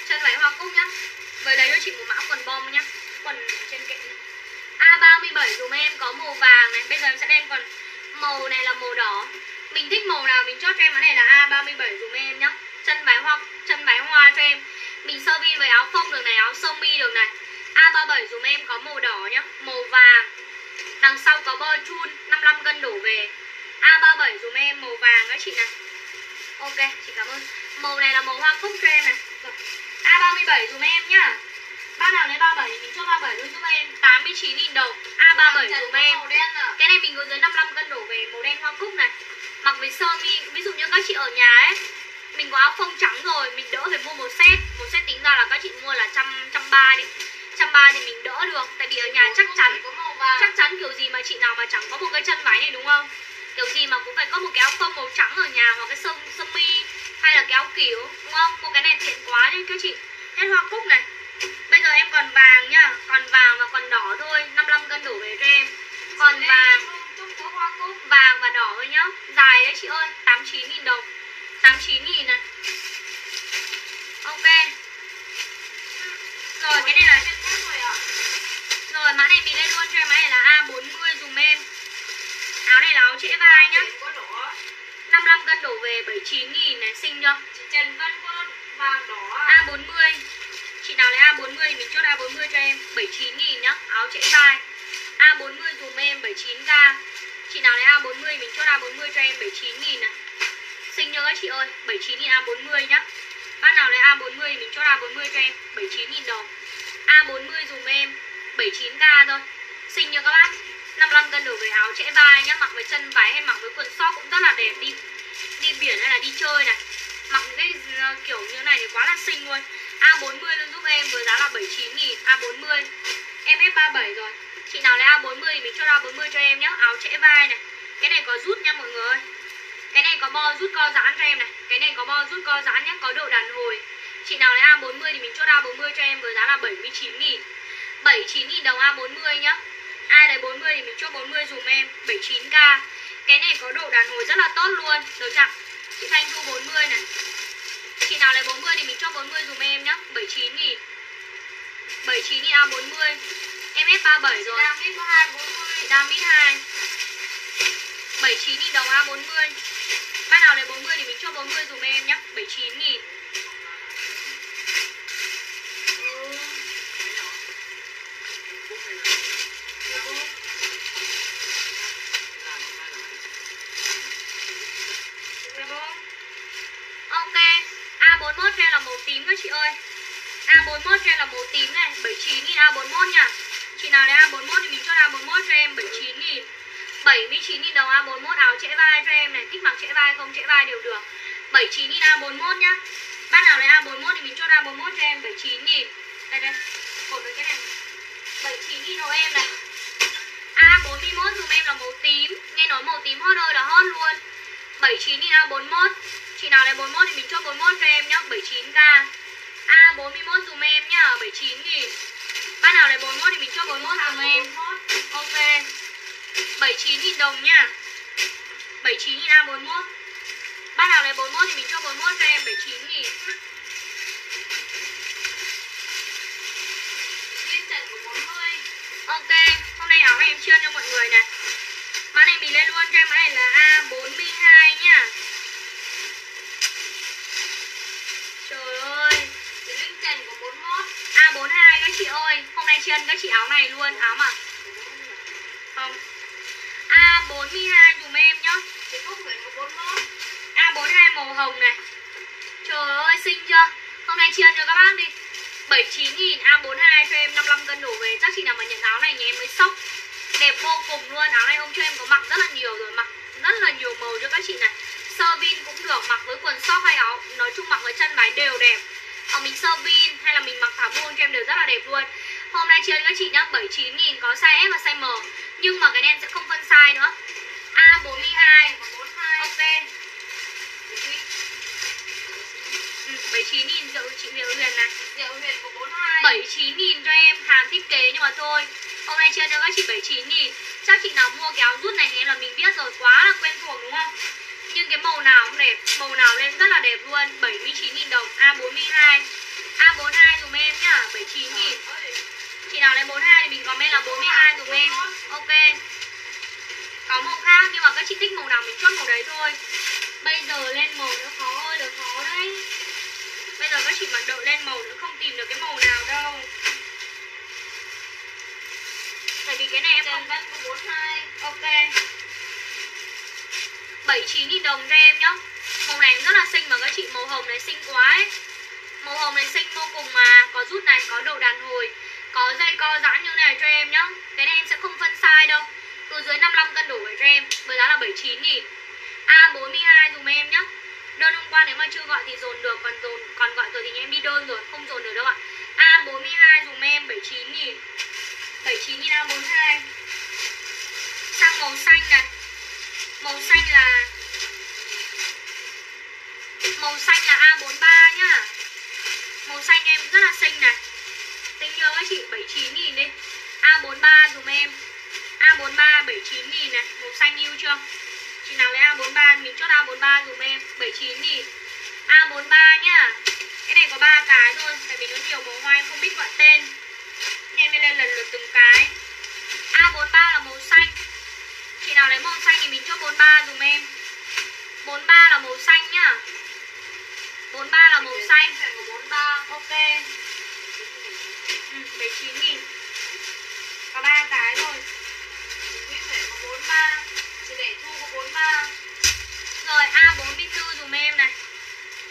Chân váy hoa cúc nhá. Với lấy cho chị một mã quần bom nhá. Quần trên kệ này. A37 dùm em có màu vàng này. Bây giờ em sẽ đen còn Màu này là màu đỏ. Mình thích màu nào mình chốt cho em. Cái này là A37 dùm em nhá. Chân váy hoa chân váy hoa cho em. Mình sơ vi với áo phông được này Áo sơ mi được này. A37 dùm em có màu đỏ nhá. Màu vàng. Đằng sau có bơ chun 55 cân đổ về. A37 dùm em màu vàng đó chị này. Ok, chị cảm ơn. Màu này là màu hoa cúc cho em này. Rồi. A37 dùm em nhá. Bác nào lấy 37 thì mình cho 37 luôn giúp em 89.000 đồng. A37 dùm em. ạ Cái này mình có dưới 55 cân đổ về màu đen hoa cúc này. Mặc với sơ mi Ví dụ như các chị ở nhà ấy Mình có áo phông trắng rồi Mình đỡ phải mua một set. Một set tính ra là các chị mua là trăm trăm ba đi. Trăm ba thì mình đỡ được Tại vì ở nhà chắc chắn chắc chắn kiểu gì mà chị nào mà chẳng có một cái chân váy này đúng không? Kiểu gì mà cũng phải có một cái áo phông màu trắng ở nhà hoặc cái sơ sơ mi hay là cái áo kiểu đúng không? Một cái này tiện quá đi các chị. Hết hoa cúc này. Bây giờ em còn vàng nhá. Còn vàng và còn đỏ thôi. 55 cân đổ về cho em. Còn vàng. hoa cúc. Vàng và đỏ thôi nhá. Dài đấy chị ơi. 89 000 đồng. 89 000 này. Ok. Rồi cái này là rồi ạ. Rồi mã này mình lên luôn cho em. Mã này là A40 dùm em. Áo này là áo trễ vai nhá 55 cân đổ về 79 nghìn này xinh chưa Chị Trần Vân có vàng đỏ ạ A40 Chị nào lấy A40 thì mình chốt A40 cho em 79 nghìn nhá Áo trễ vai A40 dùm em 79k Chị nào lấy A40 mình chốt A40 cho em 79 nghìn này Xinh chưa các chị ơi 79 nghìn A40 nhá Bác nào lấy A40 thì mình chốt A40 cho em 79 nghìn đồng A40 dùm em 79k thôi Xinh như các bác 55 cân đổ với áo trễ vai nhá, Mặc với chân váy hay mặc với quần sóc cũng rất là đẹp. Đi Đi biển hay là đi chơi này. Mặc cái ờ, kiểu như này thì quá là xinh luôn. A40 luôn giúp em với giá là 79 nghìn. A40 Em F37 rồi. Chị nào lấy A40 thì mình cho A40 cho em nhá. Áo trễ vai này. Cái này có rút nha mọi người Cái này có bo rút co giãn cho em này. Cái này có bo rút co giãn nhá, Có độ đàn hồi. Chị nào lấy A40 thì mình chốt A40 cho em với giá là 79 nghìn. 79 nghìn đồng A40 nhá. Ai lấy 40 thì mình chốt 40 dùm em 79k Cái này có độ đàn hồi rất là tốt luôn. Được chưa Chị Thanh thu 40 này. Chị nào lấy 40 thì mình cho 40 dùm em nhá. 79 nghìn 79 nghìn A40 Em F37 rồi. Đang có 240 Chị đang mít 2 79 nghìn đồng A40 Bác nào lấy 40 thì mình cho 40 dùm em nhá. 79 nghìn 41 hay là màu tím các chị ơi A41 hay là màu tím này 79 nghìn A41 nha Chị nào lấy A41 thì mình chốt A41 cho em 79 nghìn 79 nghìn đồng A41 áo trễ vai cho em này Thích mặc trễ vai không trễ vai đều được 79 nghìn A41 nhá Bác nào lấy A41 thì mình chốt A41 cho em 79 nghìn Đây đây Cột với cái này 79 nghìn đồng em này A41 dùm em là màu tím Nghe nói màu tím hot ơi là hot luôn 79 nghìn A41 Chị nào lấy 41 thì mình chốt 41 cho em nhá 79k A41 dùm em nhá 79 nghìn Bác nào lấy 41 thì mình chốt 41 dùm em. Ok. 79 nghìn đồng nhá. 79 nghìn A41 Bác nào lấy 41 thì mình cho 41 cho em 79 nghìn Liên trần của 40 Ok, hôm nay áo này em chưa cho mọi người nè Mã này mình lên luôn cho em mã này là A42 nhá Trời ơi Chị Linh trần của 41 A42 các chị ơi, Hôm nay chân các chị áo này luôn, Áo mà. Không. A42 dùm em nhá. A42 màu hồng này. Trời ơi, xinh chưa? Hôm nay chiên cho các bác đi. 79 nghìn A42 cho em 55 cân đổ về. Chắc chị nào mà nhận áo này nhà em mới sốc. Đẹp vô cùng luôn. Áo này hôm trước em có mặc rất là nhiều rồi, Mặc rất là nhiều màu cho các chị này. Sơ vin cũng được, Mặc với quần sóc hay áo, Nói chung mặc với chân váy đều đẹp. Ở mình sơ vin hay là mình mặc thảo vuông cho em đều rất là đẹp luôn. Hôm nay chiên các chị nhá 79 nghìn có size S và size M. Nhưng mà cái này em sẽ không phân size nữa. A42 của 42 Ok. Ừ, 79 nghìn rượu chị Diệu Huyền này. Diệu Huyền của 42 79 nghìn cho em hàng thiết kế nhưng mà thôi. Hôm nay chia cho các chị 79 nghìn. Chắc chị nào mua cái áo rút này thì em là mình biết rồi Quá là quen thuộc đúng không Nhưng cái màu nào cũng đẹp Màu nào lên rất là đẹp luôn. 79 nghìn đồng A42 A42 dùm em nhá 79 nghìn. Chị nào lấy 42 thì mình comment là 42 dùm em. Ok. Có màu khác nhưng mà các chị thích màu nào mình chốt màu đấy thôi. Bây giờ lên màu nữa khó ơi là khó đấy. Bây giờ các chị mà đợi lên màu nữa không tìm được cái màu nào đâu. Tại vì cái này em không Văn của 42 Ok 79 000 đồng cho em nhá. Màu này rất là xinh mà các chị Màu hồng này xinh quá ấy. Màu hồng này xinh vô cùng mà. Có rút này, có đầu đàn hồi Có dây co giãn như này cho em nhá. Cái này em sẽ không phân size đâu. Từ dưới 55 cân đổ về cho em Với giá là 79 000 A42 dùm em nhá. Đơn hôm qua nếu mà chưa gọi thì dồn được Còn dồn còn gọi rồi thì em đi đơn rồi Không dồn được đâu ạ. A42 dùm em 79 000 79 000 A42 Sang màu xanh này. Màu xanh là Màu xanh là A43 nhá. Màu xanh em rất là xinh này. Tính nhớ các chị 79 nghìn đi. A43 dùm em. A43 79 nghìn này. Màu xanh yêu chưa? Chị nào lấy A43 mình chốt A43 dùm em. 79 nghìn. A43 nhá. Cái này có ba cái thôi, Tại vì nó nhiều màu hoa, em không biết gọi tên. Nên em lên lần lượt từng cái. A43 là màu xanh. Chị nào lấy màu xanh thì mình chốt 43 dùm em. 43 là màu xanh nhá. 43 là màu xanh. Trần của 43 Ok. Ừ, 79 nghìn. Có 3 cái thôi Nguyễn Nguyễn của 43 Chị để Thu của 43 Rồi A44 dùm em này.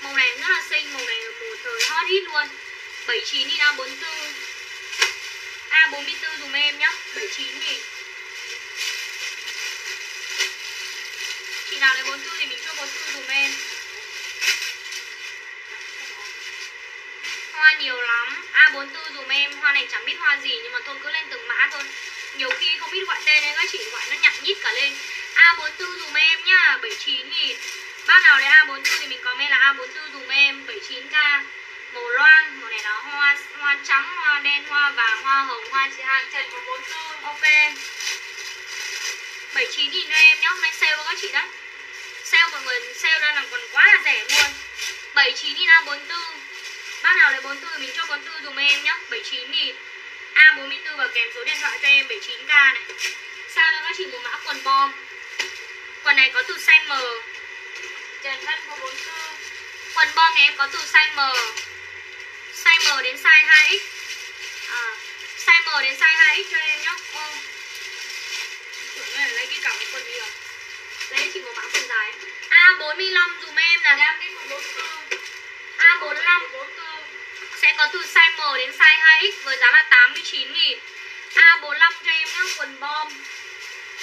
Màu này rất là xinh Màu này một thời hot hit luôn. 79 nghìn A44 A44 dùm em nhá. 79 nghìn Chị nào lấy 44 thì mình cho 44 dùm em. Hoa nhiều lắm. A44 dùm em. Hoa này chẳng biết hoa gì Nhưng mà thôi cứ lên từng mã thôi. Nhiều khi không biết gọi tên nên các chị gọi nó nhặt nhít cả lên. A44 dùm em nhá 79 nghìn. Bác nào lấy A44 thì mình comment là A44 dùm em 79k Màu loang Màu này là hoa hoa trắng, hoa đen, hoa vàng, hoa hồng, hoa Chị Hàng Trần của 44 Ok. 79 nghìn cho em nhá Hôm nay sale các chị đấy Sale mọi người sale ra là còn quá là rẻ luôn. 79 nghìn A44 Bác nào lấy 44 thì mình cho 44 dùm em nhá. 79 nghìn A44 và kèm số điện thoại cho em 79k này. Sao cho các chị một mã quần bom? Quần này có từ size M. Trần thân có 44 Quần bom này em có từ size M. Size M đến size 2X à, Size M đến size 2X cho em nhá. Ô. Tưởng là lấy cái cả cái quần gì rồi Lấy chỉ một mã quần dài. A45 dùm em 44 A45 của 44 có từ size M đến size 2X với giá là 89 nghìn. A45 cho em nhá, quần bom.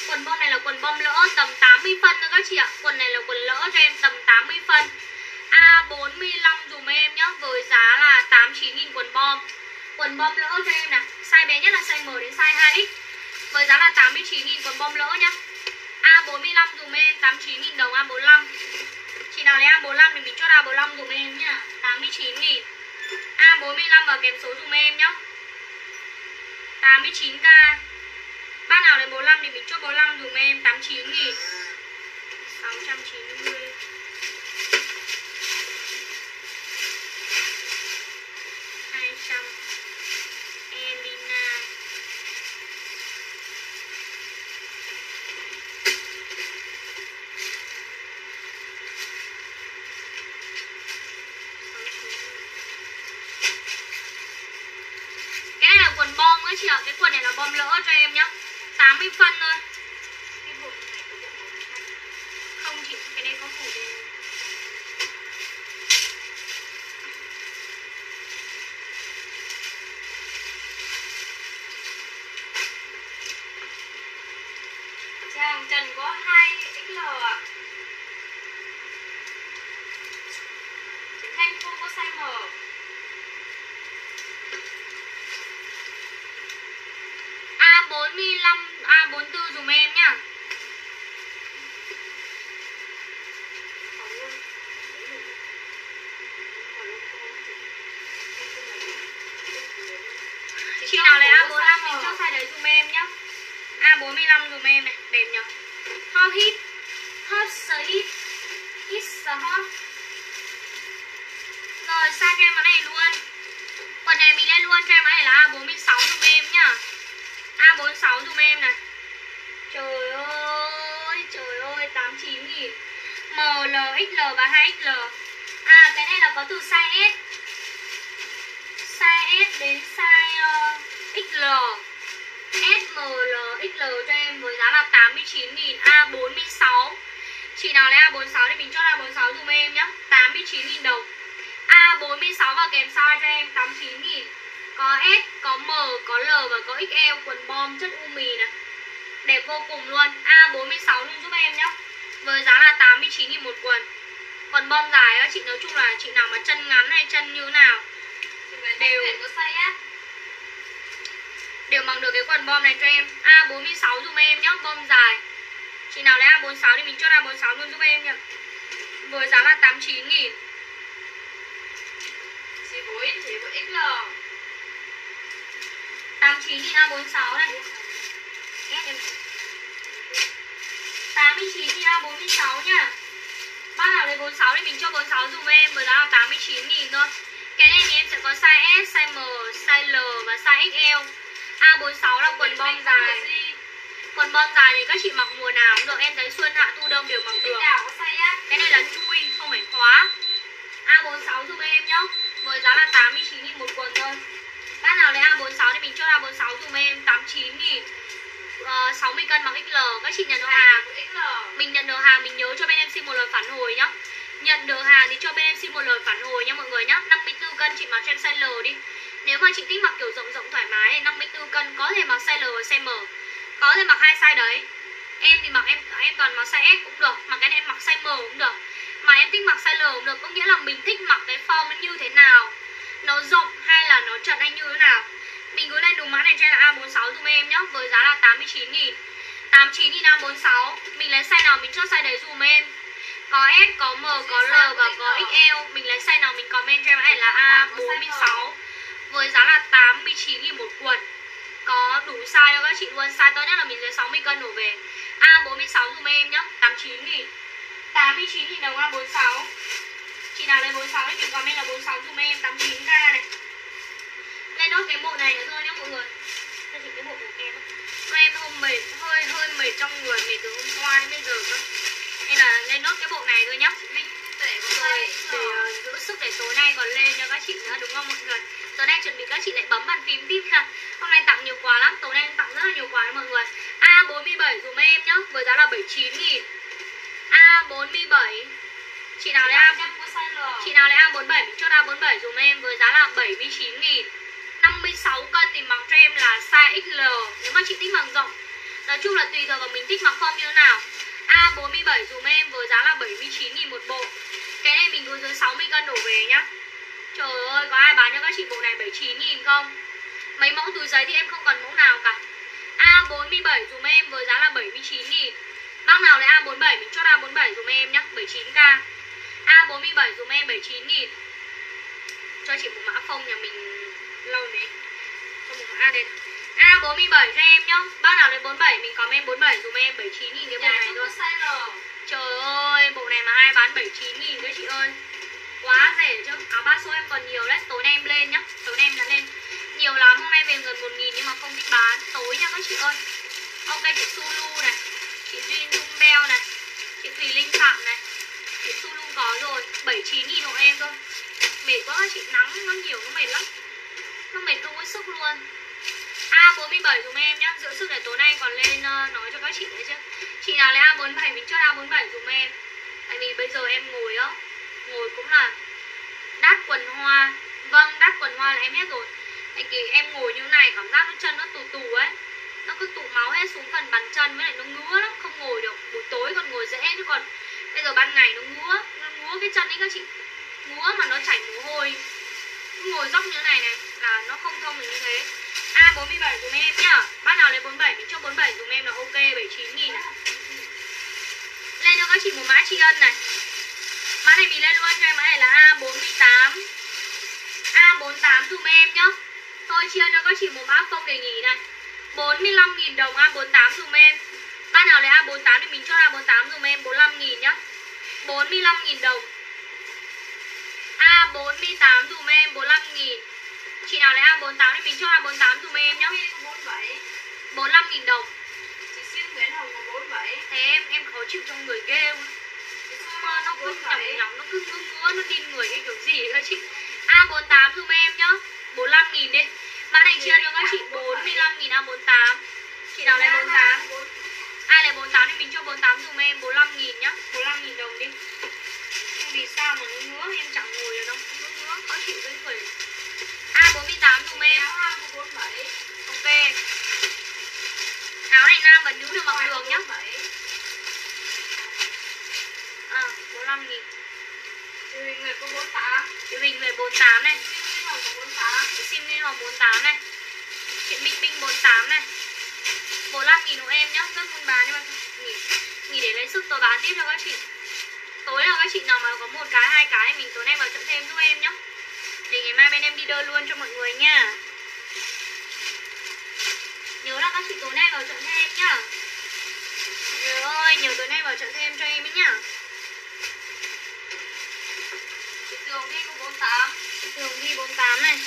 Quần bom này là quần bom lỡ tầm 80 phân nữa các chị ạ. Quần này là quần lỡ cho em tầm 80 phân. A45 dùm em nhá Với giá là 89 nghìn quần bom. Quần bom lỡ cho em nè Size bé nhất là size M đến size 2X Với giá là 89 nghìn quần bom lỡ nhá A45 dùm em 89.000 đồng A45 Chị nào lấy A45 thì mình chốt A45 dùm em nhá. 89.000 A45 và kèm số dùm em nhá. 89k Bác nào lấy 45 thì mình chốt 45 dùm em 89.000 690 40 dùm em nhá. À 45 dùm em này Đẹp nhở. Hot hit Hot the hit Hit the hot. Rồi sang cho em này luôn. Quần này mình lên luôn cho em này là A46 dùm em nhá. A46 dùm em này. Trời ơi Trời ơi 89 nghìn. ML, XL và 2XL À cái này là có từ size S. Size S đến size ờ, uh, XL SML, XL cho em với giá là 89 nghìn A46 Chị nào lấy A46 thì mình chốt A46 dùm em nhá. 89 nghìn đồng. A46 và kèm size cho em 89 nghìn. Có S, có M, có L và có XL Quần bom chất u mì nè Đẹp vô cùng luôn. A46 luôn giúp em nhá. Với giá là 89 nghìn một quần. Quần bom dài á, chị nói chung là chị nào mà chân ngắn hay chân như nào đều Đều. có size S đều bằng được cái quần bom này cho em. A46 dùm em nhá, bom dài. Chị nào lấy A46 thì mình chốt A46 luôn giúp em nhá. Với giá là 89 nghìn. Chị bối chỉ có XL 89 nghìn A46 này. Ép em 89 nghìn A46 nhá. Bác nào lấy 46 thì mình cho 46 dùm em Với giá là 89 nghìn thôi. Cái này thì em sẽ có size S, size M, size L và size XL A46 là quần bom dài. Quần bom dài thì các chị mặc mùa nào cũng được Em thấy xuân hạ thu đông đều mặc được. Cái này là chui, không phải khóa. A46 dùm em nhá. Với giá là 89 nghìn một quần thôi. Bác nào lấy A46 thì mình chốt A46 dùm em 89 nghìn. Ờ, 60 cân bằng XL Các chị nhận được hàng Mình nhận được hàng mình nhớ cho bên em xin một lời phản hồi nhá. Nhận được hàng thì cho bên em xin một lời phản hồi nha mọi người nhá. 54 cân chị mặc cho em size L đi nếu mà chị thích mặc kiểu rộng rộng thoải mái thì 54 cân có thể mặc size L và size M. Có thể mặc hai size đấy. Em thì mặc em em toàn mặc size S cũng được Mặc cái này em mặc size M cũng được. Mà em thích mặc size L cũng được Có nghĩa là mình thích mặc cái form nó như thế nào Nó rộng hay là nó chật hay như thế nào. Mình cứ lên đúng mã này cho là A46 dùm em nhá Với giá là 89 nghìn. 89 nghìn A46 Mình lấy size nào mình chốt size đấy dùm em. Có S, có M, có L và có XL Mình lấy size nào mình comment cho em này là A46 với giá là 89 nghìn một quần Có đủ size cho các chị luôn. Size to nhất là mình dưới 60 cân đổ về. A46 dùm em nhá. 89 nghìn. 89 nghìn đồng A46 Chị nào lấy 46 thì mình comment là 46 dùm em. 89k này. Lên nốt cái bộ này nữa thôi nhá mọi người. Cho chị cái bộ của kem á. Hôm em hôm mệt, hơi hơi mệt trong người Mệt từ hôm qua đến bây giờ cơ. Nên là lên nốt cái bộ này thôi nhá. Minh Tể có rồi size để uh, giữ sức để tối nay còn lên cho các chị nữa đúng không mọi người tối nay chuẩn bị các chị lại bấm bàn phím tiếp ha hôm nay tặng nhiều quà lắm tối nay tặng rất là nhiều quà mọi người. A 47 dùm em nhá với giá là 79 nghìn. A 47 Chị nào lấy A. Chị nào lấy A47 mình chốt A47 dùm em với giá là 79 nghìn. 56 cân thì mặc cho em là size XL Nếu mà chị thích mặc rộng. Nói chung là tùy thuộc vào mình thích mặc form như thế nào. A47 dùm em với giá là 79 nghìn một bộ. Cái này mình có dưới 60 cân đổ về nhá Trời ơi có ai bán cho các chị bộ này 79 nghìn không? Mấy mẫu túi giấy thì em không cần mẫu nào cả. A47 dùm em với giá là 79 nghìn. Bác nào lấy A47 mình chốt A47 dùm em nhá 79k A47 dùm em 79 nghìn. Cho chị một mã phông nhà mình lâu này Cho một mã đây A47 cho em nhá. Bác nào lấy 47 mình comment 47 dùm em 79 nghìn cái bộ Dạ, này không thôi. có size L. Trời ơi bộ này mà ai bán 79 nghìn các chị ơi Quá rẻ chứ Áo à, ba số em còn nhiều đấy Tối nay em lên nhá. Tối nay em đã lên. Nhiều lắm hôm nay về gần một nghìn nhưng mà không thích bán. Tối nha các chị ơi. Ok chị Sulu này Chị Duyên Dung beo này Chị Thùy Linh Phạm này. Chị Sulu có rồi 79 nghìn hộ em thôi. Mệt quá các chị nắng nó nhiều nó mệt lắm. Nó mệt không có sức luôn. A47 dùm em nhá giữa sức để tối nay còn lên uh, nói cho các chị đấy chứ. Chị nào lấy A47 mình chốt A47 dùm em. Tại vì bây giờ em ngồi á Ngồi cũng là đát quần hoa. Vâng đát quần hoa là em hết rồi. Tại kỳ em ngồi như này, cảm giác nó chân nó tù tù ấy. Nó cứ tụ máu hết xuống phần bàn chân, Với lại nó ngứa lắm, Không ngồi được. Buổi tối còn ngồi dễ, chứ còn Bây giờ ban ngày nó ngứa Nó ngứa cái chân ấy các chị. Ngứa mà nó chảy mồ hôi. Ngồi dốc như này này, Là nó không thông được như thế. A47 dùm em nhá. Bác nào lấy 47 mình cho 47 dùm em là ok 79 nghìn này Lên cho các chị một mã tri ân này. Mã này mình lên luôn cho em mã này là A48 A48 dùm em nhá. Thôi chia cho các chị một mã không đề nghị này. 45.000 đồng A48 dùm em. Bác nào lấy A48 thì mình cho A48 dùm em 45.000 nhá. 45.000 đồng. A48 dùm em 45.000 Chị nào lấy A48 thì mình cho A48 dùm em nhá. Huy có 47. 45.000 đồng. Chị Xuyên Nguyễn Hồng có 47. Thế em em khó chịu trong người ghê luôn nó cứ nhỏng 47. nhỏng, nó cứ ngứa ngứa, nó đi người cái kiểu gì các chị? A48 dùm em nhá 45 nghìn đi Mã này chia cho các chị 45 nghìn A48 Chị nào lấy 48 Ai lấy 48 thì mình cho 48 dùm em 45 nghìn nhá. 45 nghìn đồng đi. Em vì sao mà nó ngứa em chẳng ngồi được đâu Nó ngứa khó chịu với người. A48 dùm em. Áo ham có 47. Ok. Áo này nam và nữ đều mặc được nhá. 47. À 45 nghìn. Chị Huỳnh Nguyệt 48. Chị Huỳnh về 48 này. Xuyên Nguyễn Hồng 48. Chị Sim Liên Hoàng 48 này. Chị Minh Minh 48 này. 45 nghìn của em nhá. Rất muốn bán nhưng mà nghỉ, nghỉ để lấy sức tôi bán tiếp cho các chị. Tối là các chị nào mà có một cái, hai cái mình tối nay vào chậm thêm giúp em nhá. Để ngày mai bên em đi đơn luôn cho mọi người nha. Nhớ là các chị tối nay vào chậm thêm nhá. Trời ơi, nhiều tối nay vào chợ thêm cho em ấy nhá. Đường đi Thi có 48. Thường ghi 48 này